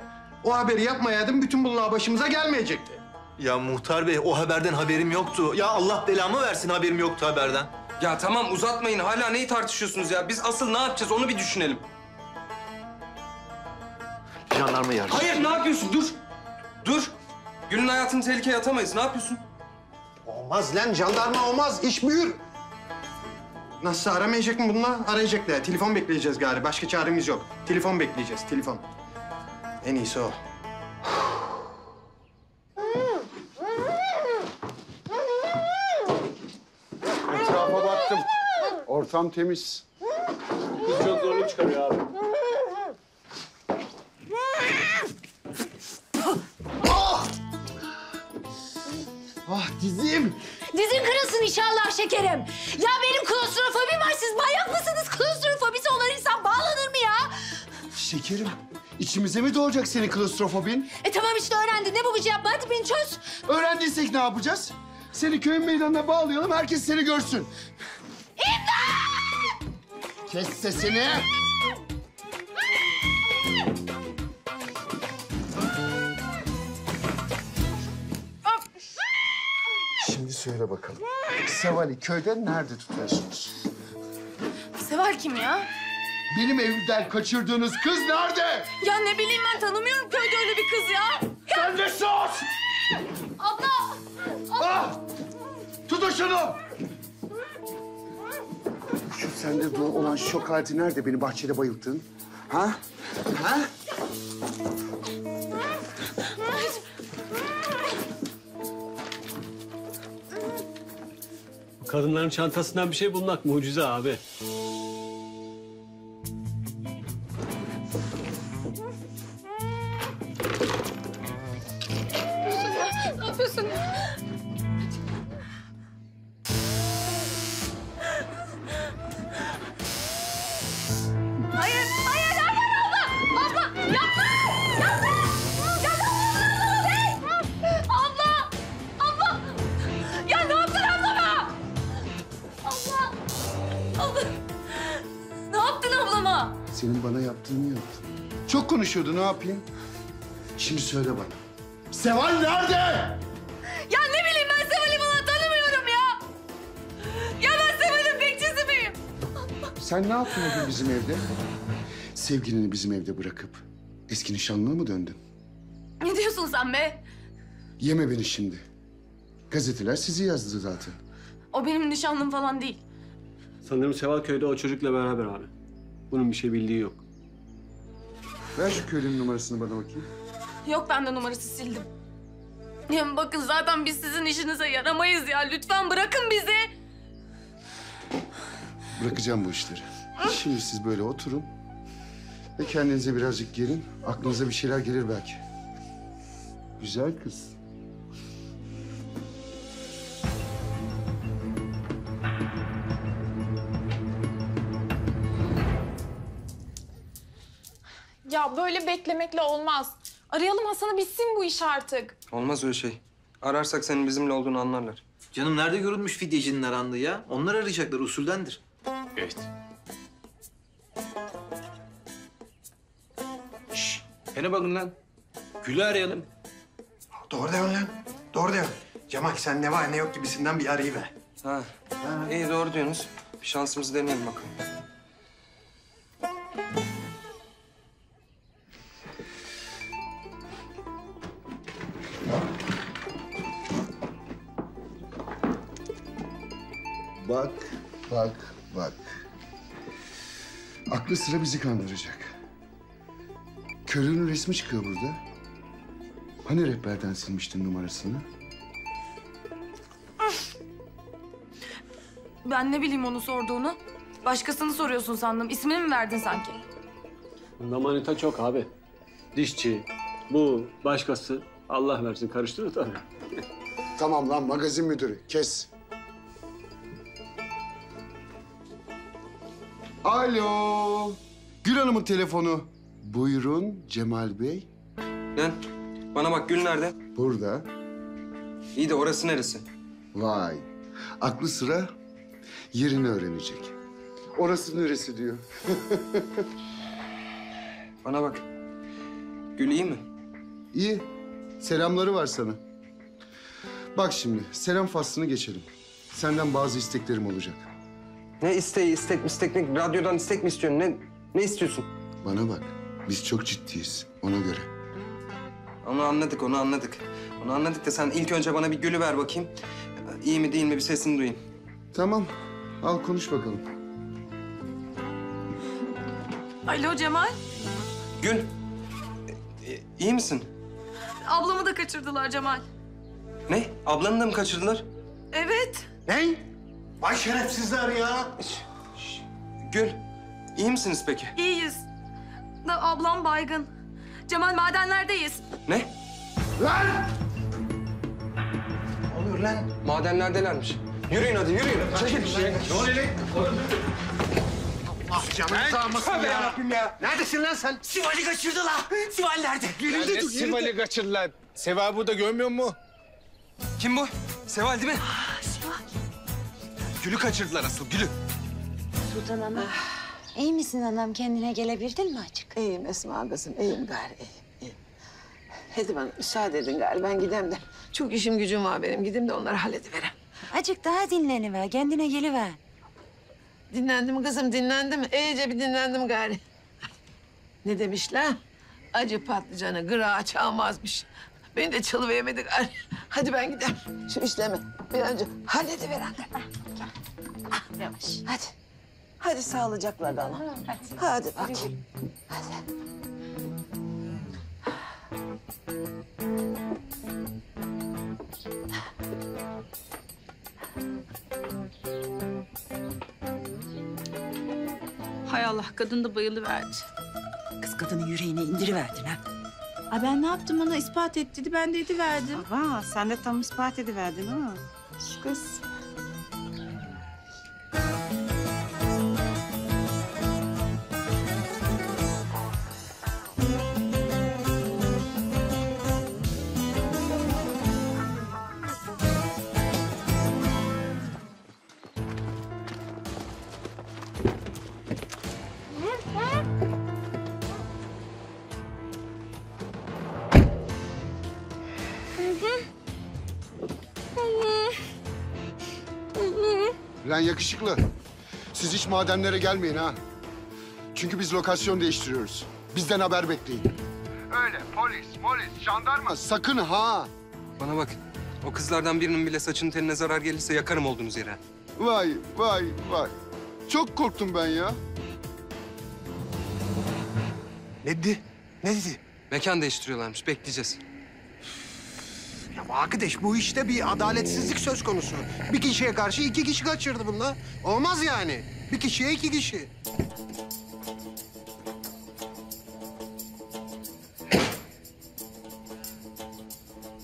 Speaker 11: O haberi yapmayaydın bütün bunlar başımıza gelmeyecekti.
Speaker 12: Ya muhtar bey o haberden haberim yoktu. Ya Allah belamı versin haberim yoktu haberden.
Speaker 2: Ya tamam uzatmayın. Hala neyi tartışıyorsunuz ya? Biz asıl ne yapacağız onu bir düşünelim.
Speaker 12: Jandarma yardım.
Speaker 2: Hayır ne yapıyorsun? Dur. Dur. Gül'ün hayatını tehlikeye atamayız. Ne yapıyorsun?
Speaker 11: Olmaz lan jandarma olmaz. İş büyür. Nasıl aramayacak mı bunlar? Arayacaklar. Telefon bekleyeceğiz gari. Başka çaremiz yok. Telefon bekleyeceğiz. Telefon. En iyisi o.
Speaker 35: Etrafa baktım. Ortam temiz.
Speaker 9: Kız çok zorluk çıkarıyor abi.
Speaker 18: Ah dizim.
Speaker 1: Dizin kırılsın inşallah şekerim. Ya benim klostrofobim var. Siz manyak mısınız? Klostrofobisi olan insan bağlanır mı ya?
Speaker 14: Şekerim içimize mi doğacak senin klostrofobin?
Speaker 1: E tamam işte öğrendin. Ne bu gıcı yapma? Hadi beni çöz.
Speaker 14: Öğrendiysek ne yapacağız? Seni köyün meydanına bağlayalım herkes seni görsün.
Speaker 1: İmdat!
Speaker 14: Kes sesini. Söyle bakalım. Seval'i köyde nerede tutuyorsunuz?
Speaker 31: Seval kim ya?
Speaker 14: Benim evden kaçırdığınız kız nerede?
Speaker 31: Ya ne bileyim ben tanımıyorum köyde öyle bir kız ya.
Speaker 14: Sen de sus!
Speaker 1: Abla!
Speaker 14: Ah! Tutun şunu! Şu sende olan şok aleti nerede beni bahçede bayılttın? Ha? Ha?
Speaker 18: Kadınların çantasından bir şey bulmak mucize abi.
Speaker 14: Senin bana yaptığını yaptım. Çok konuşuyordu ne yapayım? Şimdi söyle bana. Seval nerede?
Speaker 1: Ya ne bileyim ben Seval'i falan tanımıyorum ya! Ya ben Seval'in bekçisi miyim?
Speaker 14: Sen ne yaptın o gün bizim evde? Sevgilini bizim evde bırakıp eski nişanlına mı döndün?
Speaker 1: Ne diyorsun sen be?
Speaker 14: Yeme beni şimdi. Gazeteler sizi yazdı zaten.
Speaker 1: O benim nişanlım falan değil.
Speaker 18: Sanırım Seval köyde o çocukla beraber abi. Bunun bir şey bildiği yok.
Speaker 14: Ver şu köylünün numarasını bana bakayım.
Speaker 1: Yok ben de numarası sildim. Ya bakın zaten biz sizin işinize yaramayız ya. Lütfen bırakın bizi.
Speaker 14: Bırakacağım bu işleri. Şimdi siz böyle oturun. Ve kendinize birazcık gelin. Aklınıza bir şeyler gelir belki. Güzel kız.
Speaker 31: Ya böyle beklemekle olmaz. Arayalım Hasan'ı bitsin bu iş artık.
Speaker 2: Olmaz öyle şey. Ararsak senin bizimle olduğunu anlarlar.
Speaker 12: Canım nerede görülmüş fidyecinin arandığı ya? Onlar arayacaklar usuldendir.
Speaker 3: Evet. Şşş. Bana bakın lan. Gül'ü arayalım.
Speaker 11: Doğru diyorsun lan. Doğru diyorsun. Cemal sen ne var ne yok gibisinden bir arayıver.
Speaker 2: Ha. İyi doğru diyorsunuz. Bir şansımızı deneyelim bakalım.
Speaker 14: Bak, bak, bak. Aklı sıra bizi kandıracak. Körüğün resmi çıkıyor burada. Hani rehberden silmiştin numarasını?
Speaker 1: Ben ne bileyim onu sorduğunu. Başkasını soruyorsun sandım. İsmini mi verdin sanki?
Speaker 3: Bunda manita çok abi. Dişçi, bu, başkası. Allah versin karıştırır tabii.
Speaker 14: Tamam lan magazin müdürü, kes. Alo. Gül Hanım'ın telefonu. Buyurun Cemal Bey.
Speaker 2: Lan bana bak Gül nerede?
Speaker 14: Burada.
Speaker 2: İyi de orası neresi?
Speaker 14: Vay. Aklı sıra yerini öğrenecek. Orası neresi diyor.
Speaker 2: Bana bak. Gül iyi mi?
Speaker 14: İyi. Selamları var sana. Bak şimdi selam faslını geçelim. Senden bazı isteklerim olacak.
Speaker 2: Ne isteği, istek, istek ne? Radyodan istek mi istiyorsun? Ne, ne istiyorsun?
Speaker 14: Bana bak. Biz çok ciddiyiz ona göre.
Speaker 2: Onu anladık, onu anladık. Onu anladık da sen ilk önce bana bir Gül'ü ver bakayım. İyi mi değil mi bir sesini duyayım.
Speaker 14: Tamam. Al konuş bakalım.
Speaker 1: Alo Cemal.
Speaker 2: Gül. e, e, iyi misin?
Speaker 1: Ablamı da kaçırdılar Cemal.
Speaker 2: Ne? Ablanı da mı kaçırdılar?
Speaker 1: Evet.
Speaker 11: Ne? Vay şerefsizler ya.
Speaker 2: Gül. iyi misiniz peki?
Speaker 1: İyiyiz. Da ablam baygın. Cemal madenlerdeyiz.
Speaker 2: Ne?
Speaker 11: Lan!
Speaker 2: Ne oluyor lan? Madenlerdelermiş. Yürüyün hadi yürüyün. Çekil.
Speaker 11: Ne oluyor lan? Allah canını sağmasın ya.
Speaker 2: yarabbim ya.
Speaker 11: Neredesin lan sen?
Speaker 30: Sival'i kaçırdılar. Sival nerede?
Speaker 11: Yerinde dur, yerinde.
Speaker 13: kaçır lan. Seva burada görmüyor mu?
Speaker 2: Kim bu? Seval değil mi?
Speaker 11: Gül'ü kaçırdılar asıl Gül'ü.
Speaker 36: Sultan Hanım. İyi misin anam? Kendine gelebildin mi açık?
Speaker 4: İyiyim Esma kızım, iyiyim gari, iyiyim, iyiyim. Hadi bana müsaade edin gari, ben gideyim de. Çok işim gücüm var benim, gideyim de onları hallediverem.
Speaker 36: Acık daha dinleniver, kendine geliver.
Speaker 4: Dinlendim kızım, dinlendim. İyice bir dinlendim gari. Ne demişler? Acı patlıcanı gırağa çalmazmış. Beni de çalıveremedi gari. Hadi ben giderim. Şu işlemi bir önce hallediverem. Yavaş. Hadi. Hadi sağlıcakla kal. Hadi. Hadi bakayım. Hadi.
Speaker 26: Hay Allah kadın da bayılıverdi.
Speaker 36: Kız kadının yüreğine indiriverdin ha.
Speaker 26: Ay ben ne yaptım ona ispat et dedi ben de ediverdim.
Speaker 37: Aa, sen de tam ispat ediverdin ha.
Speaker 26: Kız.
Speaker 14: Yakışıklı. Siz hiç madenlere gelmeyin ha. Çünkü biz lokasyon değiştiriyoruz. Bizden haber bekleyin. Öyle polis, polis, jandarma sakın ha.
Speaker 2: Bana bak. O kızlardan birinin bile saçının teline zarar gelirse yakarım olduğunuz yere.
Speaker 14: Vay vay vay. Çok korktum ben ya.
Speaker 11: Ne dedi? Ne dedi?
Speaker 2: Mekan değiştiriyorlarmış. Bekleyeceğiz.
Speaker 11: Arkadaş bu işte bir adaletsizlik söz konusu. Bir kişiye karşı iki kişi kaçırdı bunlar. Olmaz yani. Bir kişiye iki kişi.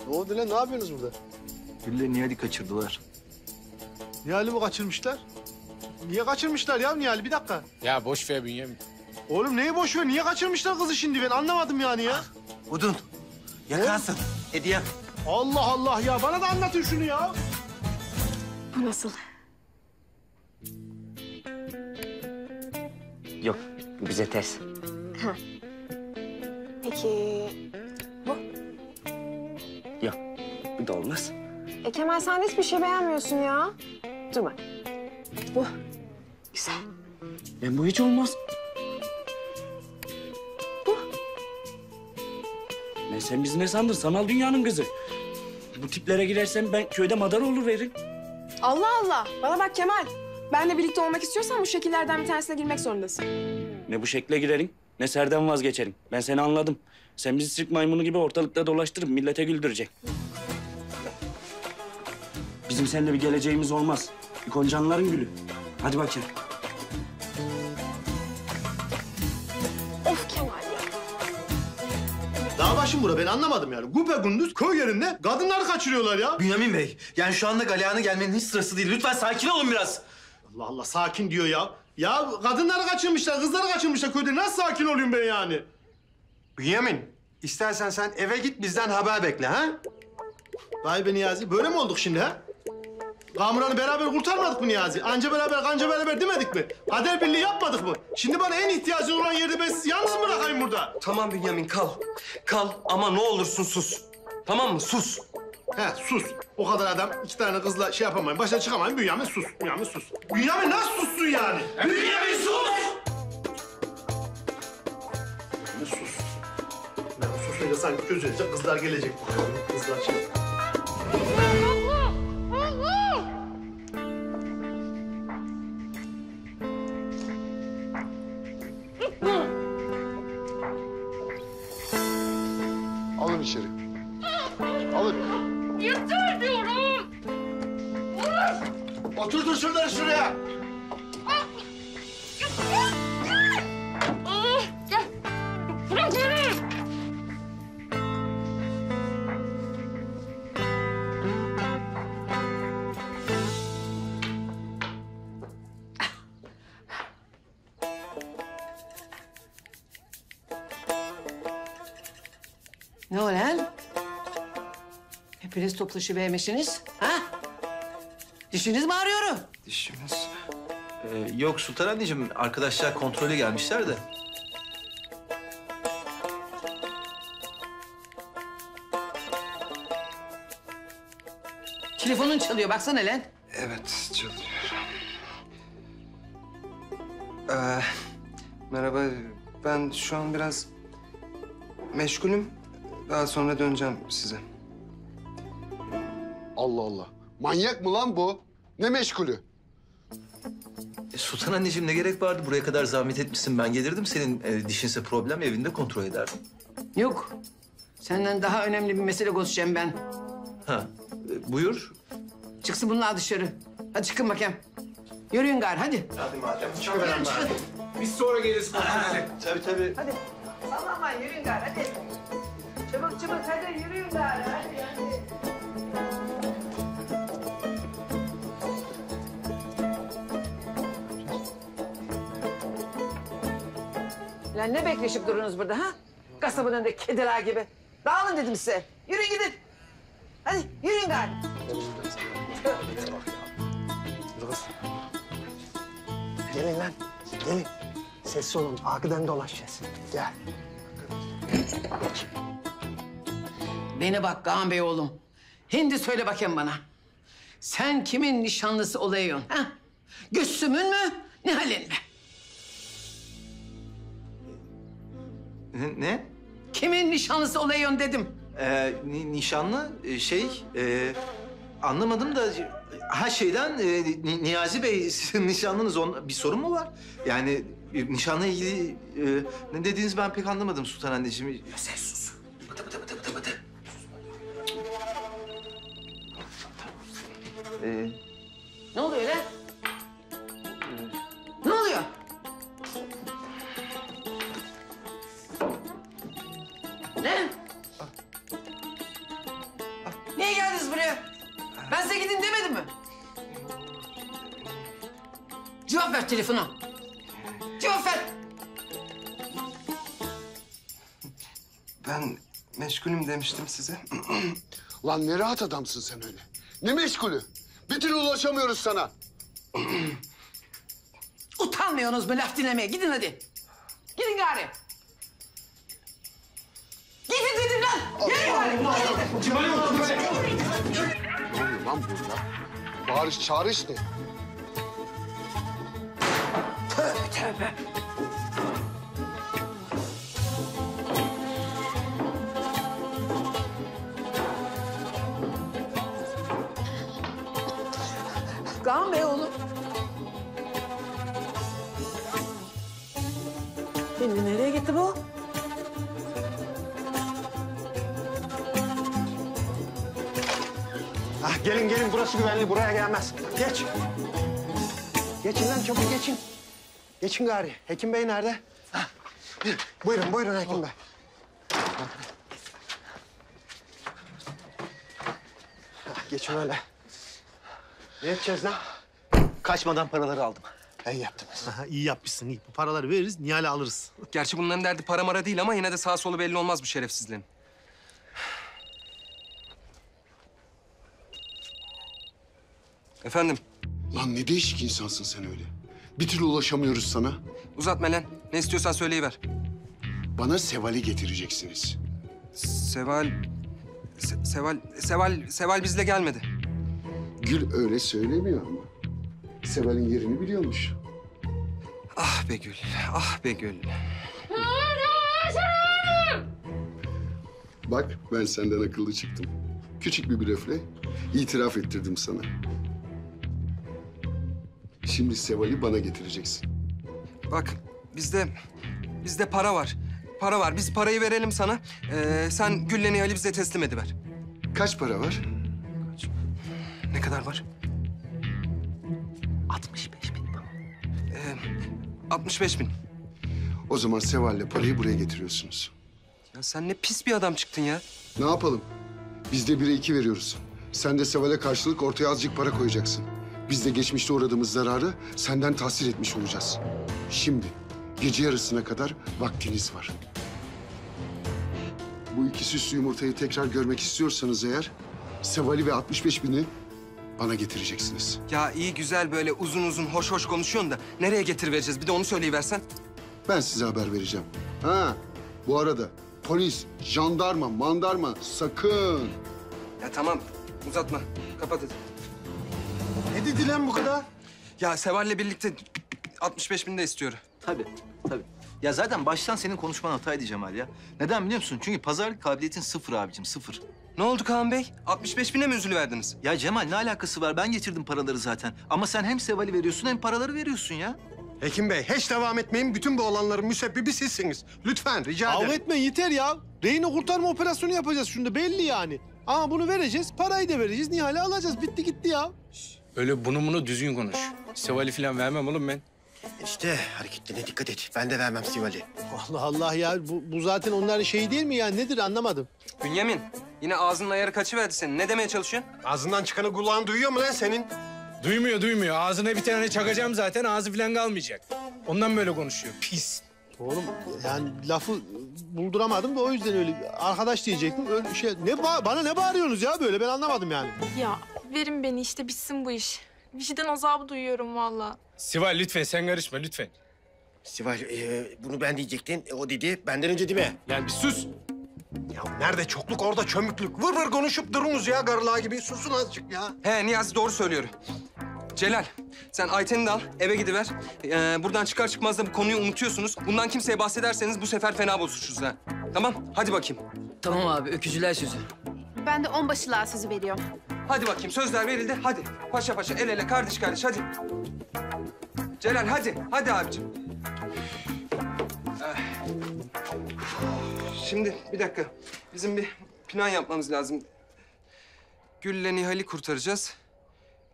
Speaker 13: Ne oldu lan? Ne yapıyorsunuz burada?
Speaker 12: Gül'le Nihal'i kaçırdılar.
Speaker 13: Nihal'i mi kaçırmışlar? Niye kaçırmışlar ya Nihal'i? Bir dakika.
Speaker 38: Ya boş ver Bünyamin.
Speaker 13: Oğlum neyi boş ver? Niye kaçırmışlar kızı şimdi ben anlamadım yani ya.
Speaker 30: Udun. Yakarsın. Hediyem.
Speaker 13: Allah Allah ya bana da anlatın şunu ya.
Speaker 31: Bu nasıl?
Speaker 23: Yok bu bize ters.
Speaker 31: Ha. Peki
Speaker 23: Yok bu da olmaz.
Speaker 31: E Kemal sen hiçbir şey beğenmiyorsun ya. Dur bak. Bu. Güzel.
Speaker 23: Ben bu hiç olmaz. Ne sen bizi ne sandın? Sanal dünyanın kızı. Bu tiplere girersen ben köyde madar olur veririm.
Speaker 31: Allah Allah. Bana bak Kemal. Benle birlikte olmak istiyorsan bu şekillerden bir tanesine girmek zorundasın.
Speaker 23: Ne bu şekle girerim, ne serden vazgeçerim. Ben seni anladım. Sen bizi sirk maymunu gibi ortalıkta dolaştırıp millete güldürecek. Bizim seninle bir geleceğimiz olmaz. İkoncanların gülü. Hadi bakayım.
Speaker 13: Dağ başım bura ben anlamadım yani. Gupe gündüz köy yerinde kadınları kaçırıyorlar ya.
Speaker 12: Bünyamin Bey, yani şu anda galeyana gelmenin hiç sırası değil. Lütfen sakin olun biraz.
Speaker 13: Allah Allah sakin diyor ya. Ya kadınları kaçırmışlar, kızları kaçırmışlar köyde. Nasıl sakin olayım ben yani?
Speaker 11: Bünyamin, istersen sen eve git bizden haber bekle ha?
Speaker 13: Vay be Niyazi, böyle mi olduk şimdi ha? Kamuran'ı beraber kurtarmadık mı Niyazi? Anca beraber, kanca beraber demedik mi? Kader birliği yapmadık mı? Şimdi bana en ihtiyacın olan yerde ben sizi yalnız mı bırakayım burada?
Speaker 29: Tamam Bünyamin kal. Kal ama ne olursun sus. Tamam mı? Sus.
Speaker 13: He sus. O kadar adam iki tane kızla şey yapamayın. Başa çıkamayın. Bünyamin sus. Bünyamin sus. Bünyamin nasıl sussun yani?
Speaker 29: Bünyamin sus!
Speaker 13: Ne sus. Ben susuyla sanki çözülecek. Kızlar gelecek. Kızlar şey.
Speaker 14: İçeri. Alın.
Speaker 22: Yeter diyorum.
Speaker 13: Oturtur şunları şuraya.
Speaker 4: Hepiniz toplaşıvermişsiniz. Ha? Dişiniz mi ağrıyor?
Speaker 2: Dişimiz.
Speaker 12: Ee, yok Sultan anneciğim, arkadaşlar kontrole gelmişler de.
Speaker 4: Telefonun çalıyor baksana lan.
Speaker 2: Evet, çalıyor. Ee, merhaba, ben şu an biraz meşgulüm. Daha sonra döneceğim size.
Speaker 14: Manyak mı lan bu? Ne meşgulü?
Speaker 12: E, Sultan anneciğim ne gerek vardı? Buraya kadar zahmet etmişsin. Ben gelirdim senin e, dişinse problem evinde kontrol ederdim.
Speaker 4: Yok. Senden daha önemli bir mesele konuşacağım ben.
Speaker 12: Ha, e, buyur.
Speaker 4: Çıksın bunlar dışarı. Hadi çıkın bakayım. Yürüyün gari hadi.
Speaker 13: Hadi madem.
Speaker 4: Çıkıverin çıkın.
Speaker 13: Biz sonra geliriz. Hadi.
Speaker 12: Tabii tabii.
Speaker 4: Hadi. Sallamayın yürüyün gari hadi. Çabuk çabuk hadi yürüyün gari hadi Lan ne bekleşip durunuz burada ha? Kasabın önünde kediler gibi. Dağılın dedim size. Yürüyün gidin. Hadi yürüyün gari.
Speaker 30: Gelin lan. Gelin. Sessiz olun. Arkadan dolaşacağız. Gel.
Speaker 4: Beni bak Kaan Bey oğlum. Hindi söyle bakayım bana. Sen kimin nişanlısı olayıyorsun ha? Gülsüm'ün mü, Nihal'in mi?
Speaker 12: Ne? ne?
Speaker 4: Kimin nişanlısı olayıyorsun dedim.
Speaker 12: Ee, ni- nişanlı e, şey e, anlamadım da ha şeyden e, Ni- Niyazi Bey sizin nişanlınız on, bir sorun mu var? Yani e, nişanla ilgili e, ne dediğinizi ben pek anlamadım Sultan anneciğim. Sen sus. Bıdı bıdı bıdı bıdı bıdı. Ee,
Speaker 4: Ne oluyor lan? Ne oluyor? Ne? Niye geldiniz buraya? Ben size gidin demedim mi? Cevap ver telefona. Cevap ver.
Speaker 2: Ben meşgulüm demiştim size.
Speaker 14: Lan ne rahat adamsın sen öyle. Ne meşgulü? Bir türlü ulaşamıyoruz sana.
Speaker 4: Utanmıyorsunuz mu laf dinlemeye? Gidin hadi. Gidin gari. Gidin dedim lan. Yürü gari.
Speaker 14: Ne oluyor lan burada? Bağırış çağırış ne?
Speaker 4: Tövbe tövbe. Kaan Bey oğlum.
Speaker 26: Şimdi nereye gitti bu?
Speaker 11: Burası güvenli buraya gelmez. Geç. Geçin lan çabuk geçin. Geçin gari. Hekim Bey nerede? Ah, Buyurun buyurun Hekim Bey. Ah, Geçin öyle. Ne edeceğiz lan?
Speaker 12: Kaçmadan paraları aldım.
Speaker 11: İyi yaptınız.
Speaker 13: Aha, iyi yapmışsın iyi. Bu paraları veririz Nihal'i alırız.
Speaker 2: Gerçi bunların derdi para mara değil ama yine de sağ solu belli olmaz bu şerefsizlerin. Efendim,
Speaker 14: Lan ne değişik insansın sen öyle. Bir türlü ulaşamıyoruz sana.
Speaker 2: uzatma lan. Ne istiyorsan söyleyiver.
Speaker 14: Bana Seval'i getireceksiniz.
Speaker 2: Seval... Se- Seval... Seval... Seval bizle gelmedi.
Speaker 14: Gül öyle söylemiyor ama. Seval'in yerini biliyormuş.
Speaker 2: Ah be Gül, ah be Gül.
Speaker 14: Bak ben senden akıllı çıktım. Küçük bir blöfle itiraf ettirdim sana. Şimdi Seval'i bana getireceksin.
Speaker 2: Bak, bizde... Bizde para var. Para var. Biz parayı verelim sana. Ee, sen Gül'le Nihal'i bize teslim ediver.
Speaker 14: Kaç para var?
Speaker 2: Ne kadar var?
Speaker 12: 65 bin.
Speaker 2: Ee, 65 bin.
Speaker 14: O zaman Seval'le parayı buraya getiriyorsunuz.
Speaker 2: Ya sen ne pis bir adam çıktın ya.
Speaker 14: Ne yapalım? Biz de bire iki veriyoruz. Sen de Seval'e karşılık ortaya azıcık para koyacaksın. Biz de geçmişte uğradığımız zararı senden tahsil etmiş olacağız. Şimdi gece yarısına kadar vaktiniz var. Bu iki süslü yumurtayı tekrar görmek istiyorsanız eğer... ...Seval'i ve 65 bini bana getireceksiniz.
Speaker 2: Ya iyi güzel böyle uzun uzun hoş hoş konuşuyorsun da nereye getir vereceğiz? Bir de onu söyleyiversen.
Speaker 14: Ben size haber vereceğim. Ha, bu arada polis, jandarma, mandarma sakın.
Speaker 2: Ya tamam uzatma. Kapat hadi.
Speaker 11: Ne dedi lan bu kadar?
Speaker 2: Ya Seval'le birlikte 65 bin de istiyorum.
Speaker 12: Tabii, tabii. Ya zaten baştan senin konuşman hataydı Cemal ya. Neden biliyor musun? Çünkü pazarlık kabiliyetin sıfır abicim, sıfır.
Speaker 2: Ne oldu Kaan Bey? 65 bine mi üzülüverdiniz?
Speaker 12: Ya Cemal ne alakası var? Ben getirdim paraları zaten. Ama sen hem Seval'i veriyorsun hem paraları veriyorsun ya.
Speaker 11: Hekim Bey hiç devam etmeyin. Bütün bu olanların müsebbibi sizsiniz. Lütfen rica
Speaker 13: Kavga
Speaker 11: ederim.
Speaker 13: etmeyin yeter ya. Rehine kurtarma operasyonu yapacağız şimdi belli yani. Ama bunu vereceğiz, parayı da vereceğiz, Nihal'i alacağız. Bitti gitti ya.
Speaker 3: Öyle bunu bunu düzgün konuş. Sevali falan vermem oğlum ben.
Speaker 11: İşte hareketlerine dikkat et. Ben de vermem Sival'i.
Speaker 13: Allah Allah ya. Bu, bu zaten onların şeyi değil mi ya? Nedir anlamadım.
Speaker 2: Bünyamin yine ağzının ayarı kaçıverdi senin. Ne demeye çalışıyorsun?
Speaker 11: Ağzından çıkanı kulağın duyuyor mu lan senin?
Speaker 3: Duymuyor duymuyor. Ağzına bir tane çakacağım zaten ağzı falan kalmayacak. Ondan böyle konuşuyor. Pis.
Speaker 13: Oğlum yani lafı bulduramadım da o yüzden öyle arkadaş diyecektim. Öyle şey ne ba- bana ne bağırıyorsunuz ya böyle ben anlamadım yani.
Speaker 31: Ya verin beni işte bitsin bu iş. Vicdan azabı duyuyorum vallahi.
Speaker 3: Sival lütfen sen karışma lütfen.
Speaker 11: Sival e, bunu ben diyecektin. E, o dedi benden önce değil mi?
Speaker 3: Yani bir sus.
Speaker 11: Ya nerede çokluk orada çömüklük. Vır vır konuşup durunuz ya garlığa gibi. Susun azıcık ya.
Speaker 2: He Niyazi doğru söylüyor. Celal sen Ayten'i de al eve gidiver. Ee, buradan çıkar çıkmaz da bu konuyu unutuyorsunuz. Bundan kimseye bahsederseniz bu sefer fena bozuşuruz ha. Tamam hadi bakayım.
Speaker 39: Tamam abi öküzüler sözü.
Speaker 40: Ben de onbaşılığa sözü veriyorum.
Speaker 2: Hadi bakayım sözler verildi hadi. Paşa paşa el ele kardeş kardeş hadi. Celal hadi hadi abicim. Eh. Şimdi bir dakika. Bizim bir plan yapmamız lazım. Gül'le Nihal'i kurtaracağız.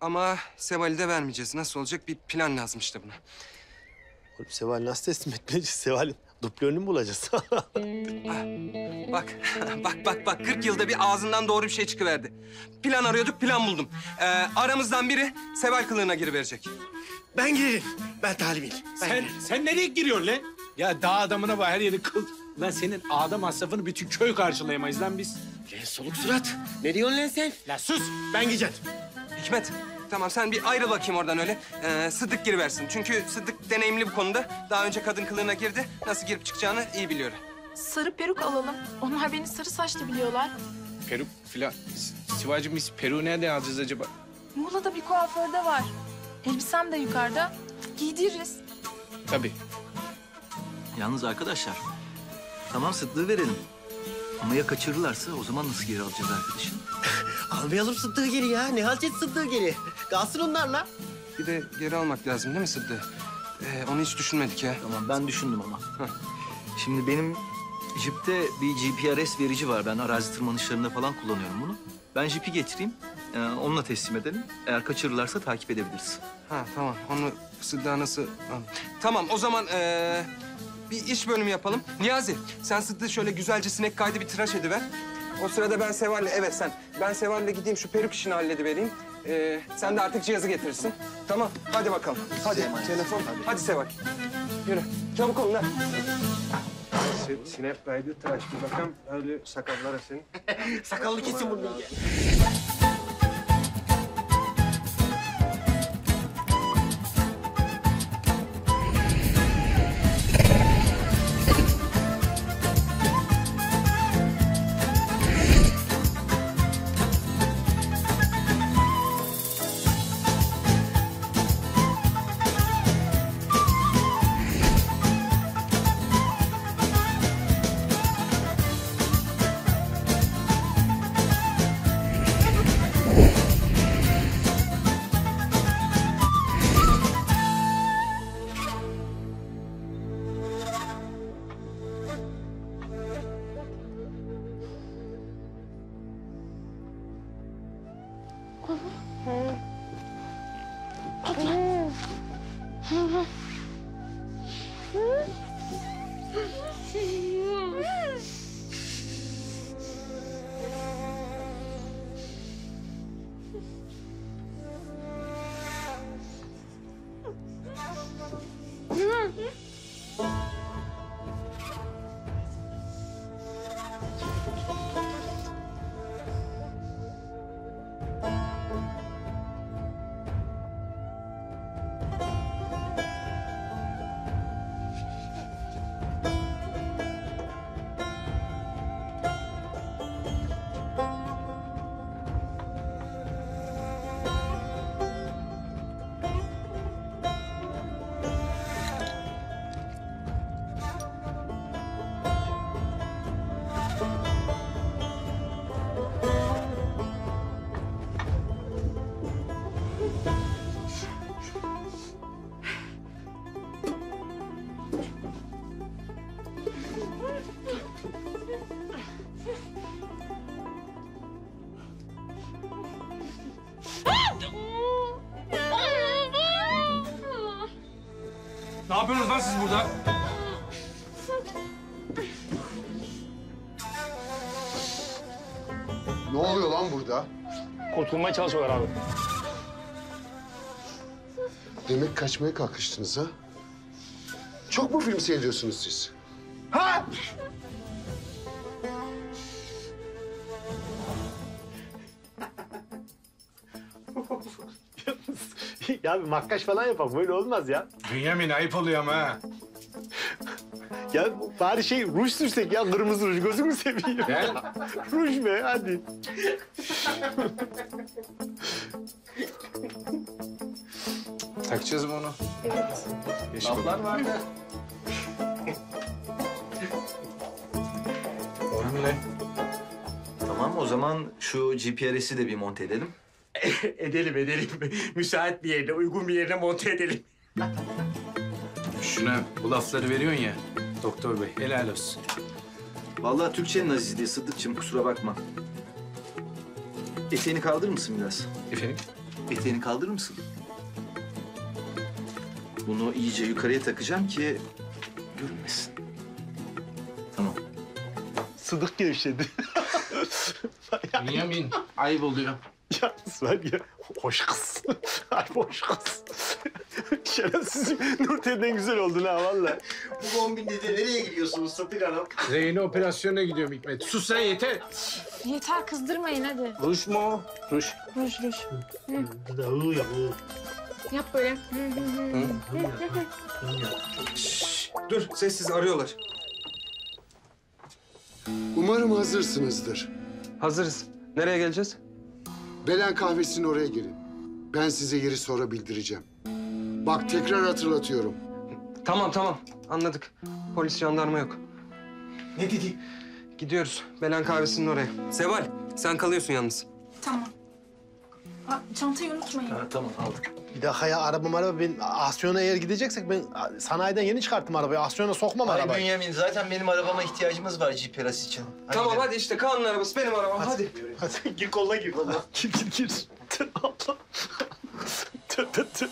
Speaker 2: Ama Seval'i de vermeyeceğiz. Nasıl olacak? Bir plan lazım işte buna.
Speaker 13: Oğlum Seval nasıl teslim etmeyeceğiz? Seval'in duplörünü mü bulacağız?
Speaker 2: Bak, bak, bak, bak. 40 yılda bir ağzından doğru bir şey çıkıverdi. Plan arıyorduk, plan buldum. Ee, aramızdan biri Seval kılığına giriverecek.
Speaker 11: Ben girerim. Ben talibim. Ben
Speaker 3: Sen, sen nereye giriyorsun lan? Ya dağ adamına bak her yeri kıl.
Speaker 9: Lan senin ağda masrafını bütün köy karşılayamayız lan biz.
Speaker 30: Lan soluk surat. Ne diyorsun lan sen?
Speaker 9: Lan sus.
Speaker 30: Ben gideceğim.
Speaker 2: Hikmet, tamam sen bir ayrıl bakayım oradan öyle. Ee, Sıddık giriversin. Çünkü Sıddık deneyimli bu konuda. Daha önce kadın kılığına girdi. Nasıl girip çıkacağını iyi biliyor.
Speaker 31: Sarı peruk alalım. Onlar beni sarı saçlı biliyorlar.
Speaker 9: Peruk filan. Sivacım biz peruğu nereden alacağız acaba?
Speaker 31: Muğla'da bir kuaförde var. Elbisem de yukarıda. Giydiririz.
Speaker 9: Tabii.
Speaker 12: Yalnız arkadaşlar, tamam sıddığı verelim. Ama ya kaçırırlarsa o zaman nasıl geri alacağız arkadaşım?
Speaker 30: Almayalım Sıddık'ı geri ya. Ne halcet Sıddık'ı geri? Kalsın onlarla.
Speaker 2: Bir de geri almak lazım değil mi Sıddık? Ee, onu hiç düşünmedik ya.
Speaker 12: Tamam ben düşündüm ama. Şimdi benim jipte bir GPRS verici var. Ben arazi tırmanışlarında falan kullanıyorum bunu. Ben jipi getireyim, e, onunla teslim edelim. Eğer kaçırırlarsa takip edebiliriz.
Speaker 2: Ha tamam. Onu Sıddık'a nasıl... Tamam o zaman ee, bir iş bölümü yapalım. Niyazi sen Sıddık'ı şöyle güzelce sinek kaydı bir tıraş ediver. O sırada ben Seval'le, evet sen. Ben Seval'le gideyim şu peruk işini halledivereyim. Ee, sen de artık cihazı getirirsin. Tamam, hadi bakalım. Hadi, telefon. Hadi, Seval. Yürü, çabuk olun ha.
Speaker 13: Sinek kaydı tıraş bir bakalım. Öyle sakallara senin.
Speaker 30: Sakallı kesin bunu.
Speaker 9: Siz burada?
Speaker 14: Ne oluyor lan burada?
Speaker 13: Kurtulmaya çalışıyorlar abi.
Speaker 14: Demek kaçmaya kalkıştınız ha? Çok mu film seyrediyorsunuz siz?
Speaker 13: Ya bir makyaj falan yapalım. Böyle olmaz ya.
Speaker 9: Bünyamin ayıp oluyor ama ha.
Speaker 13: Ya bari şey ruj sürsek ya kırmızı ruj gözümü seveyim.
Speaker 9: Gel.
Speaker 13: ruj be hadi.
Speaker 9: Takacağız mı onu?
Speaker 41: Evet.
Speaker 9: Bakalım.
Speaker 30: vardı.
Speaker 9: Oğlum ne?
Speaker 12: Tamam o zaman şu GPRS'i de bir monte edelim.
Speaker 30: edelim edelim. Müsait bir yerde, uygun bir yerine monte edelim.
Speaker 9: Şuna bu lafları veriyorsun ya. Doktor bey helal olsun.
Speaker 12: Vallahi Türkçenin azizliği Sıddıkçım kusura bakma. Eteğini kaldırır mısın biraz?
Speaker 9: Efendim?
Speaker 12: Eteğini kaldırır mısın? Bunu iyice yukarıya takacağım ki görünmesin. Tamam.
Speaker 13: Sıdık gevşedi.
Speaker 9: Bünyamin ayıp oluyor.
Speaker 13: Yalnız var ya hoş kız. Ay hoş kız. Şerefsizim. Nurten'den güzel oldun ha vallahi.
Speaker 11: Bu kombinde de nereye gidiyorsunuz Satık Hanım?
Speaker 3: Reyne operasyona gidiyorum Hikmet. Sus sen yeter.
Speaker 31: Yeter kızdırmayın hadi.
Speaker 3: Ruş mu.
Speaker 31: Ruj ruj. Hı.
Speaker 13: Bir de ıı ya ıı.
Speaker 31: Yap böyle. Hı, hı, hı.
Speaker 2: Dur sessiz arıyorlar.
Speaker 14: Umarım hazırsınızdır.
Speaker 2: Hazırız. Nereye geleceğiz?
Speaker 14: Belen kahvesinin oraya gelin. Ben size yeri sonra bildireceğim. Bak tekrar hatırlatıyorum.
Speaker 2: Tamam tamam anladık. Polis jandarma yok.
Speaker 11: Ne dedi?
Speaker 2: Gidiyoruz Belen kahvesinin oraya. Seval sen kalıyorsun yalnız.
Speaker 31: Tamam. Aa, çantayı unutmayın.
Speaker 13: tamam aldık. Bir dakika ya araba araba ben Asyon'a eğer gideceksek ben sanayiden yeni çıkarttım arabayı. Asyon'a sokmam
Speaker 12: Ay
Speaker 13: arabayı.
Speaker 12: Bünyamin zaten benim arabama ihtiyacımız var GPS için. Hadi
Speaker 2: tamam
Speaker 12: gidelim.
Speaker 2: hadi işte Kaan'ın arabası benim arabam hadi.
Speaker 13: Hadi gir kolla gir kolla. Gir gir gir. Tö, tö,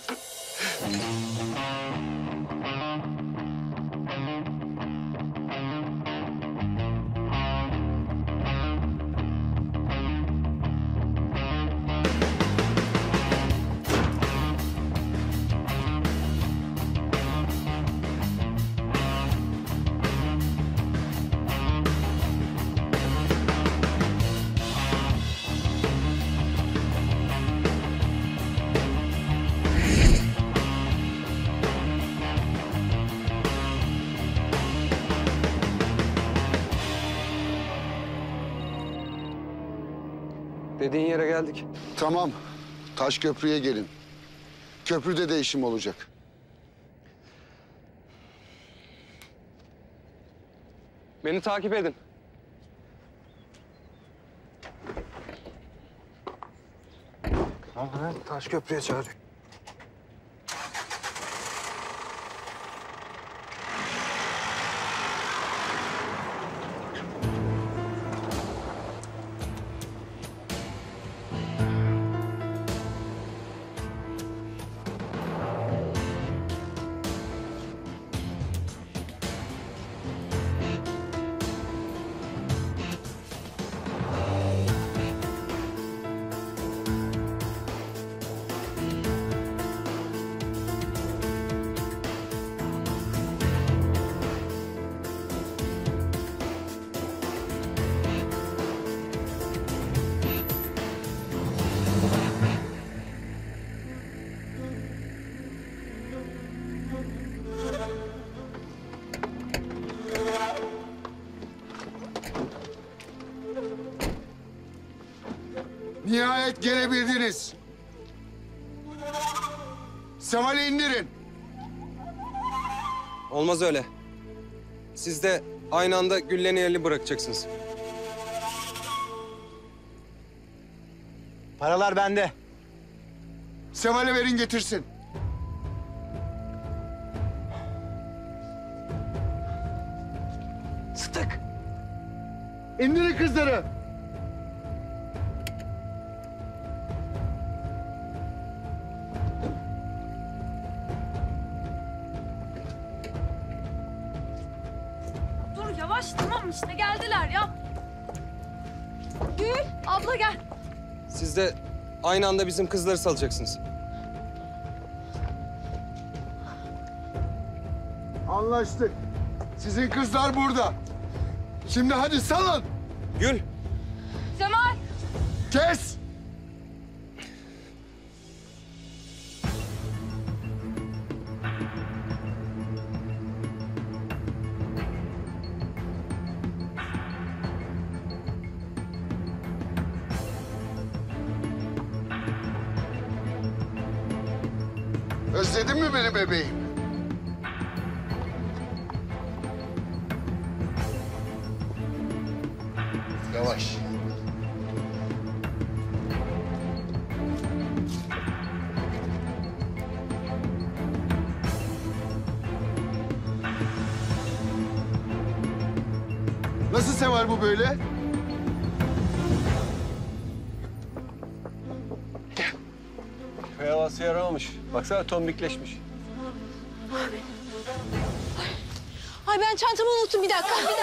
Speaker 2: Dediğin yere geldik.
Speaker 14: Tamam. Taş köprüye gelin. Köprüde değişim olacak.
Speaker 2: Beni takip edin. Tamam, taş köprüye çağırıyor.
Speaker 14: Gelebildiniz. Seval'i indirin.
Speaker 2: Olmaz öyle. Siz de aynı anda Güllen'i yerli bırakacaksınız.
Speaker 13: Paralar bende.
Speaker 14: Seval'e verin getirsin.
Speaker 2: Aynı anda bizim kızları salacaksınız.
Speaker 14: Anlaştık. Sizin kızlar burada. Şimdi hadi salın.
Speaker 2: Gül.
Speaker 13: Baksana tombikleşmiş.
Speaker 22: Ay ben çantamı unuttum bir dakika. Bir dakika.